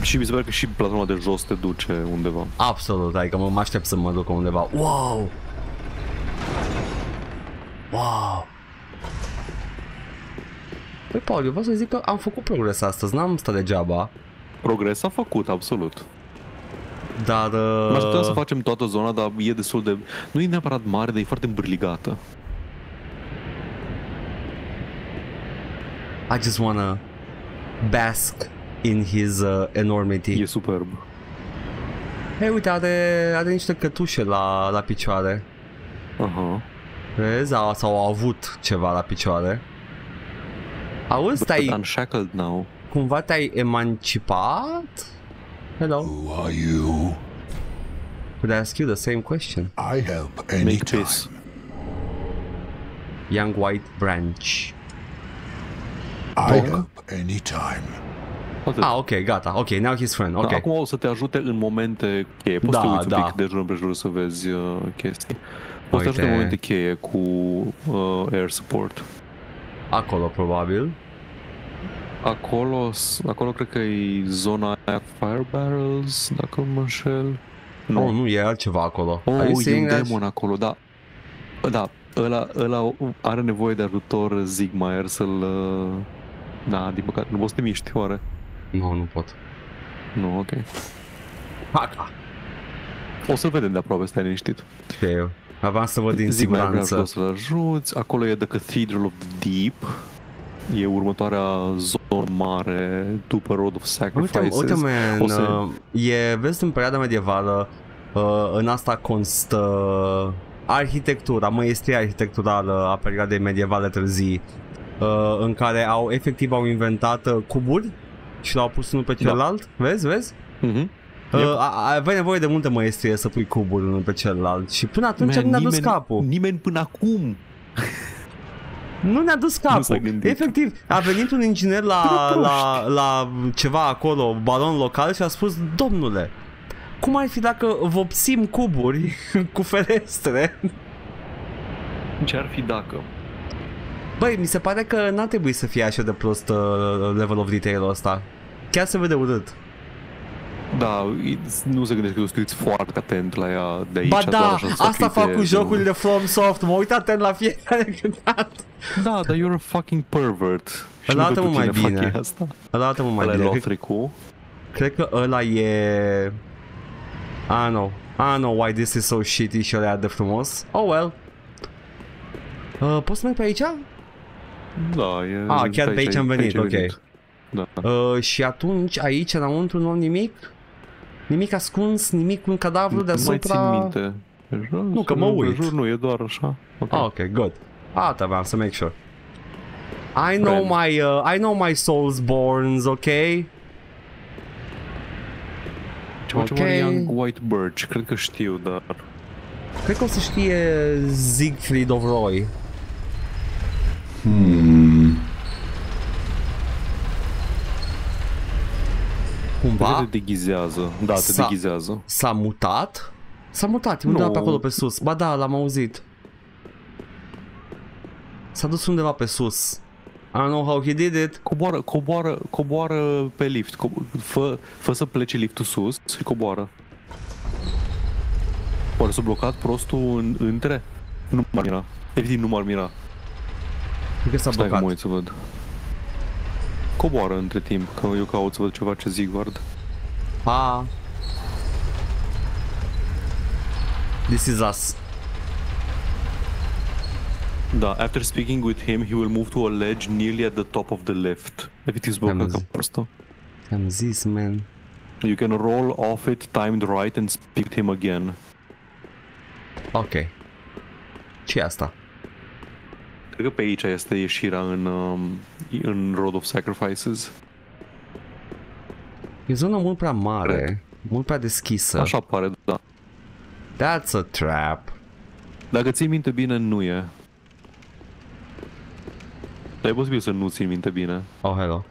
Și mi se pare că și platforma de jos te duce undeva. Absolut, adică mă mă aștept să mă duc undeva. Wow! Wow! Păi, Paul, eu vreau să zic că am făcut progres astăzi, n-am stat degeaba. Progres a făcut, absolut. Dar... M-aș putea să Uh, facem toată zona, dar e destul de... Nu e neapărat mare, dar e foarte îmbrâligată. I just wanna bask in his uh, enormity. E superb. Hei, uite, are, are niște cătușe la, la picioare. Aha. Vezi? Au, sau au avut ceva la picioare. Auzi, But te-ai, unshackled now. cumva te-ai emancipat? Hello. who are you? Could I ask you the same question? I help Make anytime. peace. Young White Branch. I help anytime. Atât. Ah, ok, gata. Ok, now he's friend. Ok. Da, acum o să te ajute în momente cheie. Poți Da, să te uiți da. un pic de jur împrejur să vezi uh, chestii. Poți să te Uite. ajute în momente cheie cu uh, air support. Acolo, probabil. Acolo, s- acolo cred că e zona aia fire barrels, dacă nu mă înșel. Nu, oh, nu, e altceva acolo. Oh, Are you e un seeing that? demon acolo, da. Da, ăla, ăla are nevoie de ajutor Zigmaier să-l... uh, Da, din păcate, nu poți să te miști, oare? Nu, nu pot. Nu, ok. Haca. O să vedem de aproape, stai liniștit. Ce eu? Aveam să văd din Zigmaier vrea siguranță. să-l ajuți. Acolo e The Cathedral of the Deep. E următoarea zonă mare după Road of Uite, Sacrifices. uite, man, O să- uh, e, vezi, în perioada medievală, uh, în asta constă arhitectura, măestria arhitecturală a perioadei medievale târzii, uh, în care au, efectiv, au inventat uh, cuburi și l-au pus unul pe celălalt, vezi, vezi? Mhm. Uh, a- aveai nevoie de multă maestrie să pui cubul unul pe celălalt și până atunci Man, nu ne-a dus nimeni, capul. Nimeni până acum. Nu ne-a dus s-a capul. gândit. Efectiv, a venit un inginer la, la, la ceva acolo, balon local și a spus, domnule, cum ar fi dacă vopsim cuburi cu ferestre? Ce ar fi dacă? Băi, mi se pare că n-ar trebui să fie așa de prost uh, level of detail ăsta. Chiar se vede urât. Da, nu se gândește că tu ești foarte atent la ea de aici. ba doar da, așa să asta fac cu uite- jocurile From Soft, mă uit atent la fiecare câteodată. Da, dar you're a fucking pervert. Și Ăla nu arată pentru mult mai tine fac bine. ei Asta. Ăla arată mult mai Ăla e bine. Cred, Lothric-ul. cred că ăla e... Ah, no. I know why this is so shitty și ăla e de frumos. Oh well. Uh, poți să merg pe aici? Da, e... Ah, chiar pe aici am venit, ai ok. Da. Uh, și atunci aici înăuntru nu am nimic? Nimic ascuns, nimic un cadavru Nu mai deasupra? țin minte. Pe jos, Nu, că mă pe uit. Jur, nu, e doar așa. Ok. Ah, ok, good. Asta aveam să make sure. I know Friend. my uh, I know my Soulsborns, ok? Ceva, ok. ceva Young White Birch, cred că știu, dar... Cred că o să știe Siegfried of Roy. Cred Cumva te deghizează. Da, te Sa- deghizează. s-a mutat? S-a mutat, e undeva Nu. pe acolo pe sus. Ba da, l-am auzit. S-a dus undeva pe sus. I don't know how he did it. Coboară, coboară, coboară pe lift. Co- fă, fă să plece liftul sus și coboară. Oare s-a blocat prostul în, între? Nu m-ar mira. Evident, nu m-ar mira. Cred că s-a Stai că blocat. mă uit să văd. Coboară între timp, că eu caut să văd ce face Zigvard. Pa. This is us. Da, after speaking with him, he will move to a ledge nearly at the top of the lift. Efectiv, s-a blocat Am ca zis. prostul. Am zis, man. You can roll off it timed right and speak to him again. Ok. ce asta? Cred că pe aici este ieșirea în, um, în Road of Sacrifices. E o zonă mult prea mare. Cred. Mult prea deschisă. Așa pare, da. That's a trap. Dacă ții minte bine, nu e. Dar e posibil să nu ții minte bine. Oh, hello.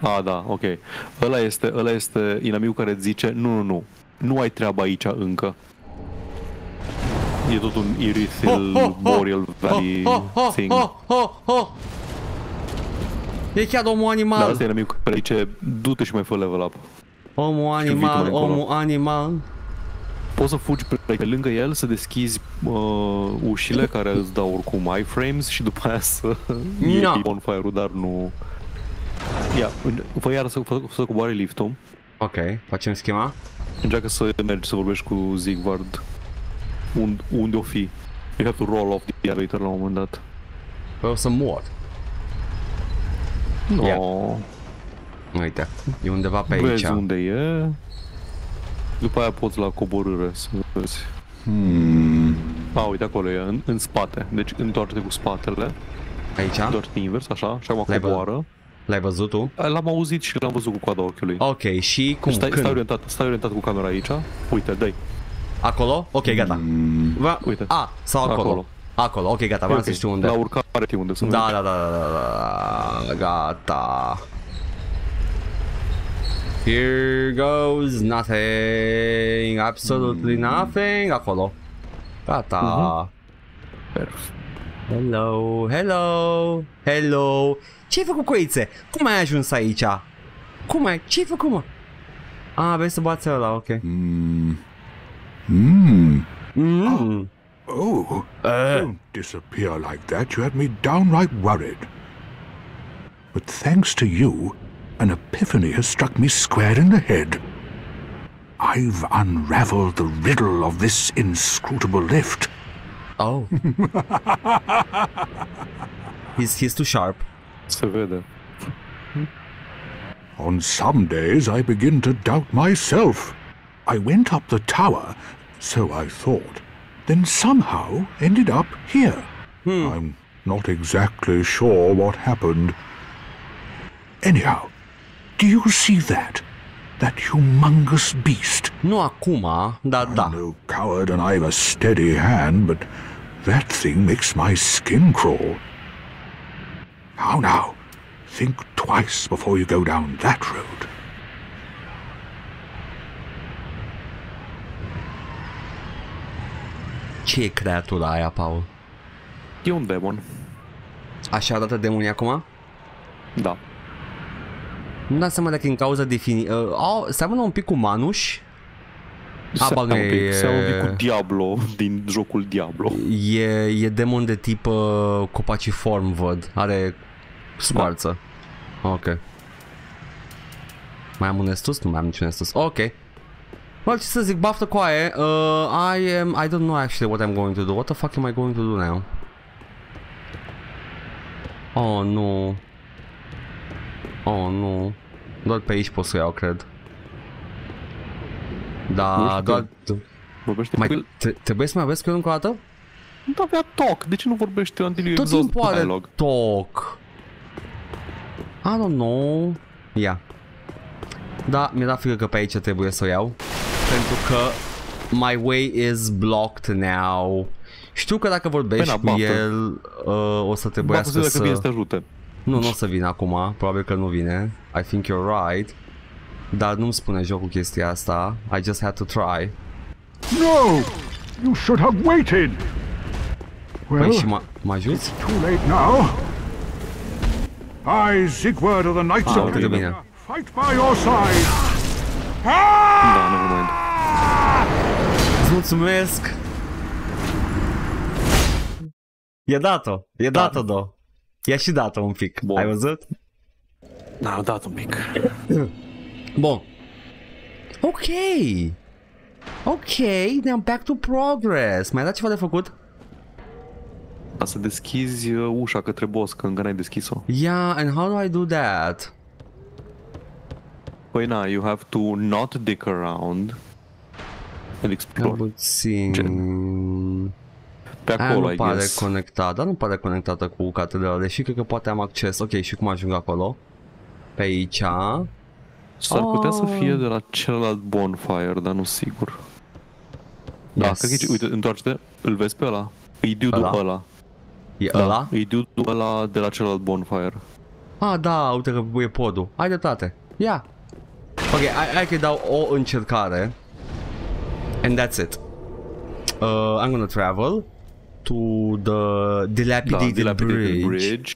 Ah, da, ok. Ăla este, ăla este inamicul care îți zice, nu, nu, nu, nu ai treabă aici încă. E tot un Irithyll Boreal Valley thing. oh, oh, oh. E chiar omul Dar animal. asta e inamicul care zice, du-te și mai fă level up. Omul vii tu mai animal, încolo. omul animal. Poți să fugi pe, pe lângă el, să deschizi uh, ușile care îți dau oricum iframes și după aia să iei No. bonfire-ul, dar nu... Ia, fă iar să, fă, să coboare liftul. Ok, facem schema. Încearcă să mergi să vorbești cu Zigvard unde, unde o fi. You have to roll off the elevator la un moment dat. Păi o să mor. No. Ia. Uite, e undeva pe aici. Vezi unde e. După aia poți la coborâre să vezi. Hmm. A, uite acolo e, în, în spate. Deci întoarce-te cu spatele. Aici? Întoarce-te invers, așa, și acum L-ai vă- coboară. L-ai văzut tu? L-am auzit și l-am văzut cu coada ochiului. Ok, și cum? stai, Când? stai, orientat, stai orientat cu camera aici. Uite, dai. Acolo? Ok, gata. Va... Uite. A, sau acolo. Acolo, Acolo. ok, gata, vreau Ok, să știu unde. La urcare știi unde sunt. Da, da, da, da, da, da, gata. Here goes nothing, absolutely nothing, acolo. Gata. Perfect. Hello, hello, hello. Ce-ai făcut, coițe? Cum ai ajuns aici? Cum ai? Ce-ai făcut, mă? A, vrei să bați ăla, ok. Hmm. Mm. Oh, don't disappear like that. You had me downright worried. But thanks to you, an epiphany has struck me square in the head. I've unraveled the riddle of this inscrutable lift. Oh. he's, he's too sharp. Se vede. On some days I begin to doubt myself. I went up the tower, so I thought, then somehow ended up here. Hmm. I'm not exactly sure what happened. Anyhow, do you see that? That humongous beast. Nu acum, dar da. I'm no coward and I've a steady hand, but that thing makes my skin crawl. How now? Think twice before you go down that road. Ce e creatura aia, Paul? E un demon. Așa arată demonii acum? Da. Nu dau seama dacă e în cauza defini... Uh, au, seamănă un pic cu Manuș. Seamănă bă, un pic, e- seamănă un pic cu Diablo din jocul Diablo. E, e demon de tip uh, copaciform, văd. Are scoarță. Ok. Mai am un estus? Nu mai am niciun estus. Ok. Well, ce să zic, baftă coaie. Uh, I am... I don't know actually what I'm going to do. What the fuck am I going to do now? Oh, nu. Oh, nu. Doar pe aici pot să iau, cred. Nu Da, știu doar... Vorbește cu el. Mai, tre- trebuie să mai vezi cu el încă o dată? Nu avea talk. De ce nu vorbește until you Tot exhaust timpul are dialogue? talk. I don't know. Ia. Da, mi-era frică că pe aici trebuie să o iau. Pentru că my way is blocked now. Știu că dacă vorbești Păi cu na, baftă. el, uh, o să Bă, trebuiască dacă să... vine să te ajute. Nu, nu o să vină acum, probabil că nu vine. I think you're right. Dar nu-mi spune jocul chestia asta. I just had to try. No! You should have waited! Păi Well, și mă, mă ajuți? too late now. I, Sigurd of the Knights Ah, of uite că Green, bine. fight by your side. Da, nu mind. Îți mulțumesc! E dat-o, e dat-o, do. I-a și dat-o un pic, Bun. ai văzut? Da, dat un pic. Bun. Ok. Ok, ne-am back to progress. Mai ai dat ceva de făcut? Ca să deschizi uh, ușa către boss, că încă n-ai deschis-o. Yeah, and how do I do that? Păi na, you have to not dick around and explore. Puțin... Pe Aia acolo, nu I pare guess. conectat, dar nu pare conectată cu catedrala, deși cred că poate am acces. Ok, și cum ajung acolo? Pe aici. S-ar putea să Ah. fie de la celălalt bonfire, dar nu sigur. Da, Yes. cred că e, uite, întoarce-te, îl vezi pe ăla. E dude Ăla? ăla. ăla. E Da, ăla? E dude ăla de la celălalt bonfire. Ah, da, uite că e podul. Ai dreptate. Ia. Ok, hai, hai că dau o încercare. And that's it. Uh, I'm gonna travel to the dilapidated, Da, dilapidated bridge. bridge.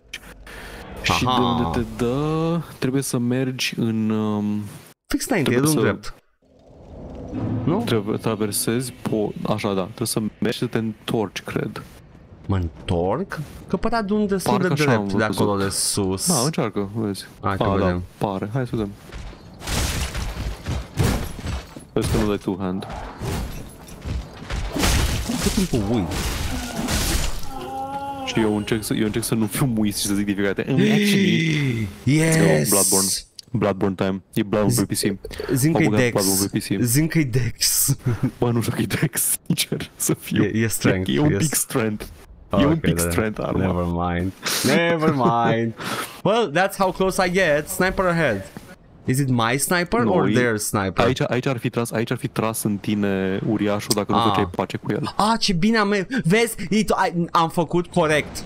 Și de Aha. unde te dă, trebuie să mergi în... Um, Fix înainte, e Trebuie drum să- drept. Nu? trebuie traversezi po... Așa, da, trebuie să mergi să te întorci, cred. Mă întorc? Că părea de un destul Parcă de așa drept am de acolo văzut. de sus. Da, încearcă, vezi. Hai că A, vedem. Da, pare. Hai să vedem. Nu dai tu hand. Tot timpul uit. Și eu încerc să, eu încerc să nu fiu muis și să zic de fiecare dată. "Mm, Actually, Yes! Bloodborne. Bloodborne time. E Bloodborne pe PC. M-am că-i Dex. Bloodborne pe PC. Zim că-i Dex. Bă, nu știu că e Dex, sincer, să fiu. E- e strength, E un e pic s- strength. E un Ok, pic da. strength armă. Never mind. Never mind. well, that's how close I get. Sniper ahead. Is it my sniper Nu, or e- their sniper? Aici, aici, ar fi tras, aici ar fi tras în tine uriașul dacă nu Ah. făceai pace cu el. Ah, ce bine am... Vezi? It, I, am făcut corect.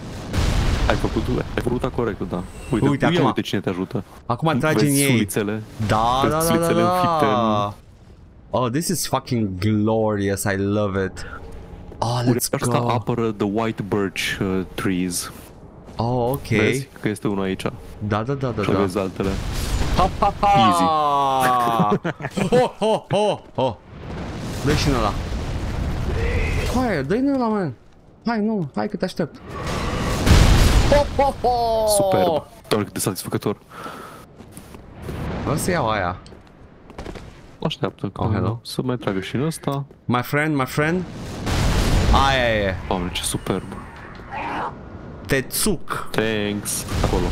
Ai făcut, ai făcut corectul, da. Uite, Uite, uite, ia acum- uite cine te ajută. Acum trage în Vezi ei. sulițele? Da, Vezi da, da, da, sulițele înfipte da. în- Oh, this is fucking glorious. I love it. Oh, let's Uriașul ăsta go. apără the white birch uh, trees. Oh, ok. Vezi că este unul aici. Da, da, da, da, Și da. vezi altele. Ha, ha, ha. Easy. Ho, ho, ho, ho. Dă și în ăla. Hai, dă-i în ăla, man. Hai, nu, hai că te aștept. Ho, ho, ho. Superb. Doar cât de satisfăcător. O să iau aia. Așteaptă că Oh, hello. să mai tragă și în ăsta. My friend, my friend. Aia e. Doamne, ce superb. Tețuc. Thanks. Acolo.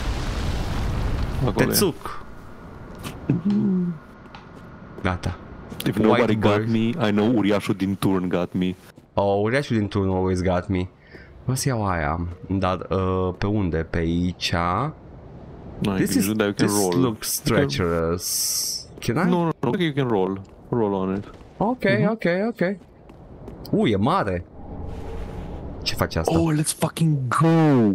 Acolo e. Tețuc. Gata. If nobody White got bird. me, I know uriașul din turn got me. Oh, uriașul din turn always got me. O să iau aia. Dar uh, pe unde? Pe aici. Nu ai This, is, grijă, dar you can this roll. looks treacherous. Can I? Nu, nu, nu, you can roll. Roll on it. Ok, ok, ok. U, e mare. Ce face asta? Oh, let's fucking go!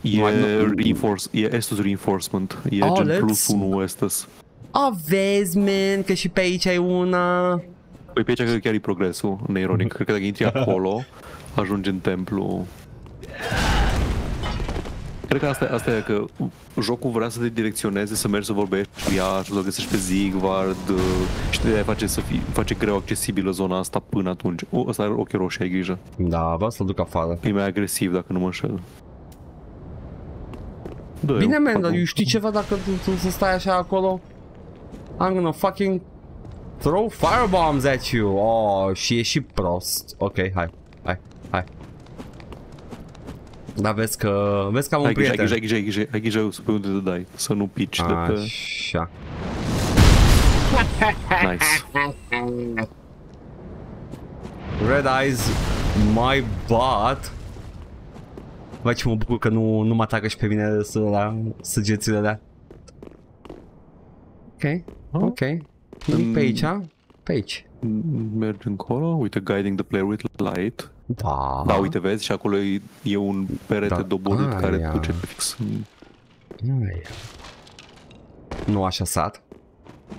E, Mai nu- reinforce, e Estus Reinforcement. E Oh, gen let's- plus 1 Estus. A, vezi, man, că și pe aici ai una. Păi pe aici cred că chiar e progresul, neironic. Cred că dacă intri acolo, ajungi în templu. Cred că asta, asta e că jocul vrea să te direcționeze, să mergi să vorbești cu ea, să o găsești pe Zigvard și te face să fii, face greu accesibilă zona asta până atunci. O, ăsta are ochii roșii, ai grijă. Da, vreau să-l duc afară. E mai agresiv dacă nu mă înșel. Da, Bine, eu- man, dar eu știi ceva dacă tu, tu să stai așa acolo? I'm gonna fucking throw firebombs at you. Oh, și e și prost. Ok, hai, hai, hai. Dar vezi că, vezi că am un Ai grijă, ai prieten. grijă, ai grijă, ai grijă, ai grijă să pe unde te dai, să nu pici de pe... Așa. Nice. Red Eyes, my butt. Vai ce mă bucur că nu, nu mă atacă și pe mine să la săgețile alea. Ok, ok. Nimic pe aici, pe aici. Mergi încolo, uite, guiding the player with light. Da. Da, uite, vezi, și acolo e, e un perete Da. doborât Ah, care ia. duce fix în... Ai. Nu așa sat.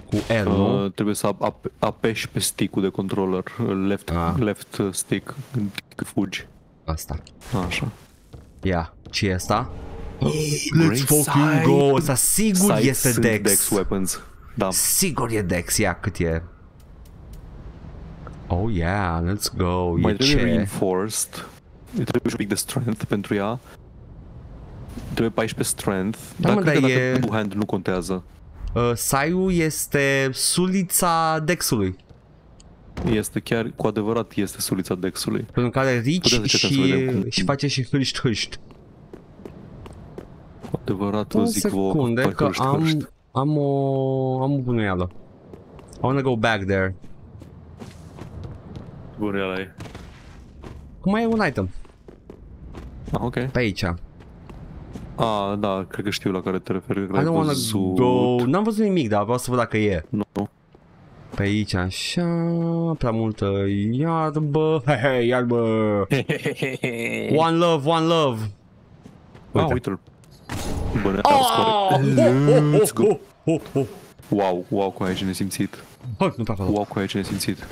Cu L, nu? Uh, trebuie să ap- apeși pe stick-ul de controller, left, Ah. left stick, când fugi. Asta. Așa. Ia, ce e asta? Great Let's fucking sight. go! Asta sigur Sight este sunt Dex. Dex weapons. Da. Sigur e Dex, ia cât e. Oh yeah, let's go. Mai e trebuie ce? reinforced. Îi trebuie și un pic de strength pentru ea. Trebuie 14 strength. Da, dar mă, cred că dar dacă e- two hand nu contează. Uh, Saiu este sulița Dexului. Este chiar, cu adevărat, este sulița Dexului. Pentru care rici Puteți să și, încercăm să vedem cum- și face și hâști hâști. Cu adevărat, vă Un zic vouă, secunde fac că hârști, am, hârști. am o, am o bunuială. I wanna go back there. Bun, ăla e. Cum mai e un item? Ah, ok. Pe aici. Ah, da, cred că știu la care te referi. Cred că I l-ai don't wanna văzut. go... N-am văzut nimic, dar vreau să văd dacă e. Nu. Pe aici, așa, prea multă iarbă. Hei, hei, iarbă. One love, one love. Ah, uite-l. Bun, ăla score. Let's go. Oh, oh, oh. Wow, wow, cu aia ce nesimțit. Hai, nu pe acolo. Wow, cu aia ce nesimțit.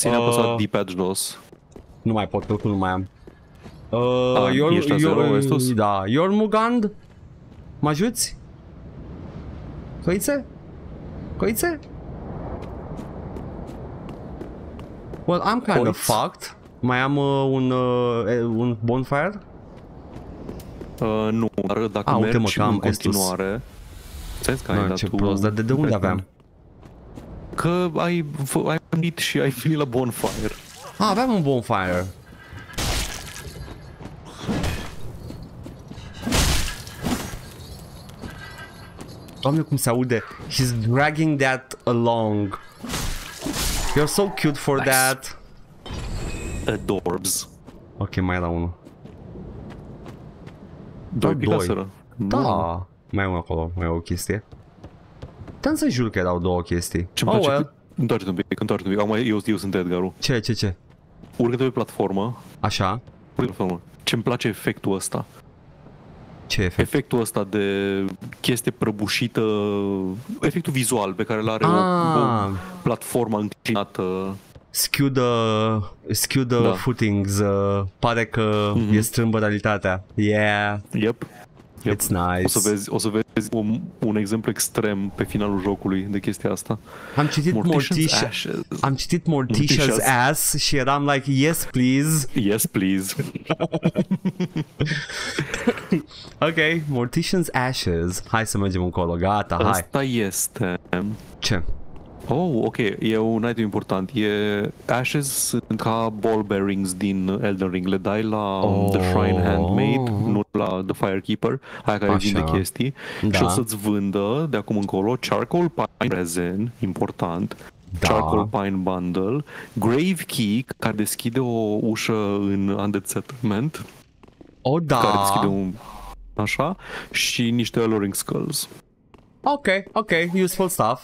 Ține Uh. apăsat D-pad jos. Nu mai pot, că nu mai am. Uh, Ah, Yor- ești la zero, Yor- Estus? Da, Yormugand? Mă ajuți? Coițe? Coițe? Well, I'm kind of Coiți? fucked. Mai am uh, un, uh, e- un bonfire? Uh, nu, dar dacă Ah, uite, mergi mă, că am în Estus. continuare... Ți-ai că ai Ah, dat ce tu... prost, dar de, de unde aveam? Că ai, f- ai venit și ai venit la bonfire. Ah, aveam un bonfire. Doamne, cum se aude. He's dragging that along. You're so cute for Nice. that. Adorbs. Ok, mai era unul. Doi doi. picaseră. Da. Mai e unul acolo, mai e o chestie. Dar să jur că erau două chestii. Ce-mi oh, place well. că... Întoarce-te un pic, întoarce-te un pic. Acum eu, eu sunt Edgarul. Ce, ce, ce? Urcă-te pe platformă. Așa? Urcă-te pe platformă. Ce-mi place efectul ăsta. Ce efect? Efectul ăsta de chestie prăbușită, efectul vizual pe care îl are o, Ah. o platformă înclinată. Skew the, skew the Da. footings. Uh, pare că mm-hmm. e strâmbă realitatea. Yeah, Yep. Yep. it's nice. O să vezi, o să vezi un, un exemplu extrem pe finalul jocului de chestia asta. Am citit Mortician's Morticia, Ashes. am citit Morticia's Morticia's. Ass și eram like, yes please. Yes, please. Ok, Mortician's Ashes. Hai să mergem încolo, gata, hai. Asta este... Ce? Oh, ok, e un item important. E Ashes sunt ca ball bearings din Elden Ring. Le dai la oh. The Shrine Handmaid, nu la The Firekeeper, aia care Așa. vinde chestii. Da. Și o să-ți vândă de acum încolo Charcoal Pine Resin, important, Da. Charcoal Pine Bundle, Grave Key, care deschide o ușă în Undead Settlement, O, da. care deschide un... Așa, și niște Alluring Skulls. Ok, ok, useful stuff.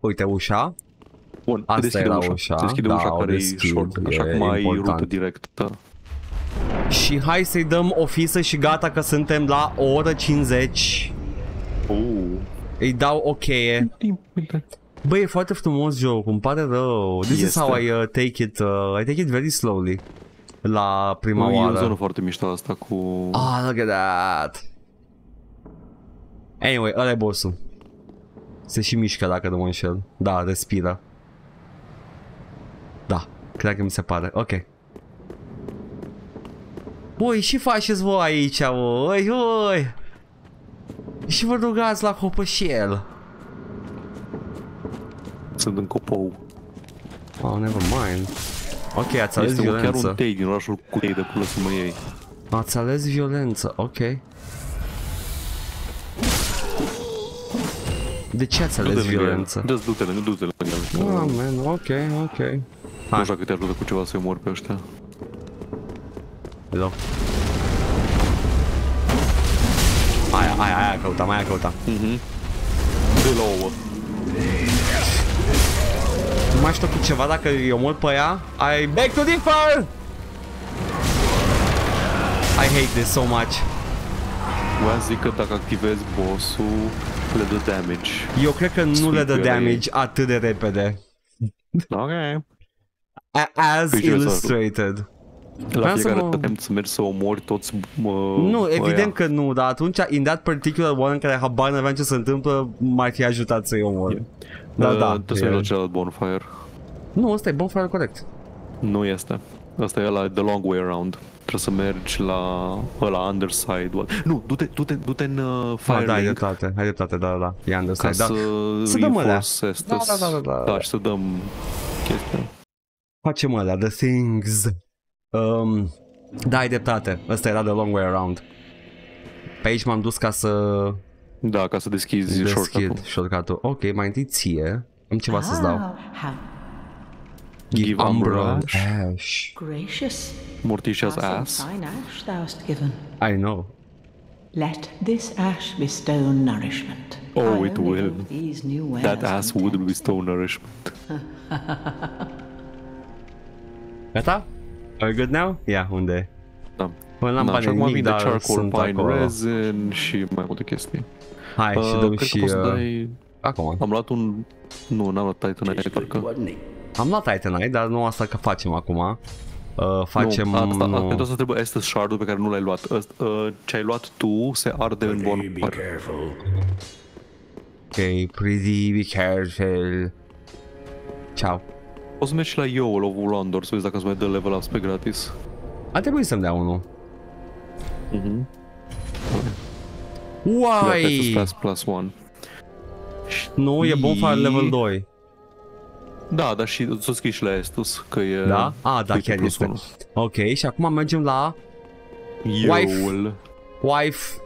Uite ușa. Bun, Asta deschide era ușa. ușa. Deschide Da, ușa o care e deschid, short, așa e cum ai important. rută directă. Și hai să-i dăm o fisă și gata că suntem la o oră 50. Oh. Îi dau o cheie. Băi, e foarte frumos joc, îmi pare rău. This is Este. how I uh, take it, uh, I take it very slowly. La prima E o oară. zonă foarte mișto asta cu... Ah, look at that. Anyway, ăla e bossul. Se și mișcă dacă nu mă înșel. Da, respiră. Da, cred că mi se pare. Ok. Băi, și faceți voi aici, oi, oi. Și vă rugați la copășel. Sunt în copou. Oh, never mind. Ok, ați ales Este un- chiar violență. un tei din orașul cu tei de până să mă iei. Ați ales violență, ok. De ce ați ales Du-te lângă el. violență? Du- Du-te lângă, du-te lângă el. Ah, că man, ok, ok. Nu știu dacă te ajută cu ceva să-i mor pe ăștia. Hello. Aia, aia, aia căutam, aia căutam. De la ouă. Nu mai știu cu ceva dacă eu mult pe ea. I beg to differ! I hate this so much. Voiam să zic că dacă activezi boss-ul, le dă damage. Eu cred că nu le dă Sweet damage atât de repede. Ok. A- As Păi ce vreau să- illustrated. La Vreau să fiecare mă- attempt să mergi să omori toți mă, Nu, evident ăia. că nu, dar atunci, in that particular one în care habar n-aveam ce se întâmplă, m-ar fi ajutat să-i omor. Da, Uh, da. Trebuie să e- mergi la celălalt bonfire. Nu, ăsta e bonfire corect. Nu este. Asta e la the long way around. Trebuie să mergi la ăla underside. What? Nu, du-te, du-te, du-te în uh, Ah, fire da, ai link dreptate, ai dreptate, da, da, da. E ca underside, da. să, Să dăm alea. reinforce Estus. Da, da, da, da, da. da, și să dăm chestia. Facem alea, the things. Um, da, ai dreptate. Ăsta era the long way around. Pe aici m-am dus ca să Da, ca să deschizi deschid shortcut-ul. shortcut-ul. Ok, mai întâi ție. Am ceva să-ți dau. Ah, how Give Umbra Ash. Ash. gracious. Morticia's How some ass. fine ash thou hast given. I know. Let this ash bestow nourishment. Oh, I it only will. hope These new wares That ass content- would bestow nourishment. Gata? Are we good now? Ia, unde? Da. Până n-am Da, bani și acum nimic, vine dar charcoal sunt pine acolo. resin și mai multe chestii. Hai, și Uh, dăm cred că și... poți să uh, dai... Acum. Am luat un... Nu, n-am luat Titanite, parcă. Am luat Titanite, dar nu asta că facem acum. Uh, facem... Nu, asta, asta, pentru asta trebuie Estus Shard-ul pe care nu l-ai luat. Ăst- uh, ce ai luat tu se arde în bonfire. Ok, pretty, be careful. Ciao. O să mergi și la Youl of Ulondor să vezi dacă îți mai dă level ups pe gratis. A trebuit să-mi dea unul. Mhm. Da, Estus Why? Class plus 1. Nu, e bonfire level 2. Da, dar și să scrii și la Estus, că e... Da? Ah, da, uite, chiar plus este. unu. Ok, și acum mergem la Youl. wife.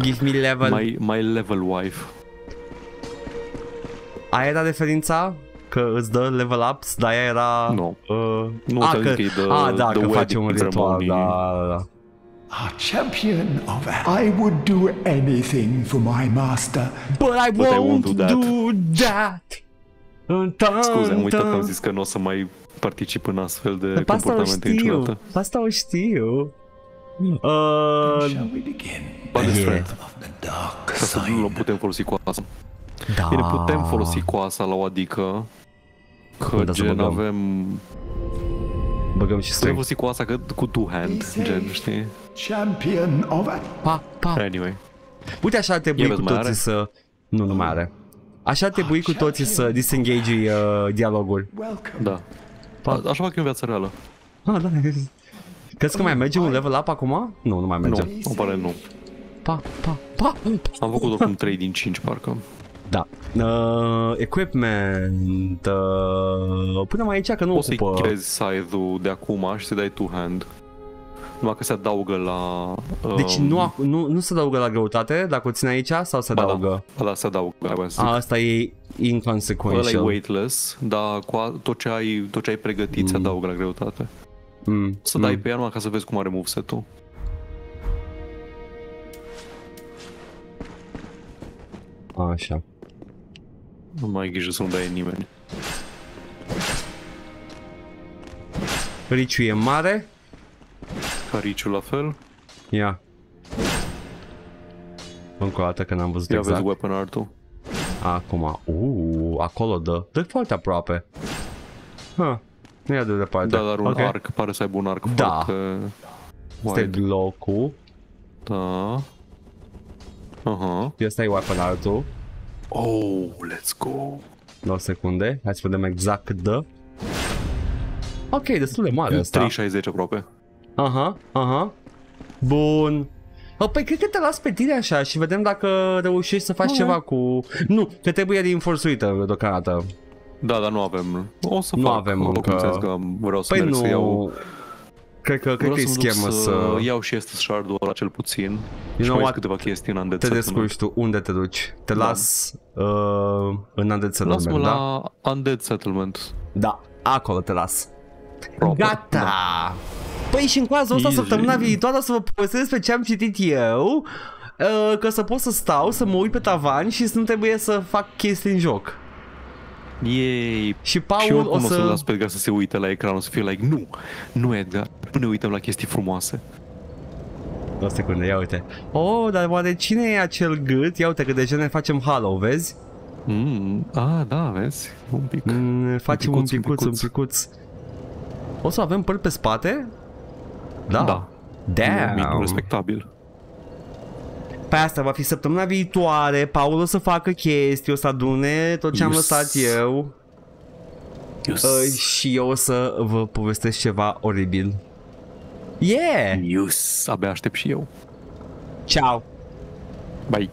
Give me level. My, my level wife. Aia era referința? Că îți dă level ups, dar aia era... Nu. Uh, Nu, ah, ți-am că, zis că e the- ah, da, the că face wedding un ritual, ceremony. da, da, da. Our champion of I would do anything for my master. But I But I won't, won't do that. do that. Dun, Scuze, am uitat că am dun. zis că nu o să mai particip în astfel de Pe asta o comportamente știu, niciodată. pe asta o știu. Uh, Shall we begin? Ba de Yeah. strength, Of the dark ca să side. nu putem folosi coasa. da. Bine, putem folosi coasa la o adică, că Bă, da, să gen băgăm. avem... Băgăm și Putem strength. folosi coasa că, cu two-hand, gen, știi? Champion of Pa, pa. Anyway. Uite așa ar trebui Ia cu vezi, mai toții are? să... Nu, nu mai are. Așa ar trebui cu toții să disengage uh, dialoguri. welcome. Da. A, așa fac eu în viața reală. Ah, da. Crezi că mai merge un level up acum? Nu, nu mai merge. Nu, îmi pare nu. Pa, pa, pa. Am făcut oricum 3 din 5, parcă. Da. Uh, equipment. Uh, punem aici că nu Poți să-i ocupă. crezi scythe-ul de acum și să dai two-hand. Numai că se adaugă la... Um, Deci nu, ac- nu, nu se adaugă la greutate dacă o țin aici sau se ba adaugă? Da, ba da, se adaugă. aia voiam să zic. A, asta e Ăla e inconsequential. weightless, dar cu a, tot, ce ai, tot ce ai pregătit se adaugă la greutate. Mm. Să dai pe ea numai ca să vezi cum are moveset-ul. Așa. Nu mai ai grijă să nu dai nimeni. Riciu e mare. Cariciu la fel. Ia. Încă o dată că n-am văzut Ia exact. vezi weapon art-ul. Acum. Uuu, acolo dă. Dă foarte aproape. Ha. Nu e atât de departe. Da, dar un Ok. arc, pare să aibă un arc Da. foarte Este wide. glocul. Da. Aha. Și ăsta e weapon art-ul. Oh, let's go. Două secunde. Hai să vedem exact cât dă. Ok, destul de mare ăsta. 360 aproape. Aha, aha. Bun. O, păi cred că te las pe tine așa și vedem dacă reușești să faci Ok. ceva cu... Nu, că trebuie reinforțuită deocamdată. Da, dar nu avem. O să Nu fac. avem oricum încă. înțeles că vreau să Păi merg nu... să iau... Cred că, cred Vreau că e să mă duc schemă să... iau și Estus Shard-ul ăla cel puțin. You și know mai what? câteva chestii în Undead Te Settlement. descurci tu. Unde te duci? Te Da. las uh, în Undead Lasă-mă Settlement, da? la Undead Settlement. Da, acolo te las. Proper. Gata! Da. Păi și în cazul ăsta Easy. săptămâna viitoare o să vă povestesc despre ce am citit eu uh, Că să pot să stau, să mă uit pe tavan și să nu trebuie să fac chestii în joc Yay! Și Paul și eu o o să... să... las pe Edgar să se uite la ecran, o să fie like, nu, nu Edgar, nu ne uităm la chestii frumoase. O secundă, ia uite Oh, dar oare cine e acel gât? Ia uite că deja ne facem hollow, vezi? Mm, a, da, vezi, un pic. Mm, Ne facem un picuț, un picuț, un picuț. picuț O să avem păr pe spate? Da, Da. Damn Minim respectabil. Pe asta va fi săptămâna viitoare Paul o să facă chestii, o să adune tot ce am Yes. lăsat eu Yes. uh, Și eu o să vă povestesc ceva oribil Yeah! Yes. Abia aștept și eu. Ciao! Bye.